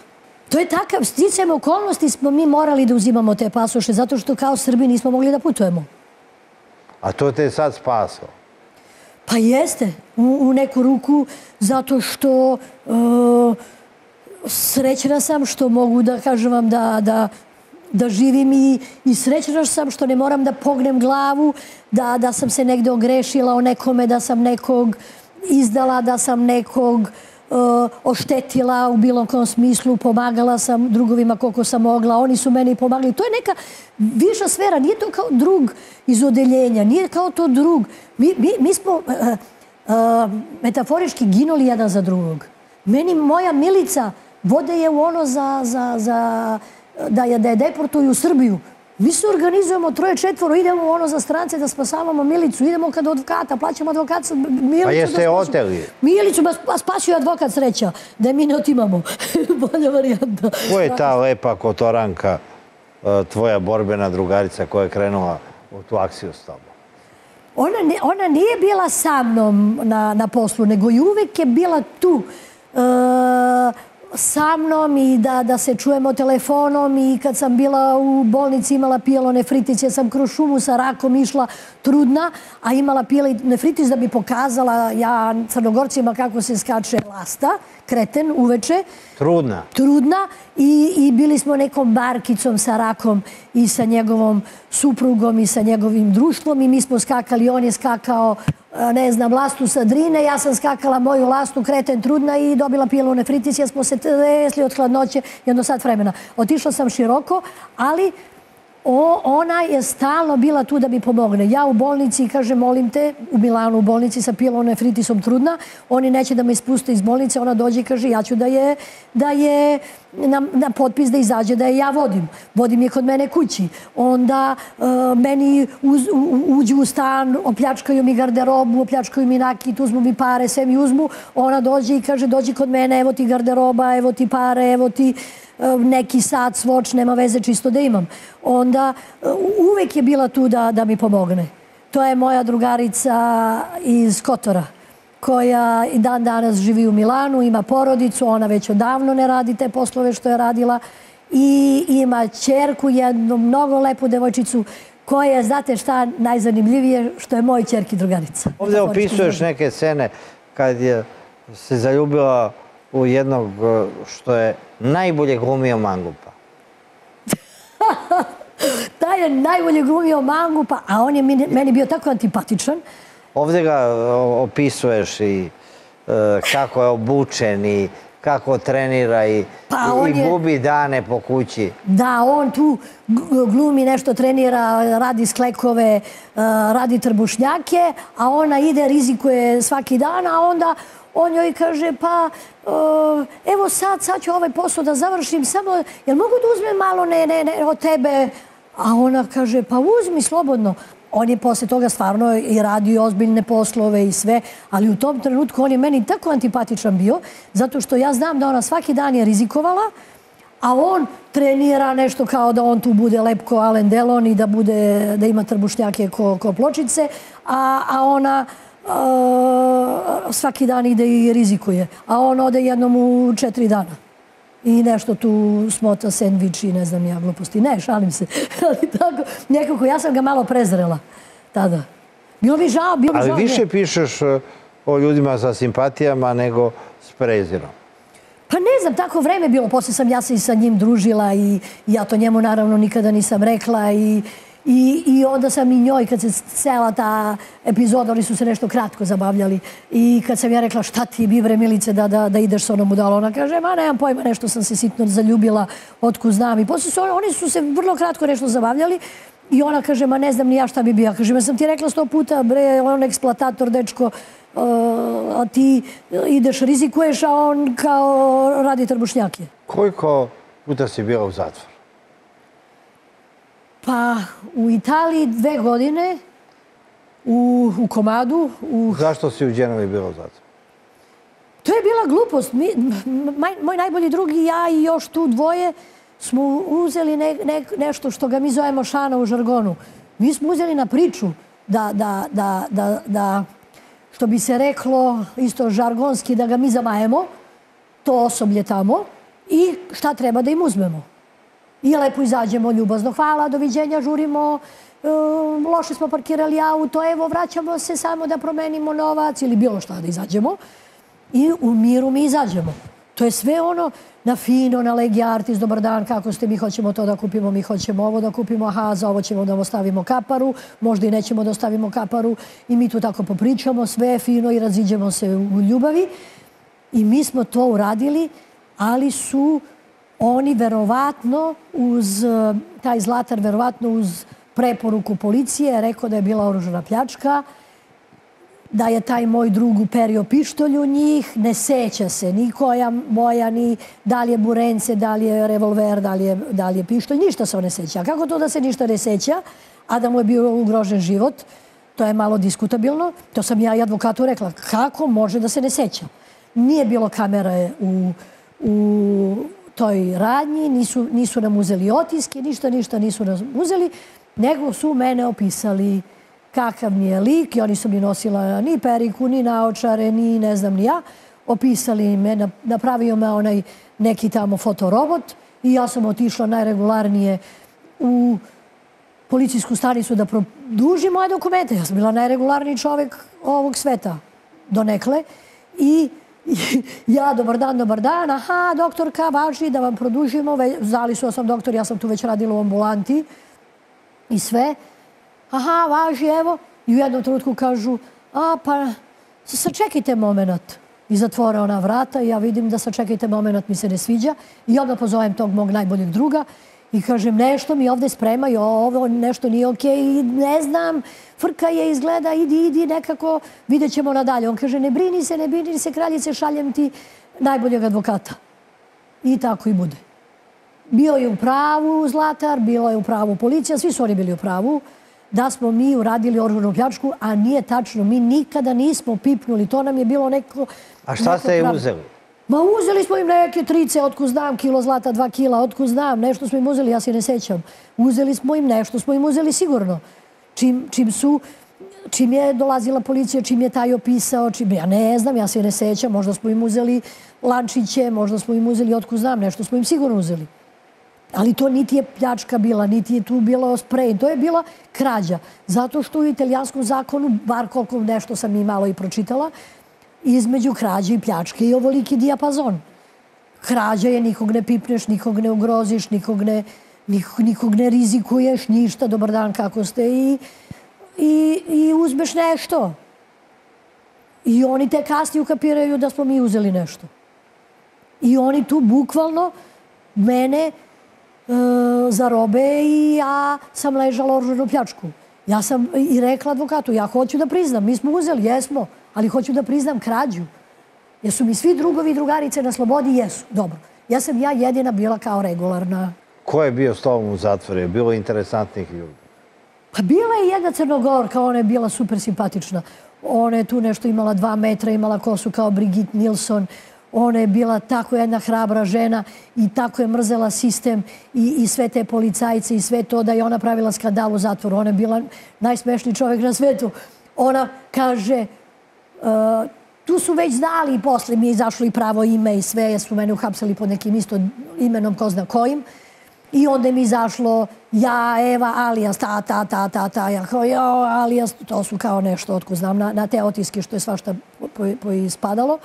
To je takav, sticajem okolnosti smo mi morali da uzimamo te pasoše, zato što kao Srbi nismo mogli da putujemo. A to te je sad spaslo? Pa jeste, u, u neku ruku, zato što uh, srećna sam što mogu da kažem vam da, da, da živim i, i srećna sam što ne moram da pognem glavu, da, da sam se negde ogrešila o nekome, da sam nekog izdala, da sam nekog... Uh, oštetila u bilo kom smislu, pomagala sam drugovima koliko sam mogla, oni su meni pomagali. To je neka viša sfera, nije to kao drug iz odeljenja, nije kao to drug. Mi, mi, mi smo uh, uh, metaforički ginuli jedan za drugog. Meni moja milica vode je u ono za, za, za da je, da je deportuju u Srbiju. Mi se organizujemo troje četvoro, idemo ono za strance da spasavamo Milicu, idemo kad advokata, plaćamo advokata. Milicu, pa jeste oteli? Milicu, pa spasio advokat sreća, da je mi ne otimamo. Bolja varijanta. Ko je ta lepa kotoranka, e, tvoja borbena drugarica koja je krenula u tu akciju s tobom? Ona, ne, ona nije bila sa mnom na, na poslu, nego i uvek je bila tu. Uh, sa mnom i da, da se čujemo telefonom i kad sam bila u bolnici imala pijelo ja sam kroz šumu sa rakom išla trudna, a imala pijelonefritić da bi pokazala ja crnogorcima kako se skače lasta, kreten uveče. Trudna? Trudna i, i bili smo nekom barkicom sa rakom i sa njegovom suprugom i sa njegovim društvom i mi smo skakali, on je skakao ne znam, lastu sa drine, ja sam skakala moju lastu, kreten trudna i dobila pilu nefritis, ja smo se tresli od hladnoće jedno sat vremena. Otišla sam široko, ali o, ona je stalno bila tu da mi pomogne. Ja u bolnici, kaže, molim te, u Milanu u bolnici sa pilonefritisom trudna, oni neće da me ispuste iz bolnice, ona dođe i kaže, ja ću da je, da je na, na potpis da izađe, da je ja vodim. Vodim je kod mene kući. Onda e, meni uz, u, uđu u stan, opljačkaju mi garderobu, opljačkaju mi nakit, uzmu mi pare, sve mi uzmu. Ona dođe i kaže, dođi kod mene, evo ti garderoba, evo ti pare, evo ti neki sat, svoč, nema veze, čisto da imam. Onda uvek je bila tu da, da mi pomogne. To je moja drugarica iz Kotora koja i dan danas živi u Milanu, ima porodicu, ona već odavno ne radi te poslove što je radila i ima čerku, jednu mnogo lepu devojčicu koja je, znate šta, najzanimljivije, što je moj čerki drugarica. Ovdje opisuješ neke scene kad je se zaljubila u jednog što je najbolje glumio Mangupa? Taj je najbolje glumio Mangupa, a on je meni bio tako antipatičan. Ovdje ga opisuješ i e, kako je obučen i kako trenira i, pa i, gubi dane po kući. Da, on tu glumi nešto, trenira, radi sklekove, e, radi trbušnjake, a ona ide, rizikuje svaki dan, a onda on joj kaže, pa evo sad, sad ću ovaj posao da završim, samo, jel mogu da uzmem malo ne, ne, ne, od tebe? A ona kaže, pa uzmi slobodno. On je posle toga stvarno i radio ozbiljne poslove i sve, ali u tom trenutku on je meni tako antipatičan bio, zato što ja znam da ona svaki dan je rizikovala, a on trenira nešto kao da on tu bude lepko Allen Alen Delon i da, bude, da ima trbušnjake ko, ko pločice, a, a ona svaki dan ide i rizikuje. A on ode jednom u četiri dana. I nešto tu smota sandvič i ne znam ja gluposti. Ne, šalim se. Ali tako, nekako, ja sam ga malo prezrela tada. Bilo mi žao, bilo mi žao. Ali više pišeš e, o ljudima sa simpatijama nego s prezirom. Pa ne znam, tako vreme bilo. Poslije sam ja se i sa njim družila i ja to njemu naravno nikada nisam rekla i I, I onda sam i njoj, kad se cela ta epizoda, oni su se nešto kratko zabavljali. I kad sam ja rekla šta ti bi bre milice da, da, da ideš sa onom udalo, ona kaže, ma nemam pojma, nešto sam se sitno zaljubila, otku znam. I posle su, oni su se vrlo kratko nešto zabavljali. I ona kaže, ma ne znam ni ja šta bi bio. Ja kaže, ma sam ti rekla sto puta, bre, on eksploatator, dečko, uh, a ti ideš, rizikuješ, a on kao radi trbušnjake. Koliko puta si bila u zatvoru? Pa u Italiji dve godine, u, u komadu. U... Zašto si u Dženovi bilo zato? To je bila glupost. Mi, maj, moj najbolji drugi, ja i još tu dvoje, smo uzeli ne, ne, nešto što ga mi zovemo šana u žargonu. Mi smo uzeli na priču da, da, da, da, da što bi se reklo isto žargonski, da ga mi zamajemo, to osoblje tamo, i šta treba da im uzmemo. I lepo izađemo ljubazno. Hvala, doviđenja, žurimo. E, loše smo parkirali auto, evo, vraćamo se samo da promenimo novac ili bilo šta da izađemo. I u miru mi izađemo. To je sve ono na fino, na legi artis, dobar dan, kako ste, mi hoćemo to da kupimo, mi hoćemo ovo da kupimo, aha, za ovo ćemo da ostavimo kaparu, možda i nećemo da ostavimo kaparu i mi tu tako popričamo, sve je fino i raziđemo se u ljubavi. I mi smo to uradili, ali su oni verovatno uz taj zlatar, verovatno uz preporuku policije, rekao da je bila oružana pljačka, da je taj moj drug uperio pištolju njih, ne seća se ni koja moja, ni da li je burence, da li je revolver, da li je, da li je pištolj, ništa se on ne seća. Kako to da se ništa ne seća, a da mu je bio ugrožen život, to je malo diskutabilno. To sam ja i advokatu rekla, kako može da se ne seća? Nije bilo kamere u, u toj radnji, nisu, nisu nam uzeli otiske, ništa, ništa nisu nam uzeli, nego su mene opisali kakav mi je lik i oni su mi nosila ni periku, ni naočare, ni ne znam ni ja. Opisali me, napravio me onaj neki tamo fotorobot i ja sam otišla najregularnije u policijsku stanicu da produži moje dokumente. Ja sam bila najregularniji čovjek ovog sveta donekle i ja, dobar dan, dobar dan, aha, doktorka, važi da vam produžimo, zali su sam doktor, ja sam tu već radila u ambulanti i sve. Aha, važi, evo, i u jednom trenutku kažu, a, pa, sačekajte moment. I zatvore ona vrata i ja vidim da sačekajte moment, mi se ne sviđa. I onda pozovem tog mog najboljeg druga i kažem, nešto mi ovde spremaju, ovo nešto nije okej, okay, ne znam, frka je, izgleda, idi, idi, nekako, vidjet ćemo nadalje. On kaže, ne brini se, ne brini se, kraljice, šaljem ti najboljeg advokata. I tako i bude. Bio je u pravu Zlatar, bilo je u pravu policija, svi su oni bili u pravu da smo mi uradili oružanu pljačku, a nije tačno. Mi nikada nismo pipnuli. To nam je bilo neko... A šta ste je uzeli? Ma uzeli smo im neke trice, otko znam, kilo zlata, dva kila, otko znam, nešto smo im uzeli, ja se ne sećam. Uzeli smo im nešto, smo im uzeli sigurno čim, čim su čim je dolazila policija, čim je taj opisao, čim, ja ne znam, ja se ne sećam, možda smo im uzeli lančiće, možda smo im uzeli, otko znam, nešto smo im sigurno uzeli. Ali to niti je pljačka bila, niti je tu bilo sprej, to je bila krađa. Zato što u italijanskom zakonu, bar koliko nešto sam i malo i pročitala, između krađe i pljačke i ovoliki dijapazon. Krađa je nikog ne pipneš, nikog ne ugroziš, nikog ne nikog ne rizikuješ, ništa, dobar dan, kako ste, i, i, i uzmeš nešto. I oni te kasnije ukapiraju da smo mi uzeli nešto. I oni tu bukvalno mene e, zarobe i ja sam ležala oruženu pljačku. Ja sam i rekla advokatu, ja hoću da priznam, mi smo uzeli, jesmo, ali hoću da priznam krađu. Jesu mi svi drugovi i drugarice na slobodi? Jesu, dobro. Ja sam ja jedina bila kao regularna Ko je bio s tobom u zatvoru? Je bilo interesantnih ljudi? Pa bila je jedna crnogorka, ona je bila super simpatična. Ona je tu nešto imala dva metra, imala kosu kao Brigitte Nilsson. Ona je bila tako jedna hrabra žena i tako je mrzela sistem i, i sve te policajce i sve to da je ona pravila skandal u zatvoru. Ona je bila najsmešniji čovjek na svetu. Ona kaže, uh, tu su već znali i posle mi je izašlo i pravo ime i sve, su mene uhapsali pod nekim isto imenom, ko zna kojim. I onda mi izašlo ja, Eva, Alijas, ta, ta, ta, ta, ta. Ja kao, ja, Alijas, to su kao nešto, otko znam, na, na te otiske što je svašta poispadalo.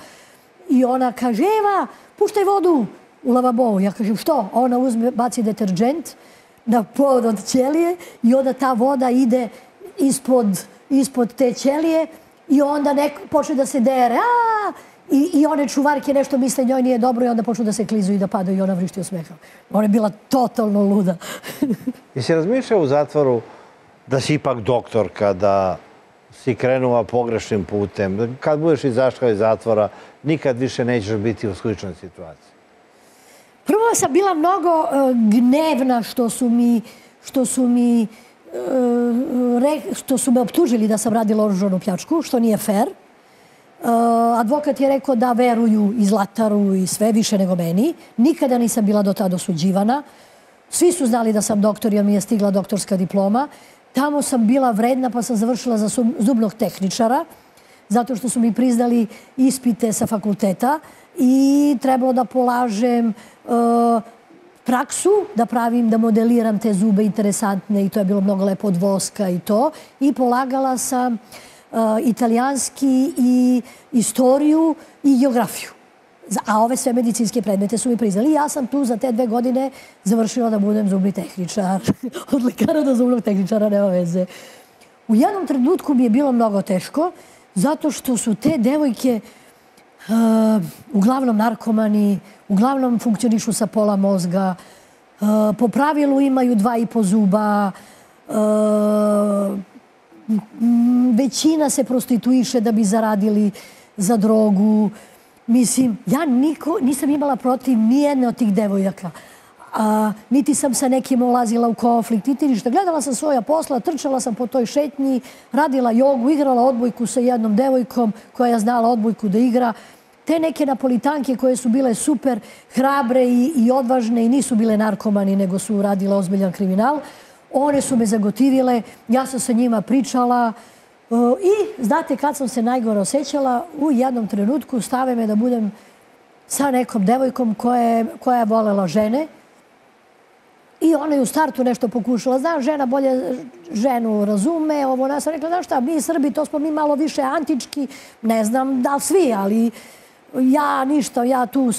I ona kaže, Eva, puštaj vodu u lavabo. Ja kažem, što? Ona uzme, baci deterđent na pod od ćelije i onda ta voda ide ispod, ispod te ćelije i onda neko počne da se dere. A! I, I one čuvarke nešto misle njoj nije dobro i onda počnu da se klizu i da padaju i ona vrišti u smeha. Ona je bila totalno luda. I si razmišljao u zatvoru da si ipak doktorka, da si krenula pogrešnim putem? Kad budeš izašla iz zatvora, nikad više nećeš biti u sličnoj situaciji. Prvo sam bila mnogo uh, gnevna što su mi, što su mi uh, re, što su me optužili da sam radila oružanu pljačku, što nije fair. Uh, advokat je rekao da veruju i Zlataru i sve više nego meni. Nikada nisam bila do tada osuđivana. Svi su znali da sam doktor jer mi je stigla doktorska diploma. Tamo sam bila vredna pa sam završila za zubnog tehničara zato što su mi priznali ispite sa fakulteta i trebalo da polažem uh, praksu, da pravim, da modeliram te zube interesantne i to je bilo mnogo lepo od voska i to. I polagala sam e, italijanski i istoriju i geografiju. A ove sve medicinske predmete su mi priznali. Ja sam tu za te dve godine završila da budem zubni tehničar. Od lekara do zubnog tehničara nema veze. U jednom trenutku mi je bilo mnogo teško, zato što su te devojke uh, uglavnom narkomani, uglavnom funkcionišu sa pola mozga, uh, po pravilu imaju dva i po zuba, uh, većina se prostituiše da bi zaradili za drogu. Mislim, ja niko, nisam imala protiv nijedne od tih devojaka. A, niti sam sa nekim ulazila u konflikt, niti ništa. Gledala sam svoja posla, trčala sam po toj šetnji, radila jogu, igrala odbojku sa jednom devojkom koja je znala odbojku da igra. Te neke napolitanke koje su bile super, hrabre i, i odvažne i nisu bile narkomani, nego su radile ozbiljan kriminal. One su me zagotivile, ja sam sa njima pričala. I, znate, kad sam se najgore osjećala, u jednom trenutku stave me da budem sa nekom devojkom koja je, koja je volela žene. I ona je u startu nešto pokušala. Znaš, žena bolje ženu razume. Ovo ona sam rekla, znaš šta, mi Srbi, to smo mi malo više antički. Ne znam da li svi, ali ja ništa, ja tu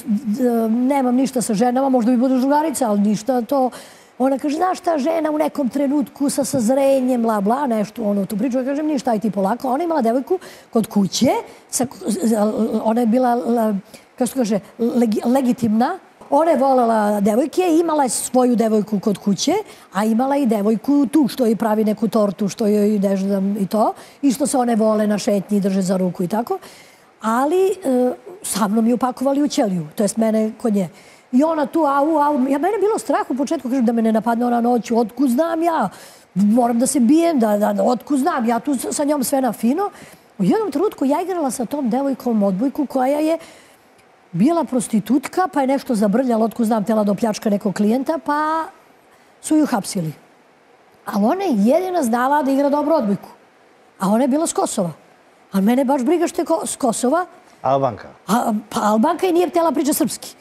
nemam ništa sa ženama. Možda bi budu žugarica, ali ništa to... Ona kaže, znaš šta, žena u nekom trenutku sa sazrenjem, bla, bla, nešto, ono, tu priču. Ja kažem, ništa, aj ti polako. Ona imala devojku kod kuće. Sa, ona je bila, kako se kaže, legitimna. Ona je volela devojke, imala je svoju devojku kod kuće, a imala i devojku tu što joj pravi neku tortu, što joj deždam i to. I što se one vole na šetnji i drže za ruku i tako. Ali e, sa mnom je upakovali u ćeliju, to jest mene kod nje. I ona tu, au, au, ja mene je bilo strah u početku, kažem da me ne napadne ona noću, otku znam ja, moram da se bijem, da, da, otku znam, ja tu sa njom sve na fino. U jednom trenutku ja igrala sa tom devojkom odbojku koja je bila prostitutka, pa je nešto zabrljala, otku znam, tela do pljačka nekog klijenta, pa su ju hapsili. A ona je jedina znala da igra dobro odbojku. A ona je bila s Kosova. A mene baš briga što je s Kosova. Albanka. A, pa Albanka i nije htjela priča srpski.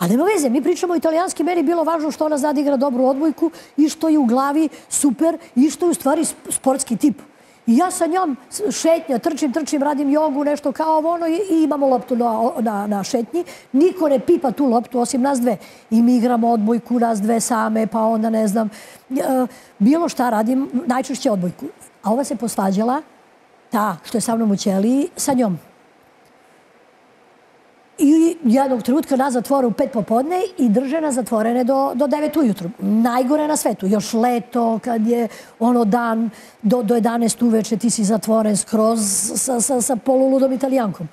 A nema veze, mi pričamo italijanski, meni je bilo važno što ona zna da igra dobru odbojku i što je u glavi super i što je u stvari sportski tip. I ja sa njom šetnja, trčim, trčim, radim jogu, nešto kao ovo, ono i, imamo loptu na, na, na šetnji. Niko ne pipa tu loptu osim nas dve. I mi igramo odbojku, nas dve same, pa onda ne znam. E, bilo šta radim, najčešće odbojku. A ova se posvađala, ta što je sa mnom u ćeliji, sa njom. I jednog trenutka na zatvoru u pet popodne i drže nas zatvorene do, do devet ujutru. Najgore na svetu. Još leto, kad je ono dan do, do 11 uveče, ti si zatvoren skroz sa, sa, sa poluludom italijankom.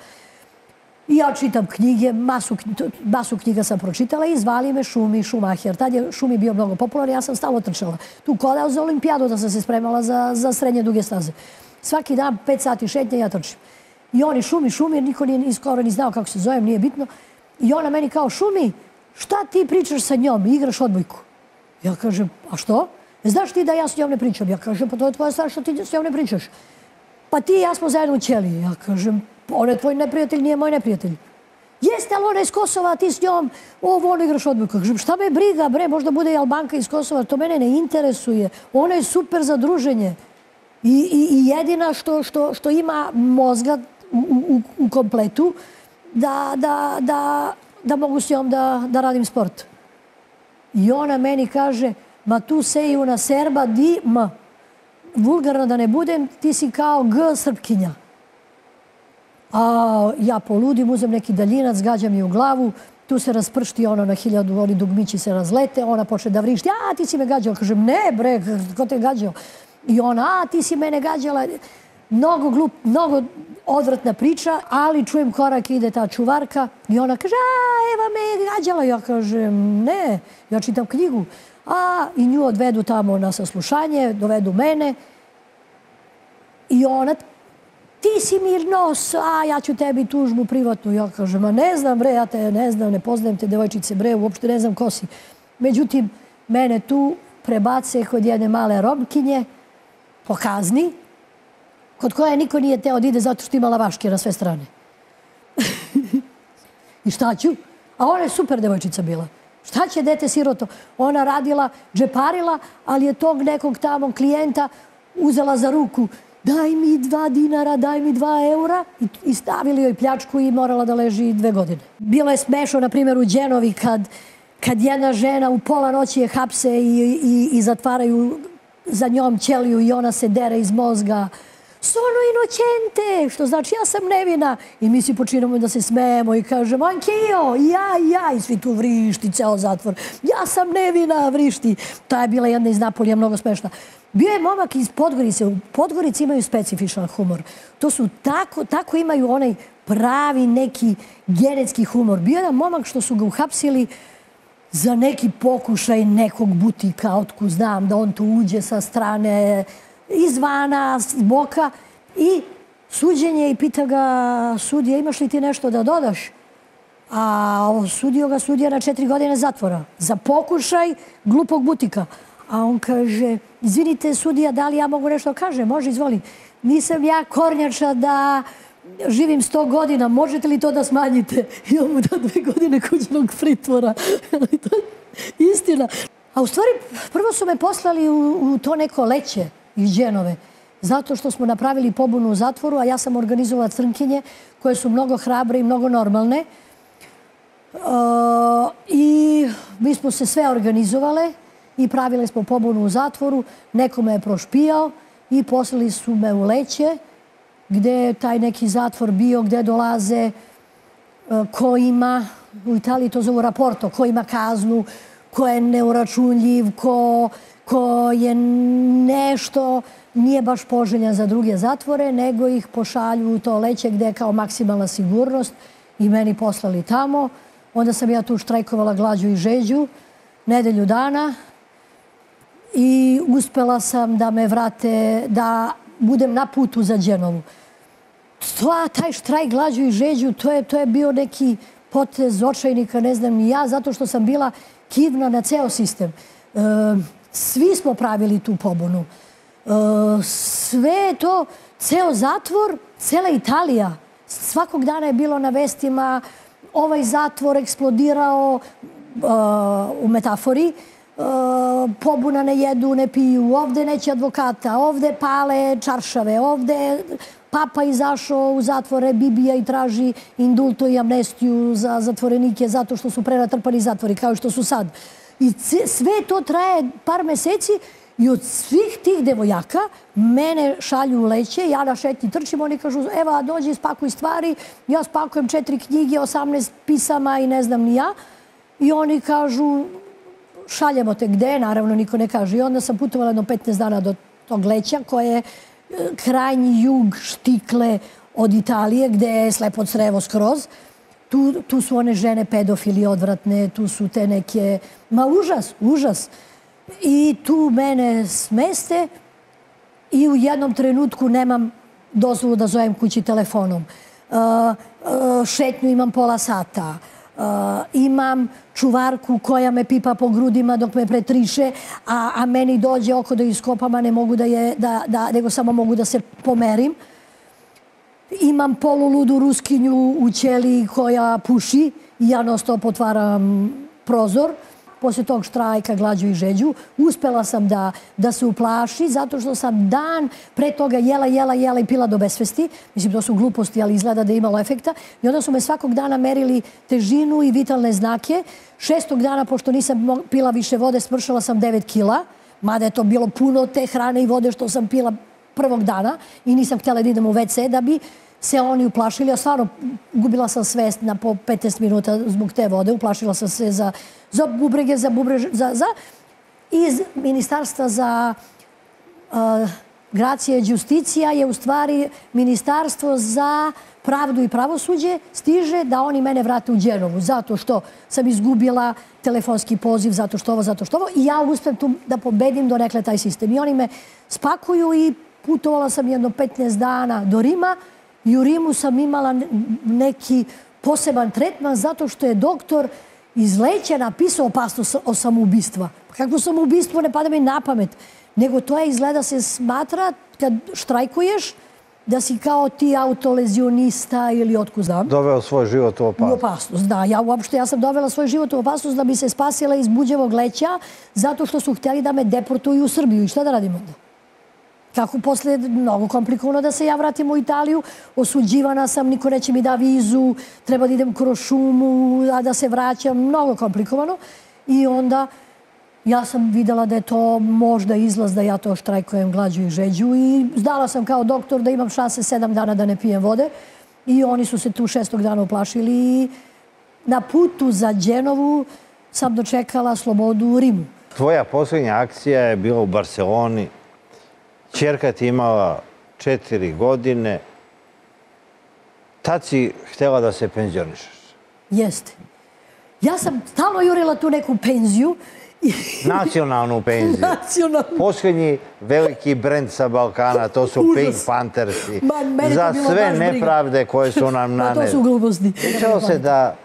I ja čitam knjige, masu, masu knjiga sam pročitala i zvali me Šumi Šumacher. Tad je Šumi bio mnogo popularni, ja sam stalo trčala. Tu kodao za olimpijadu da sam se spremala za, za srednje duge staze. Svaki dan, pet sati šetnje, ja trčim. I oni šumi, šumi, jer niko nije skoro ni znao kako se zovem, nije bitno. I ona meni kao, šumi, šta ti pričaš sa njom, igraš odbojku? Ja kažem, a što? Ne znaš ti da ja s njom ne pričam? Ja kažem, pa to je tvoja stvar što ti s njom ne pričaš. Pa ti i ja smo zajedno u ćeli. Ja kažem, on je tvoj neprijatelj, nije moj neprijatelj. Jeste, ali ona je iz Kosova, ti s njom, ovo, ono igraš odbojku. Kažem, šta me briga, bre, možda bude i Albanka iz Kosova, to mene ne interesuje. Ona je super za druženje. I, i, i jedina što, što, što ima mozga u, u, u kompletu, da, da, da da mogu s njom da, da radim sport. I ona meni kaže, ma tu se i una Serba di ma. Vulgarno da ne budem, ti si kao G srpkinja. A ja poludim, uzem neki daljinac, gađam je u glavu, tu se raspršti ono na hiljadu, oni dugmići se razlete, ona počne da vrišti, a ti si me gađao. Kažem, ne bre, ko te gađao? I ona, a ti si mene gađala. Mnogo glup, mnogo odvratna priča, ali čujem korak ide ta čuvarka i ona kaže, a Eva me je gađala. Ja kažem, ne, ja čitam knjigu. A, i nju odvedu tamo na saslušanje, dovedu mene. I ona, ti si Mirnos, a ja ću tebi tužbu privatnu. Ja kažem, a ne znam, bre, ja te ne znam, ne poznajem te devojčice, bre, uopšte ne znam ko si. Međutim, mene tu prebace kod jedne male robkinje, po kazni, kod koje niko nije teo da ide zato što imala vaške na sve strane. I šta ću? A ona je super devojčica bila. Šta će dete siroto? Ona radila, džeparila, ali je tog nekog tamo klijenta uzela za ruku. Daj mi dva dinara, daj mi dva eura. I stavili joj pljačku i morala da leži dve godine. Bilo je smešno, na primjer, u Dženovi kad, kad jedna žena u pola noći je hapse i, i, i zatvaraju za njom ćeliju i ona se dere iz mozga sono inocente, što znači ja sam nevina. I mi svi počinamo da se smemo i kažemo, anch'io, ja, ja, i svi tu vrišti, ceo zatvor. Ja sam nevina, vrišti. Ta je bila jedna iz Napolija, mnogo smešna. Bio je momak iz Podgorice. U Podgorici imaju specifičan humor. To su tako, tako imaju onaj pravi neki genetski humor. Bio je jedan momak što su ga uhapsili za neki pokušaj nekog butika, otku znam da on tu uđe sa strane izvana, s boka i suđenje i pita ga sudija imaš li ti nešto da dodaš? A osudio ga sudija na četiri godine zatvora za pokušaj glupog butika. A on kaže, izvinite sudija, da li ja mogu nešto kaže? Može, izvolim. Nisam ja kornjača da živim sto godina, možete li to da smanjite? I on mu da dve godine kućnog pritvora. Istina. A u stvari, prvo su me poslali u, u to neko leće i Dženove. Zato što smo napravili pobunu u zatvoru, a ja sam organizovala crnkinje koje su mnogo hrabre i mnogo normalne. Uh, I mi smo se sve organizovale i pravile smo pobunu u zatvoru. Neko me je prošpijao i poslali su me u Leće, gde je taj neki zatvor bio, gde dolaze e, ko ima, u Italiji to zovu raporto, ko ima kaznu, ko je neuračunljiv, ko ko je nešto nije baš poželjan za druge zatvore, nego ih pošalju u to leće gde je kao maksimalna sigurnost i meni poslali tamo. Onda sam ja tu štrajkovala glađu i žeđu nedelju dana i uspela sam da me vrate, da budem na putu za Đenovu. Stva, taj štrajk glađu i žeđu, to je, to je bio neki potez očajnika, ne znam ni ja, zato što sam bila kivna na ceo sistem. E, svi smo pravili tu pobunu. E, sve to, ceo zatvor, cela Italija, svakog dana je bilo na vestima ovaj zatvor eksplodirao e, u metafori, e, pobuna ne jedu, ne piju, ovde neće advokata, ovde pale čaršave, ovde papa izašao u zatvore Bibija i traži indulto i amnestiju za zatvorenike zato što su prenatrpani zatvori kao što su sad. I sve to traje par meseci i od svih tih devojaka mene šalju u leće, ja na šetnji trčim, oni kažu, evo, dođi, spakuj stvari, ja spakujem četiri knjige, osamnest pisama i ne znam ni ja. I oni kažu, šaljemo te gde, naravno niko ne kaže. I onda sam putovala jedno 15 dana do tog leća koje je krajnji jug štikle od Italije, gde je slepo crevo skroz tu, tu su one žene pedofili odvratne, tu su te neke... Ma užas, užas. I tu mene smeste i u jednom trenutku nemam dozvolu da zovem kući telefonom. Uh, uh, šetnju imam pola sata. Uh, imam čuvarku koja me pipa po grudima dok me pretriše, a, a meni dođe oko da iskopam, a ne mogu da je, da, da, nego samo mogu da se pomerim. Imam poluludu ruskinju u ćeli koja puši i ja non stop otvaram prozor. posle tog štrajka glađu i žeđu, uspela sam da, da se uplaši zato što sam dan pre toga jela, jela, jela i pila do besvesti. Mislim, to su gluposti, ali izgleda da je imalo efekta. I onda su me svakog dana merili težinu i vitalne znake. Šestog dana, pošto nisam pila više vode, smršala sam 9 kila. Mada je to bilo puno te hrane i vode što sam pila prvog dana i nisam htjela da idem u WC da bi se oni uplašili. Ja stvarno gubila sam svest na po 15 minuta zbog te vode. Uplašila sam se za, za bubrege, za bubrege, za, za... Iz Ministarstva za uh, gracije i justicija je u stvari Ministarstvo za pravdu i pravosuđe stiže da oni mene vrate u Đenovu zato što sam izgubila telefonski poziv, zato što ovo, zato što ovo. I ja uspem tu da pobedim do nekle taj sistem. I oni me spakuju i putovala sam jedno 15 dana do Rima i u Rimu sam imala neki poseban tretman zato što je doktor iz leće napisao opasnost o samoubistva. Pa kako samoubistvo ne pada mi na pamet, nego to je izgleda se smatra kad štrajkuješ da si kao ti autolezionista ili otko znam. Doveo svoj život u opasnost. U opasnost, da. Ja uopšte ja sam dovela svoj život u opasnost da bi se spasila iz buđevog leća zato što su htjeli da me deportuju u Srbiju. I šta da radim onda? Tako posle mnogo komplikovano da se ja vratim u Italiju, osuđivana sam, niko neće mi da vizu, treba da idem kroz šumu, a da se vraćam, mnogo komplikovano. I onda ja sam videla da je to možda izlaz da ja to štrajkujem glađu i žeđu. I zdala sam kao doktor da imam šanse sedam dana da ne pijem vode. I oni su se tu šestog dana uplašili i na putu za Đenovu sam dočekala slobodu u Rimu. Tvoja posljednja akcija je bila u Barceloni. Čerka ti imala četiri godine. Tad si htjela da se penzionišaš. Jeste. Ja sam stalno jurila tu neku penziju. Nacionalnu penziju. Nacionalnu. Posljednji veliki brend sa Balkana, to su Pink Panthersi. Za sve nepravde koje su nam naneli. To su gluposti. Pričalo se da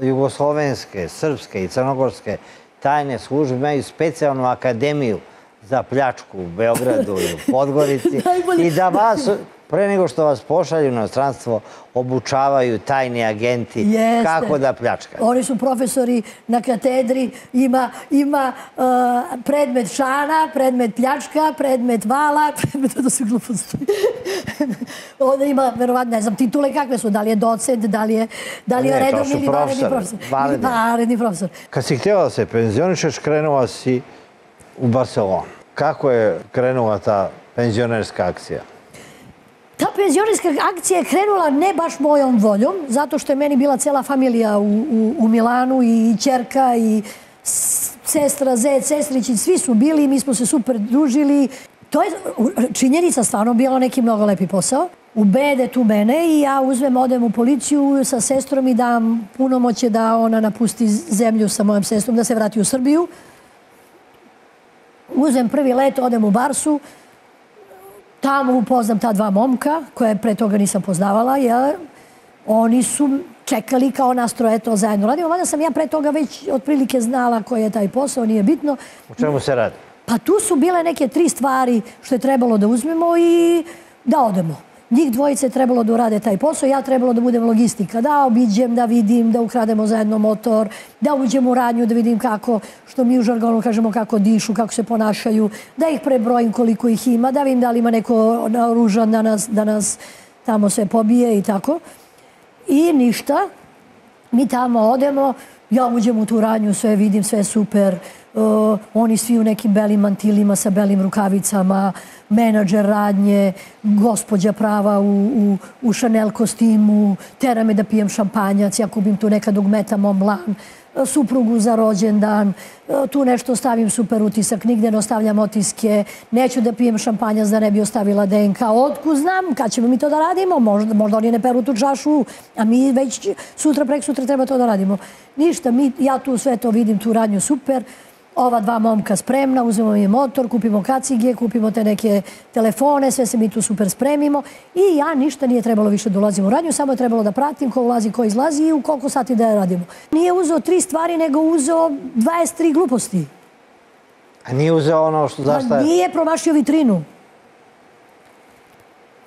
jugoslovenske, srpske i crnogorske tajne službe imaju specijalnu akademiju za pljačku u Beogradu i u Podgorici i da vas, pre nego što vas pošalju na stranstvo, obučavaju tajni agenti kako da pljačkaju. Oni su profesori na katedri, ima, ima uh, predmet šana, predmet pljačka, predmet vala, predmet, to su gluposti. Onda ima, verovatno, ne znam, titule kakve su, da li je docent, da li je, da li je redovni ili varedni profesor. Varedni profesor. Kad si htjela da se penzionišeš, krenula si u Barcelonu. Kako je krenula ta penzionerska akcija? Ta penzionerska akcija je krenula ne baš mojom voljom, zato što je meni bila cela familija u, u, u Milanu i čerka i sestra, zet, sestrići, svi su bili i mi smo se super družili. To je činjenica stvarno bilo neki mnogo lepi posao. Ubede tu mene i ja uzmem, odem u policiju sa sestrom i dam punomoće da ona napusti zemlju sa mojom sestrom, da se vrati u Srbiju uzem prvi let, odem u Barsu, tamo upoznam ta dva momka, koje pre toga nisam poznavala, jer oni su čekali kao nas troje to zajedno radimo. Vada sam ja pre toga već otprilike znala koji je taj posao, nije bitno. U čemu se radi? Pa tu su bile neke tri stvari što je trebalo da uzmemo i da odemo njih dvojice je trebalo da urade taj posao, ja trebalo da budem logistika, da obiđem, da vidim, da ukrademo zajedno motor, da uđem u radnju, da vidim kako, što mi u žargonu kažemo kako dišu, kako se ponašaju, da ih prebrojim koliko ih ima, da vidim da li ima neko naoružan da nas, da nas tamo sve pobije i tako. I ništa, mi tamo odemo, ja uđem u tu radnju, sve vidim, sve super, uh, oni svi u nekim belim mantilima sa belim rukavicama, menadžer radnje, gospođa prava u, u, u Chanel kostimu, tera me da pijem šampanjac, ja kupim tu nekad dugmeta Mont suprugu za rođendan, e, tu nešto stavim super utisak, nigde ne ostavljam otiske, neću da pijem šampanjac da ne bi ostavila DNK. Otku znam, kad ćemo mi to da radimo? Možda, možda oni ne peru tu čašu, a mi već sutra, prek sutra treba to da radimo. Ništa, mi, ja tu sve to vidim, tu radnju super, ova dva momka spremna, uzmemo mi motor, kupimo kacige, kupimo te neke telefone, sve se mi tu super spremimo i ja ništa nije trebalo više da ulazim u radnju, samo je trebalo da pratim ko ulazi, ko izlazi i u koliko sati da radimo. Nije uzeo tri stvari, nego uzeo 23 gluposti. A nije uzeo ono što zašto je? Nije promašio vitrinu.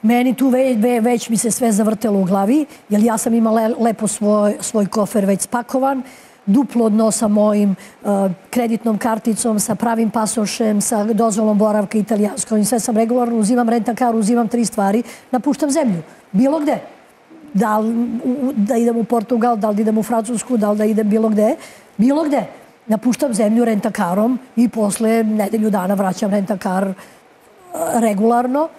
Meni tu već, već mi se sve zavrtelo u glavi, jer ja sam imala lepo svoj, svoj kofer već spakovan, duplo dno sa mojim eh, kreditnom karticom, sa pravim pasošem, sa dozvolom boravka italijanskom i sve sam regularno, uzimam renta kar, uzimam tri stvari, napuštam zemlju. Bilo gde. Da li da idem u Portugal, da li idem u Francusku, da li da idem bilo gde. Bilo gde. Napuštam zemlju rentakarom i posle nedelju dana vraćam rentakar eh, regularno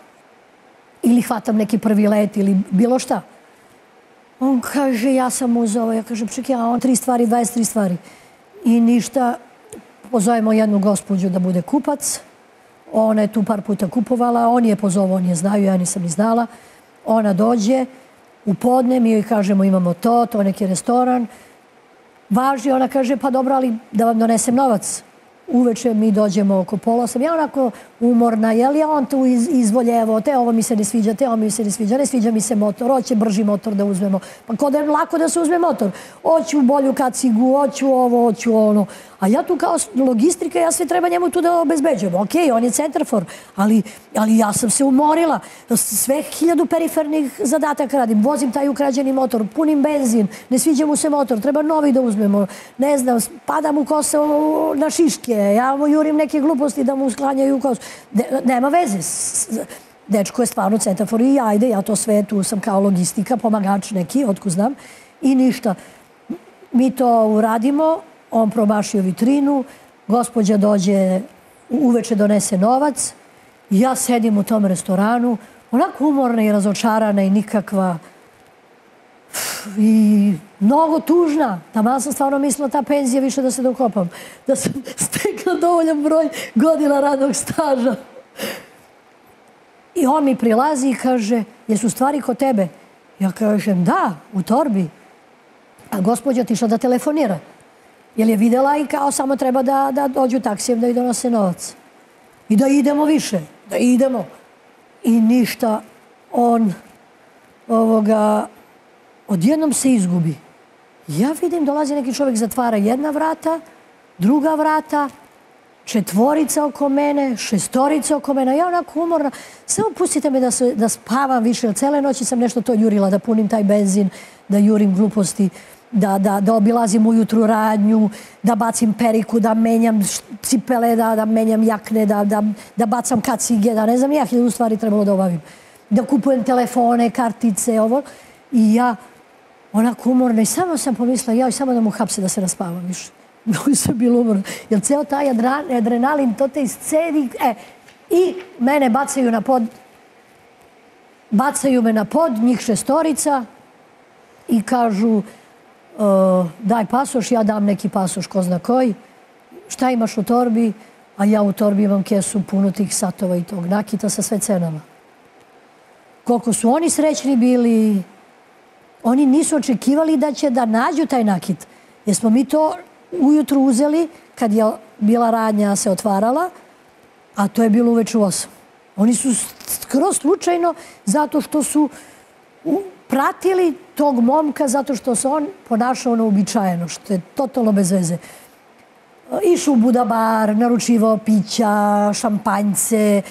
ili hvatam neki prvi let ili bilo šta. On kaže, ja sam uzao, ja kažem, čekaj, a on tri stvari, 23 stvari. I ništa, pozovemo jednu gospođu da bude kupac. Ona je tu par puta kupovala, on je pozovao, on je znaju, ja nisam ni znala. Ona dođe, u podne, mi joj kažemo imamo to, to je neki restoran. Važi, ona kaže, pa dobro, ali da vam donesem novac uveče mi dođemo oko pola sam. Ja onako umorna, je li on tu iz, izvoljevo, te ovo mi se ne sviđa, te ovo mi se ne sviđa, ne sviđa mi se motor, hoće brži motor da uzmemo. Pa kod je lako da se uzme motor. Hoću bolju kacigu, hoću ovo, hoću ono. A ja tu kao logistrika, ja sve treba njemu tu da obezbeđujem. Ok, on je centarfor, ali, ali ja sam se umorila. Sve hiljadu perifernih zadataka radim. Vozim taj ukrađeni motor, punim benzin, ne sviđa mu se motor, treba novi da uzmemo. Ne znam, padam u kose na šiške, ja mu jurim neke gluposti da mu sklanjaju kosu nema veze. Dečko je stvarno centafor i ajde, ja to sve tu sam kao logistika, pomagač neki, otko znam. I ništa. Mi to uradimo, on promašio vitrinu, gospođa dođe, uveče donese novac, ja sedim u tom restoranu, onako umorna i razočarana i nikakva i mnogo tužna. Tamo sam stvarno mislila ta penzija više da se dokopam. Da sam stekla dovoljan broj godina radnog staža. I on mi prilazi i kaže, jesu stvari kod tebe? Ja kažem, da, u torbi. A gospođa tišla da telefonira. Jer je videla i kao samo treba da, da dođu taksijem da i donose novac. I da idemo više, da idemo. I ništa, on ovoga, odjednom se izgubi. Ja vidim, dolazi neki čovjek, zatvara jedna vrata, druga vrata, četvorica oko mene, šestorica oko mene, ja onako umorna. Samo pustite me da, se, da spavam više, cele noći sam nešto to jurila, da punim taj benzin, da jurim gluposti da, da, da obilazim ujutru radnju, da bacim periku, da menjam cipele, da, da menjam jakne, da, da, da bacam kacige, da ne znam, ja hiljadu stvari trebalo da obavim. Da kupujem telefone, kartice, ovo. I ja, onako umorna, i samo sam pomislila, ja, samo da mu hapse da se raspavam više. Mnogo sam bilo umorna. Jer ceo taj adrenalin, to te iscedi, e, i mene bacaju na pod, bacaju me na pod, njih šestorica, i kažu, e, daj pasoš, ja dam neki pasoš, ko zna koji. Šta imaš u torbi? A ja u torbi imam kesu puno tih satova i tog nakita sa sve cenama. Koliko su oni srećni bili, oni nisu očekivali da će da nađu taj nakit. Jer smo mi to ujutru uzeli kad je bila radnja se otvarala, a to je bilo uveč u osam. Oni su skroz slučajno zato što su pratili tog momka zato što se on ponašao neobičajeno, što je totalno bez veze. Išao u Budabar, naručivao pića, šampanjce,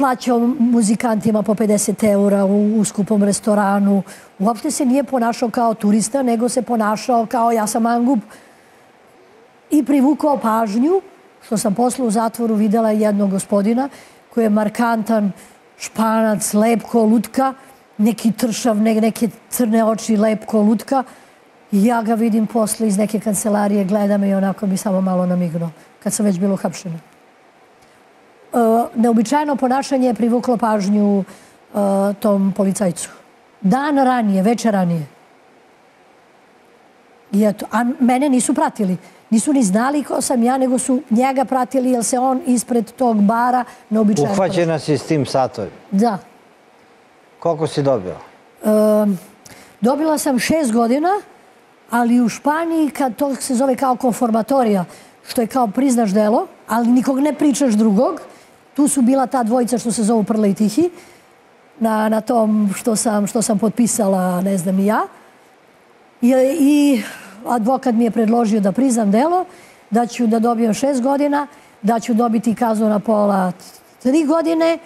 plaćao muzikantima po 50 eura u, u skupom restoranu. Uopšte se nije ponašao kao turista, nego se ponašao kao ja sam Angub I privukao pažnju, što sam posle u zatvoru videla jednog gospodina koji je markantan španac, lepko, lutka, neki tršav, neke crne oči, lepko, lutka. I ja ga vidim posle iz neke kancelarije, gleda me i onako mi samo malo namignuo, kad sam već bilo hapšena. E, neobičajno ponašanje je privuklo pažnju e, tom policajcu. Dan ranije, večer ranije. I eto, a mene nisu pratili. Nisu ni znali ko sam ja, nego su njega pratili, jer se on ispred tog bara neobičajno... Uhvaćena si s tim satovim? Da. Koliko si dobila? Dobila sam šest godina, ali u Španiji, kad to se zove kao konformatorija, što je kao priznaš delo, ali nikog ne pričaš drugog, tu su bila ta dvojica što se zovu Prle i Tihi, na, na tom što sam, što sam potpisala, ne znam i ja. I, I advokat mi je predložio da priznam delo, da ću da dobijem šest godina, da ću dobiti kaznu na pola tri godine,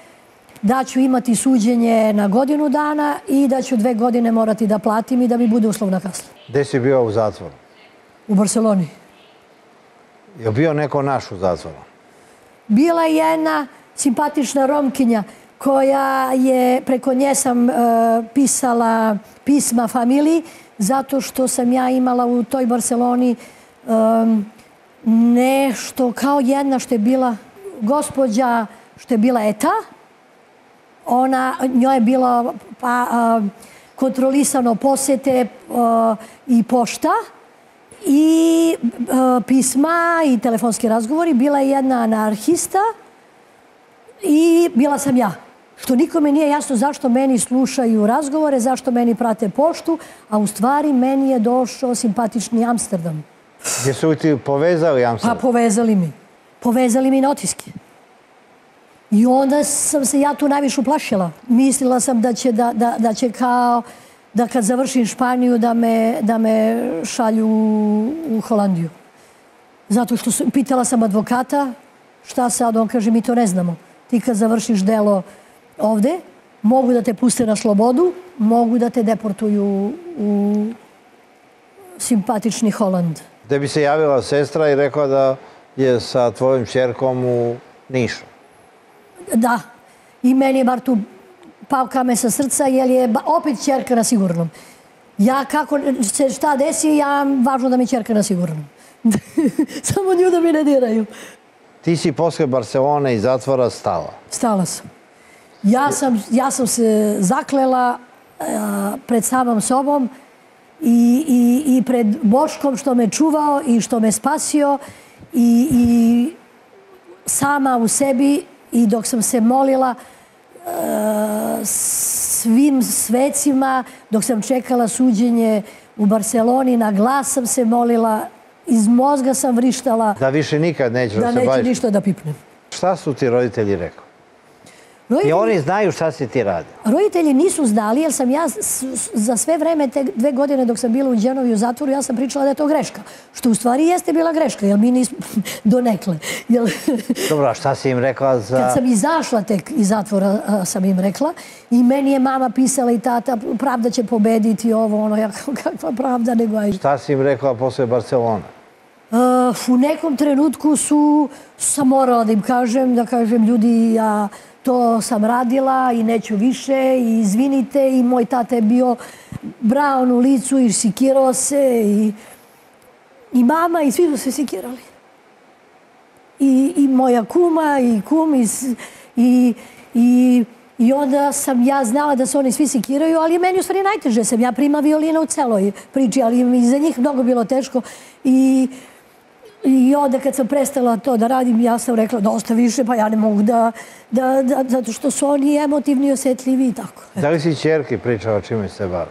da ću imati suđenje na godinu dana i da ću dve godine morati da platim i da mi bude uslovna kasla. Gde si bio u zatvoru? u Barceloni. Je bio neko naš u zatvoru? Bila je jedna simpatična Romkinja koja je, preko nje sam uh, pisala pisma familiji, zato što sam ja imala u toj Barceloni um, nešto kao jedna što je bila gospođa, što je bila ETA. Ona, njoj je bilo pa, uh, kontrolisano posete uh, i pošta i pisma i telefonski razgovori. Bila je jedna anarhista i bila sam ja. Što nikome nije jasno zašto meni slušaju razgovore, zašto meni prate poštu, a u stvari meni je došao simpatični Amsterdam. Gdje su ti povezali Amsterdam? Pa povezali mi. Povezali mi notiske. I onda sam se ja tu najviše uplašila. Mislila sam da će, da, da, da će kao da kad završim Španiju da me, da me šalju u Holandiju. Zato što su, pitala sam advokata šta sad, on kaže mi to ne znamo. Ti kad završiš delo ovde, mogu da te puste na slobodu, mogu da te deportuju u simpatični Holand. Gde bi se javila sestra i rekla da je sa tvojim čerkom u Nišu. Da, i meni je bar tu pao kamen sa srca, jer je opet čerka na sigurnom. Ja kako se šta desi, ja važno da mi čerka na sigurnom. Samo nju da mi ne diraju. Ti si posle Barcelone i zatvora stala. Stala sam. Ja sam, ja sam se zaklela uh, pred samom sobom i, i, i pred Boškom što me čuvao i što me spasio i, i sama u sebi i dok sam se molila uh, svim svecima, dok sam čekala suđenje u Barceloni, na glas sam se molila, iz mozga sam vrištala. Da više nikad nećeš da, se baviš. Da neću ništa da pipnem. Šta su ti roditelji rekli? Roditelji, I oni znaju šta si ti radio. roditelji nisu znali, jer sam ja za sve vreme, te dve godine dok sam bila u Đenovi u zatvoru, ja sam pričala da je to greška. Što u stvari jeste bila greška, jer mi nismo donekle. Jel, Dobro, a šta si im rekla za... Kad sam izašla tek iz zatvora, a, sam im rekla, i meni je mama pisala i tata, pravda će pobediti ovo, ono, ja kakva pravda, nego aj. Šta si im rekla posle Barcelona? Uh, u nekom trenutku su, sam morala da im kažem, da kažem ljudi, ja to sam radila i neću više i izvinite i moj tata je bio braun u licu i sikirao se i, i mama i svi su se sikirali. I, i moja kuma i kum i, i, i, i onda sam ja znala da se oni svi sikiraju, ali meni u stvari najteže. Sam ja prima violina u celoj priči, ali mi za njih mnogo bilo teško. I, i onda kad sam prestala to da radim, ja sam rekla dosta više, pa ja ne mogu da, da, da zato što su oni emotivni, osjetljivi i tako. Da li si čerki pričala čime se bavi?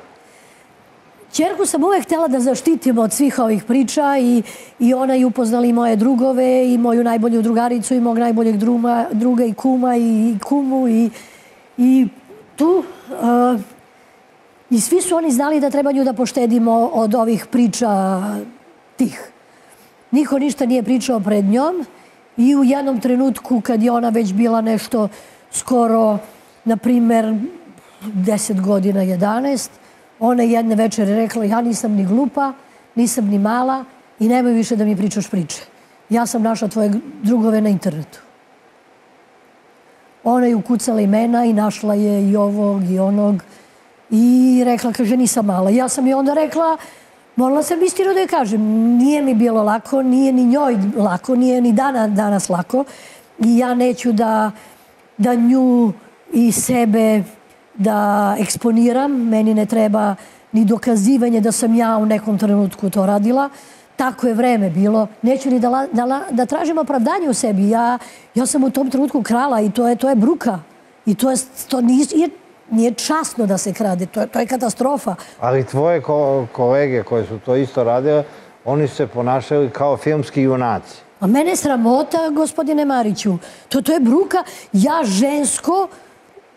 Čerku sam uvek htjela da zaštitim od svih ovih priča i, i ona je upoznala i moje drugove i moju najbolju drugaricu i mog najboljeg druma, druga i kuma i kumu i, i tu uh, i svi su oni znali da treba nju da poštedimo od ovih priča tih. Niko ništa nije pričao pred njom i u jednom trenutku kad je ona već bila nešto skoro, na primer, 10 godina, 11, ona je jedne večere rekla ja nisam ni glupa, nisam ni mala i nemoj više da mi pričaš priče. Ja sam našla tvoje drugove na internetu. Ona je ukucala imena i našla je i ovog i onog i rekla, kaže, nisam mala. Ja sam i onda rekla, morala sam istinu da je kažem. Nije mi bilo lako, nije ni njoj lako, nije ni dana, danas lako. I ja neću da, da nju i sebe da eksponiram. Meni ne treba ni dokazivanje da sam ja u nekom trenutku to radila. Tako je vreme bilo. Neću ni da, la, da, la, da tražim opravdanje u sebi. Ja, ja sam u tom trenutku krala i to je, to je bruka. I to, je, to nije, nije časno da se krade. To je, to je katastrofa. Ali tvoje ko kolege koje su to isto radile, oni su se ponašali kao filmski junaci. A mene sramota, gospodine Mariću. To, to je bruka. Ja žensko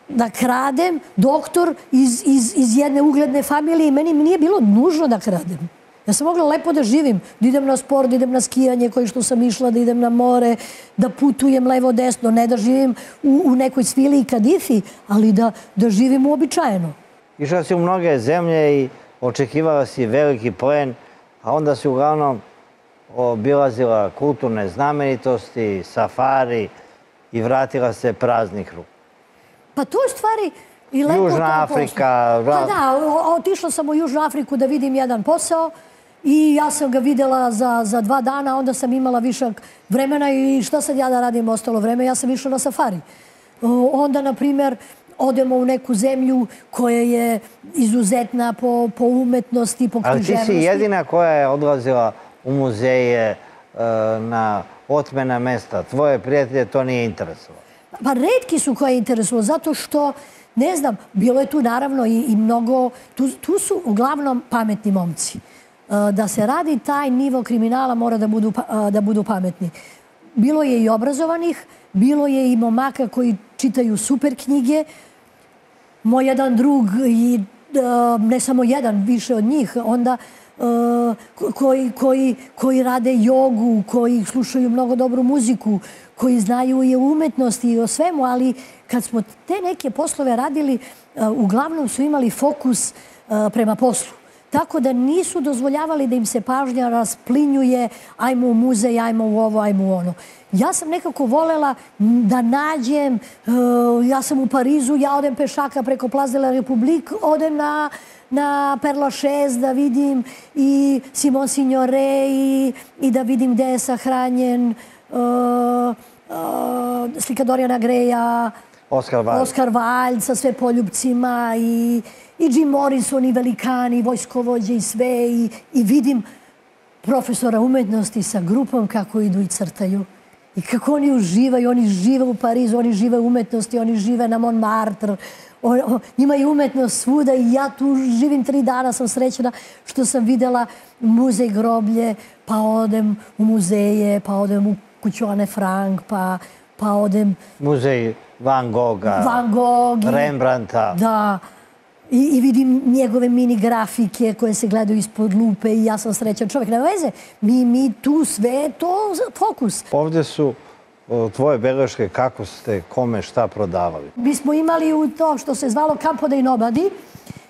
da kradem, doktor iz, iz, iz jedne ugledne familije i meni nije bilo nužno da kradem. Ja sam mogla lepo da živim, da idem na sport, da idem na skijanje koji što sam išla, da idem na more, da putujem levo-desno, ne da živim u, u nekoj svili i kadifi, ali da, da živim uobičajeno. Išla si u mnoge zemlje i očekivala si veliki plen, a onda si uglavnom obilazila kulturne znamenitosti, safari i vratila se praznih ruku. Pa to je stvari i lepo Južna Afrika. Pa da, otišla sam u Južnu Afriku da vidim jedan posao i ja sam ga videla za, za dva dana, onda sam imala višak vremena i šta sad ja da radim ostalo vreme, ja sam išla na safari. Onda, na primjer, odemo u neku zemlju koja je izuzetna po, po umetnosti, po književnosti. Ali ti si jedina koja je odlazila u muzeje e, na otmena mesta. Tvoje prijatelje to nije interesovalo. Pa redki su koje je interesovalo, zato što, ne znam, bilo je tu naravno i, i mnogo, tu, tu su uglavnom pametni momci. Eh, da se radi taj nivo kriminala mora da budu, pa, eh, da budu pametni. Bilo je i obrazovanih, bilo je i momaka koji čitaju super knjige. Moj jedan drug, i eh, ne samo jedan, više od njih, onda koji, koji, koji rade jogu, koji slušaju mnogo dobru muziku, koji znaju i o umetnosti i o svemu, ali kad smo te neke poslove radili, uglavnom su imali fokus prema poslu. Tako da nisu dozvoljavali da im se pažnja rasplinjuje, ajmo u muzej, ajmo u ovo, ajmo u ono. Ja sam nekako volela da nađem, ja sam u Parizu, ja odem pešaka preko Plazela Republik, odem na na Perla 6 da vidim i Simon Signore i, i da vidim gde je sahranjen uh, uh, slika Doriana Greja, Oscar Wilde. Oscar Wilde sa sve poljubcima i, i Jim Morrison i velikani, vojskovođe i sve i, i vidim profesora umetnosti sa grupom kako idu i crtaju. I kako oni uživaju, oni žive u Parizu, oni žive u umetnosti, oni žive na Montmartre, njima je umetnost svuda i ja tu živim tri dana, sam srećena što sam videla muzej groblje, pa odem u muzeje, pa odem u kuću Anne Frank, pa, pa odem... Muzej Van Gogha, Van Gogh, Rembrandta. Da, I, i vidim njegove mini grafike koje se gledaju ispod lupe i ja sam srećan čovjek. Nema veze, mi, mi tu sve to fokus. Ovdje su tvoje beleške kako ste kome šta prodavali? Mi smo imali u to što se zvalo Campo dei Nobadi,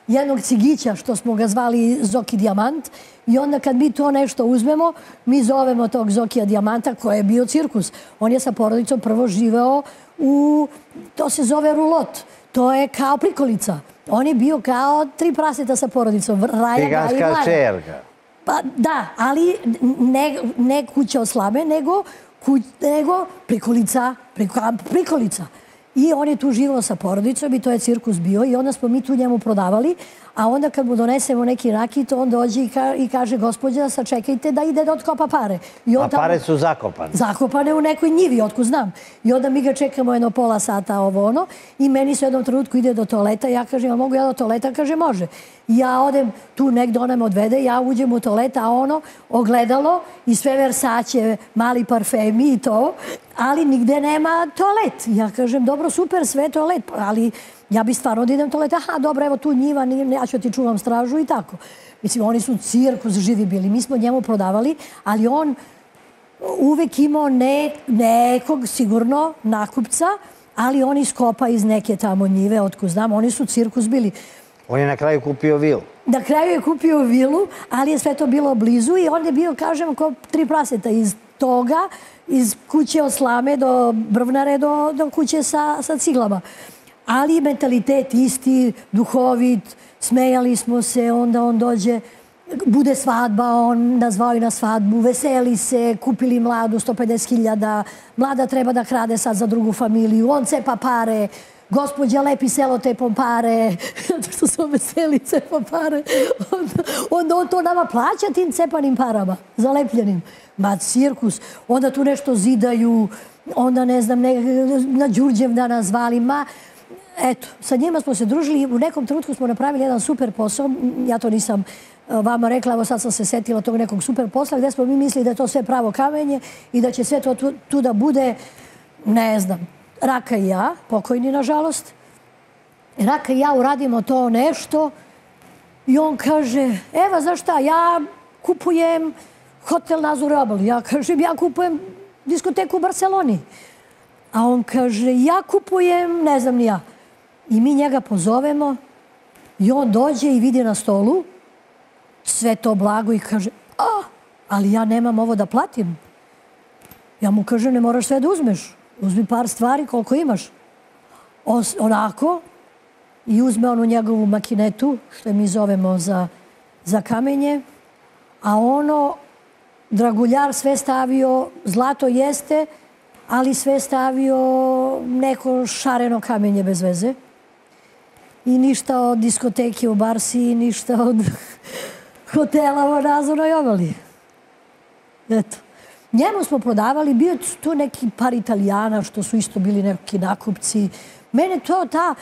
jednog cigića što smo ga zvali Zoki Diamant. I onda kad mi to nešto uzmemo, mi zovemo tog Zokija Diamanta koji je bio cirkus. On je sa porodicom prvo živeo u, to se zove rulot. To je kao prikolica. On je bio kao tri praseta sa porodicom. Raja, Ciganska čerga. Pa da, ali ne, ne kuća od slabe, nego nego prikolica, prikolica. I on je tu živao sa porodicom i to je cirkus bio i onda smo mi tu njemu prodavali, a onda kad mu donesemo neki rakit, on dođe i kaže gospođa, sačekajte da ide da otkopa pare. I a pare su zakopane? Zakopane u nekoj njivi, otko znam. I onda mi ga čekamo jedno pola sata ovo ono i meni se u jednom trenutku ide do toaleta. Ja kažem, mogu ja do toaleta? Kaže, može. Ja odem tu negdje, ona me odvede, ja uđem u toalet, a ono ogledalo i sve versaće, mali parfemi i to, ali nigde nema toalet. Ja kažem, dobro, super, sve toalet, ali ja bi stvarno da idem toalet, aha, dobro, evo tu njiva, ja ću ti čuvam stražu i tako. Mislim, oni su cirkus živi bili, mi smo njemu prodavali, ali on uvek imao ne, nekog sigurno nakupca, ali on iskopa iz neke tamo njive, otko znam, oni su cirkus bili. On je na kraju kupio vilu. Na kraju je kupio vilu, ali je sve to bilo blizu i on je bio, kažem, kao tri praseta iz toga, iz kuće od slame do brvnare do, do kuće sa, sa ciglama. Ali mentalitet isti, duhovit, smejali smo se, onda on dođe, bude svadba, on nazvao i na svadbu, veseli se, kupili mladu 150.000, mlada treba da krade sad za drugu familiju, on cepa pare, gospođa lepi selo te pompare, što su veseli cepa pare, onda, onda on to nama plaća tim cepanim parama, zalepljenim. Ma cirkus, onda tu nešto zidaju, onda ne znam, ne, na Đurđevdana da zvali, ma, eto, sa njima smo se družili, u nekom trenutku smo napravili jedan super posao, ja to nisam e, vama rekla, evo sad sam se setila tog nekog super posla, gde smo mi mislili da je to sve pravo kamenje i da će sve to tu, tu da bude, ne znam, Raka i ja, pokojni nažalost. Raka i ja uradimo to nešto i on kaže, evo za šta, ja kupujem hotel Nazur Obal. Ja kažem, ja kupujem diskoteku u Barceloni. A on kaže, ja kupujem, ne znam ni ja. I mi njega pozovemo i on dođe i vidi na stolu sve to blago i kaže, a, ali ja nemam ovo da platim. Ja mu kažem, ne moraš sve da uzmeš. Uzmi par stvari koliko imaš. onako, i uzme onu njegovu makinetu, što mi zovemo za, za kamenje, a ono, draguljar sve stavio, zlato jeste, ali sve stavio neko šareno kamenje bez veze. I ništa od diskoteke u Barsi, ništa od hotela u Razornoj obali. Eto. Njemu smo prodavali, bio tu neki par italijana što su isto bili neki nakupci. Mene to, ta,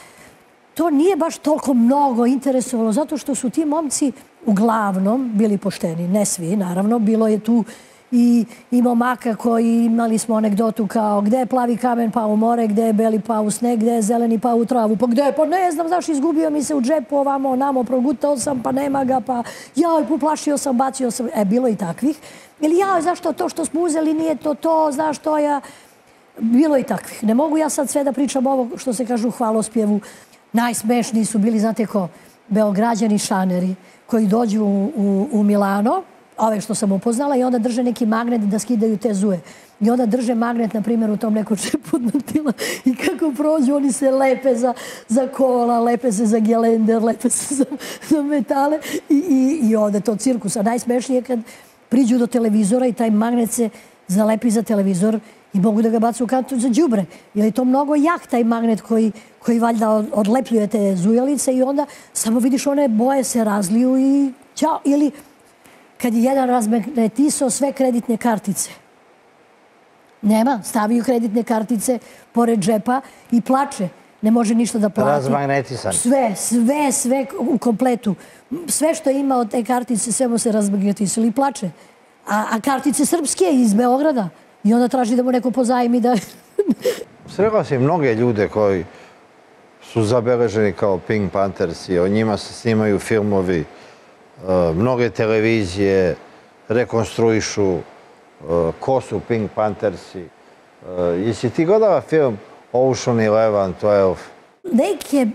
to nije baš toliko mnogo interesovalo, zato što su ti momci uglavnom bili pošteni. Ne svi, naravno. Bilo je tu i, i momaka koji imali smo anegdotu kao gde je plavi kamen pa u more, gde je beli pa u sneg, gde je zeleni pa u travu, pa gde je, pa ne znam zašto izgubio mi se u džepu ovamo, namo, progutao sam, pa nema ga, pa jaj, poplašio sam, bacio sam, e, bilo i takvih. Ili jaj, zašto to što smo uzeli nije to to, znaš to ja, bilo i takvih. Ne mogu ja sad sve da pričam ovo što se kažu hvalospjevu. Najsmešniji su bili, znate ko, beograđani šaneri koji dođu u, u, u Milano, ove što sam upoznala, i onda drže neki magnet da skidaju te zuje. I onda drže magnet, na primjer, u tom nekom čepu tila i kako prođu, oni se lepe za, za kola, lepe se za gelender, lepe se za, za metale i, i, i onda to cirkus. A najsmešnije je kad priđu do televizora i taj magnet se zalepi za televizor i mogu da ga bacu u kantu za džubre. Jer je to mnogo jak taj magnet koji, koji valjda odlepljuje te zujelice i onda samo vidiš one boje se razliju i ćao. Ili kad je jedan razmagnetisao sve kreditne kartice. Nema, stavio kreditne kartice pored džepa i plače. Ne može ništa da plati. Razmagnetisan. Sve, sve, sve u kompletu. Sve što ima od te kartice, sve mu se razmagnetisali i plače. A, a kartice srpske iz Beograda. I onda traži da mu neko pozajmi da... Srekao si mnoge ljude koji su zabeleženi kao Pink Panthers i o njima se snimaju filmovi. E, mnoge televizije rekonstruišu e, ko su Pink Panthersi. E, jesi ti gledala film Ocean Eleven, 12? Neke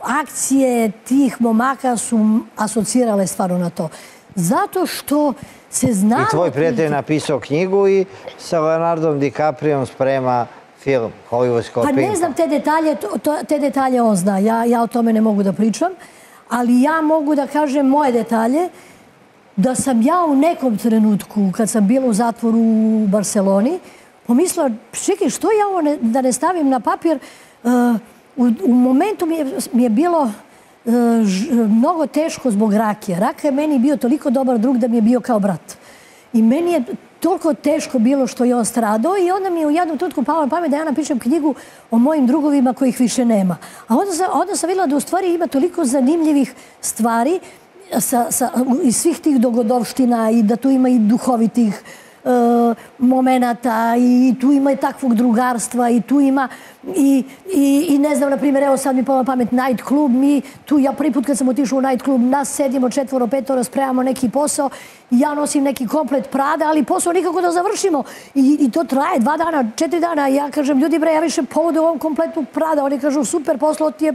akcije tih momaka su asocirale stvarno na to. Zato što se zna... I tvoj prijatelj je napisao knjigu i sa Leonardom DiCaprio sprema film Hollywoodsko Pa ne znam te detalje, to, te detalje on zna. Ja, ja o tome ne mogu da pričam. Ali ja mogu da kažem moje detalje da sam ja u nekom trenutku, kad sam bila u zatvoru u Barceloni, pomislila, čekaj, što ja ovo ne, da ne stavim na papir? Uh, u, u momentu mi je, mi je bilo eh, mnogo teško zbog rakije. Raka je meni bio toliko dobar drug da mi je bio kao brat. I meni je toliko teško bilo što je on stradao i onda mi je u jednom tutku palo na pamet da ja napišem knjigu o mojim drugovima kojih više nema. A onda sam, onda sam vidjela da u stvari ima toliko zanimljivih stvari sa, sa, iz svih tih dogodovština i da tu ima i duhovitih E, momenata i tu ima i takvog drugarstva i tu ima i, i, i ne znam, na primjer, evo sad mi pojela pamet Night klub, mi tu, ja prvi put kad sam otišao u Night Club, nas sedimo četvoro, petoro, spremamo neki posao, ja nosim neki komplet Prada, ali posao nikako da završimo. I, i to traje dva dana, četiri dana, ja kažem, ljudi bre, ja više povodu ovom kompletu Prada, oni kažu, super poslo ti je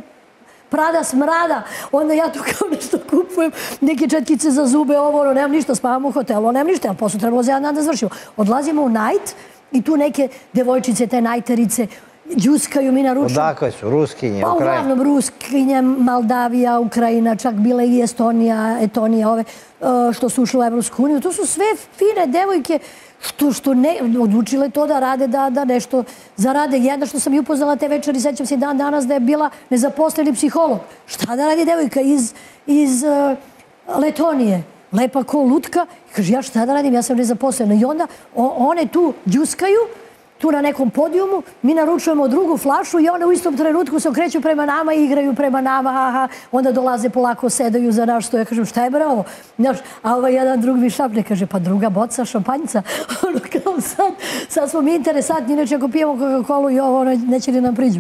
prada smrada, onda ja tu kao nešto kupujem, neke četkice za zube, ovo, ono, nemam ništa, spavam u hotelu, nemam ništa, ali posle trebalo za jedan dan da završimo. Odlazimo u night i tu neke devojčice, te najterice, džuskaju mi na ruču. Odakle su? Ruskinje, pa, Ukrajina? Pa uglavnom Ruskinje, Maldavija, Ukrajina, čak bile i Estonija, Etonija, ove, e, što su ušle u Evropsku uniju. To su sve fine devojke što, što ne, odlučile to da rade, da, da nešto zarade. Jedna što sam i upoznala te večeri, sećam se dan danas da je bila nezaposleni psiholog. Šta da radi devojka iz, iz uh, Letonije? Lepa ko lutka. Kaže, ja šta da radim, ja sam nezaposlena. I onda one tu džuskaju, tu na nekom podijumu, mi naručujemo drugu flašu i one u istom trenutku se okreću prema nama i igraju prema nama, aha, onda dolaze polako, sedaju za naš to Ja kažem, šta je bravo? Znaš, a ovaj jedan drug mi šapne, kaže, pa druga boca šampanjca. Ono kao sad, sad smo mi interesantni, inače ako pijemo Coca-Cola i ovo, ono, neće li nam priđu.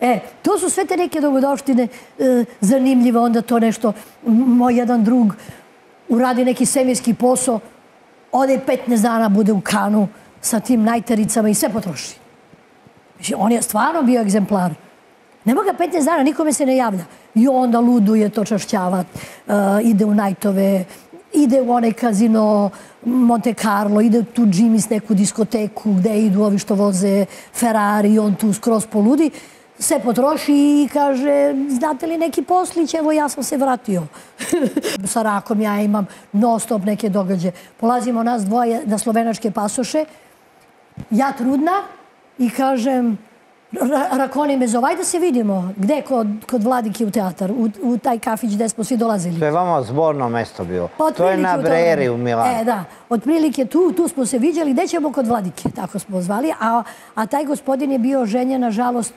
E, to su sve te neke dogodoštine e, zanimljive, onda to nešto, moj jedan drug uradi neki semirski posao, ode 15 dana bude u kanu, sa tim najtericama i sve potroši. Znači, on je stvarno bio egzemplar. Nema ga 15 dana, nikome se ne javlja. I onda luduje to čašćavat, uh, eh, ide u najtove, ide u onaj kazino Monte Carlo, ide tu Jimmy's neku diskoteku gde idu ovi što voze Ferrari, on tu skroz poludi, se potroši i kaže, znate li neki poslić, evo ja sam se vratio. Sa Rakom ja imam non stop neke događaje. Polazimo nas dvoje na slovenačke pasoše, ja trudna i kažem, Rakoni me zove, da se vidimo. Gde? Kod, kod Vladike u teatar, u, u taj kafić gde smo svi dolazili. To je vama zborno mesto bilo. Pa, to je na Breri u Milanu. E, da. Otprilike tu, tu smo se vidjeli. Gde ćemo kod Vladike, tako smo zvali. A, a taj gospodin je bio ženjen, nažalost,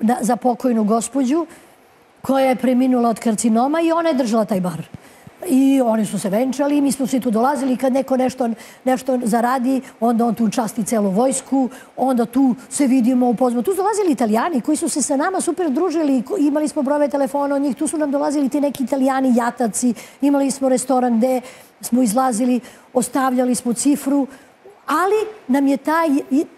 na, za pokojnu gospođu koja je preminula od karcinoma i ona je držala taj bar. I oni su se venčali, mi smo svi tu dolazili. Kad neko nešto, nešto zaradi, onda on tu časti celu vojsku, onda tu se vidimo u pozmu. Tu su dolazili italijani koji su se sa nama super družili, imali smo brove telefona od njih, tu su nam dolazili ti neki italijani jataci, imali smo restoran gde smo izlazili, ostavljali smo cifru, ali nam je taj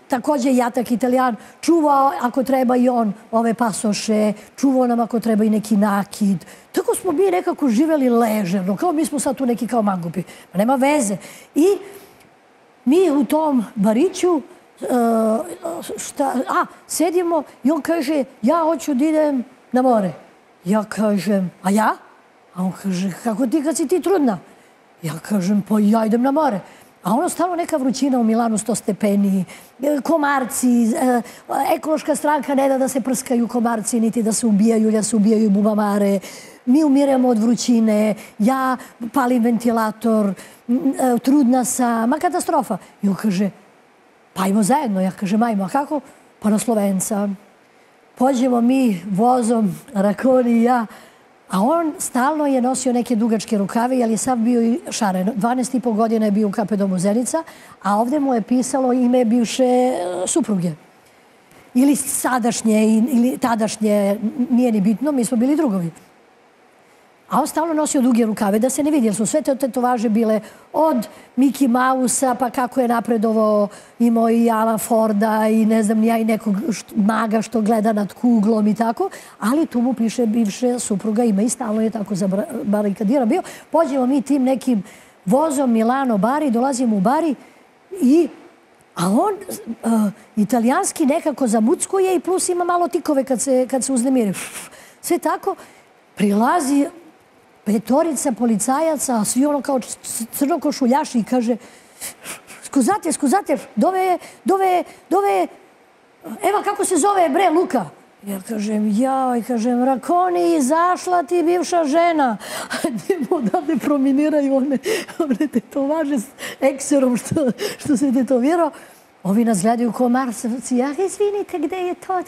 također jatak italijan čuvao ako treba i on ove pasoše, čuvao nam ako treba i neki nakid. Tako smo mi nekako živeli ležerno, kao mi smo sad tu neki kao mangupi. Pa nema veze. I mi u tom bariću eh, šta, a, sedimo i on kaže ja hoću da idem na more. Ja kažem, a ja? A on kaže, kako ti kad si ti trudna? Ja kažem, pa ja idem na more. A ono stalo neka vrućina u Milanu, sto stepeni, e, komarci, e, ekološka stranka ne da da se prskaju komarci, niti da se ubijaju, da se ubijaju bubamare. Mi umiremo od vrućine, ja palim ventilator, e, trudna sam, ma katastrofa. I on kaže, pa ajmo zajedno. Ja kažem, ajmo, a kako? Pa na Slovenca. Pođemo mi vozom, Rakoni i ja, A on stalno je nosio neke dugačke rukave, jer je sav bio i šaren. 12 i pol godina je bio u kape domu Zenica, a ovdje mu je pisalo ime bivše e, supruge. Ili sadašnje, ili tadašnje, nije ni bitno, mi smo bili drugovi. A on stalno nosio duge rukave, da se ne vidi, jer su sve te tetovaže bile od Mickey Mouse-a, pa kako je napredovao, imao i Alan Forda i ne znam, ja i nekog maga što gleda nad kuglom i tako, ali tu mu piše bivše supruga ima i stalno je tako za barikadira bio. Pođemo mi tim nekim vozom Milano Bari, dolazimo u Bari i A on uh, italijanski nekako zamuckuje i plus ima malo tikove kad se, kad se uznemiri. Sve tako, prilazi petorica policajaca, svi ono kao crnokošuljaši i kaže skuzate, skuzate, dove, dove, dove, evo kako se zove bre Luka. Ja kažem, jaj, kažem, Rakoni, izašla ti bivša žena. Idemo da ne prominiraju one, one tetovaže s ekserom što, što se tetovirao. Ovi nas gledaju ko Marsovci. Ja, izvinite, gde je to?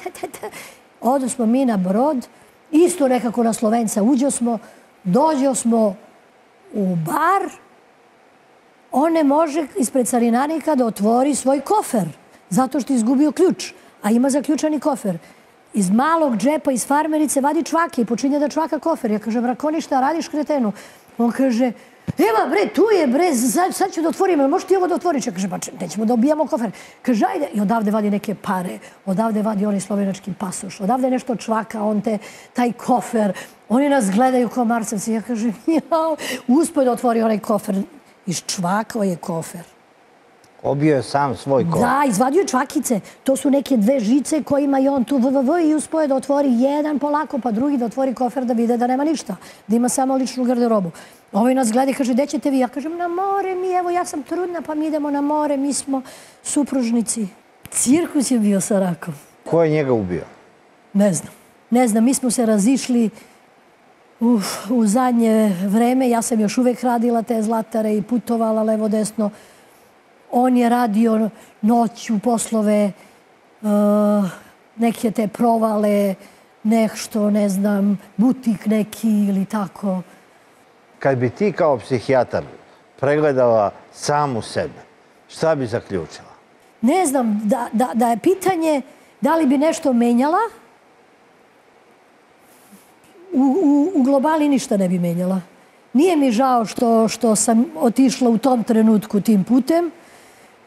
Odo smo mi na brod, isto nekako na Slovenca. Uđo smo, dođo smo u bar, on ne može ispred carinanika da otvori svoj kofer, zato što je izgubio ključ, a ima zaključani kofer. Iz malog džepa, iz farmerice, vadi čvake i počinje da čvaka kofer. Ja kažem, Rakoni, šta radiš kretenu? On kaže, Eva, bre, tu je, bre, sad, sad ću da otvorim, možeš ti ovo da otvoriš? Kaže, pa nećemo da obijamo kofer. Kaže, ajde, i odavde vadi neke pare, odavde vadi onaj slovenački pasoš, odavde nešto čvaka, on te, taj kofer. Oni nas gledaju kao Marsevci. Ja kažem, jao, uspoj da otvori onaj kofer. Iščvakao je kofer. Obio je sam svoj kofer. Da, izvadio je čvakice. To su neke dve žice kojima je on tu vvv i uspoj da otvori jedan polako, pa drugi da otvori kofer da vide da nema ništa. Da ima samo ličnu garderobu. Ovi nas gleda i kaže, gde ćete vi? Ja kažem, na more mi, evo, ja sam trudna, pa mi idemo na more, mi smo supružnici. Cirkus je bio sa rakom. Ko je njega ubio? Ne znam. Ne znam, mi smo se razišli Uf, u zadnje vreme. Ja sam još uvek radila te zlatare i putovala levo-desno. On je radio noć u poslove, uh, neke te provale, nešto, ne znam, butik neki ili tako kad bi ti kao psihijatar pregledala samu sebe, šta bi zaključila? Ne znam, da, da, da je pitanje da li bi nešto menjala, u, u, u globali ništa ne bi menjala. Nije mi žao što, što sam otišla u tom trenutku tim putem.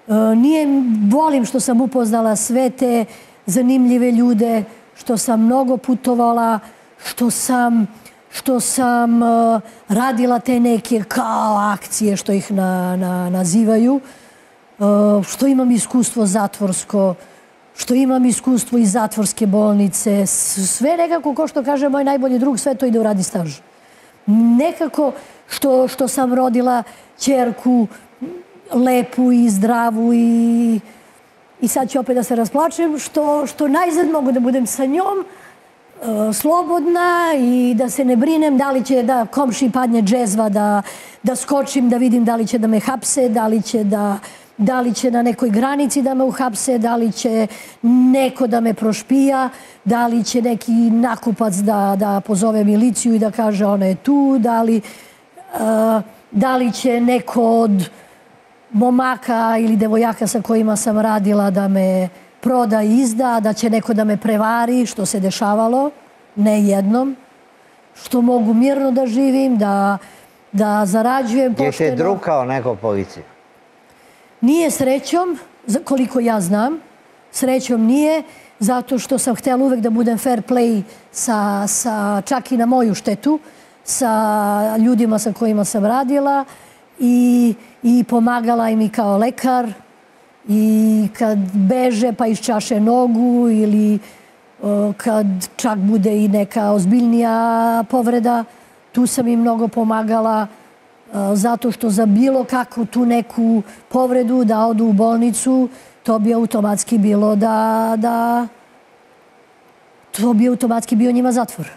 E, nije, volim što sam upoznala sve te zanimljive ljude, što sam mnogo putovala, što sam što sam uh, radila te neke kao akcije, što ih na, na, nazivaju, uh, što imam iskustvo zatvorsko, što imam iskustvo iz zatvorske bolnice, sve nekako, ko što kaže moj najbolji drug, sve to ide u radni staž. Nekako što, što sam rodila čerku lepu i zdravu i, i sad ću opet da se rasplačem, što, što najzad mogu da budem sa njom, e, slobodna i da se ne brinem da li će da komši padne džezva, da, da skočim, da vidim da li će da me hapse, da li će da da li će na nekoj granici da me uhapse, da li će neko da me prošpija, da li će neki nakupac da, da pozove miliciju i da kaže ona je tu, da li, uh, da li će neko od momaka ili devojaka sa kojima sam radila da me proda i izda, da će neko da me prevari, što se dešavalo, ne jednom, što mogu mirno da živim, da, da zarađujem pošteno. Gdje te drukao neko policiju? Nije srećom, koliko ja znam, srećom nije, zato što sam htjela uvek da budem fair play sa, sa, čak i na moju štetu, sa ljudima sa kojima sam radila i, i pomagala im i kao lekar i kad beže pa iščaše nogu ili kad čak bude i neka ozbiljnija povreda, tu sam im mnogo pomagala zato što za bilo kakvu tu neku povredu da odu u bolnicu, to bi automatski bilo da, da to bi automatski bio njima zatvor.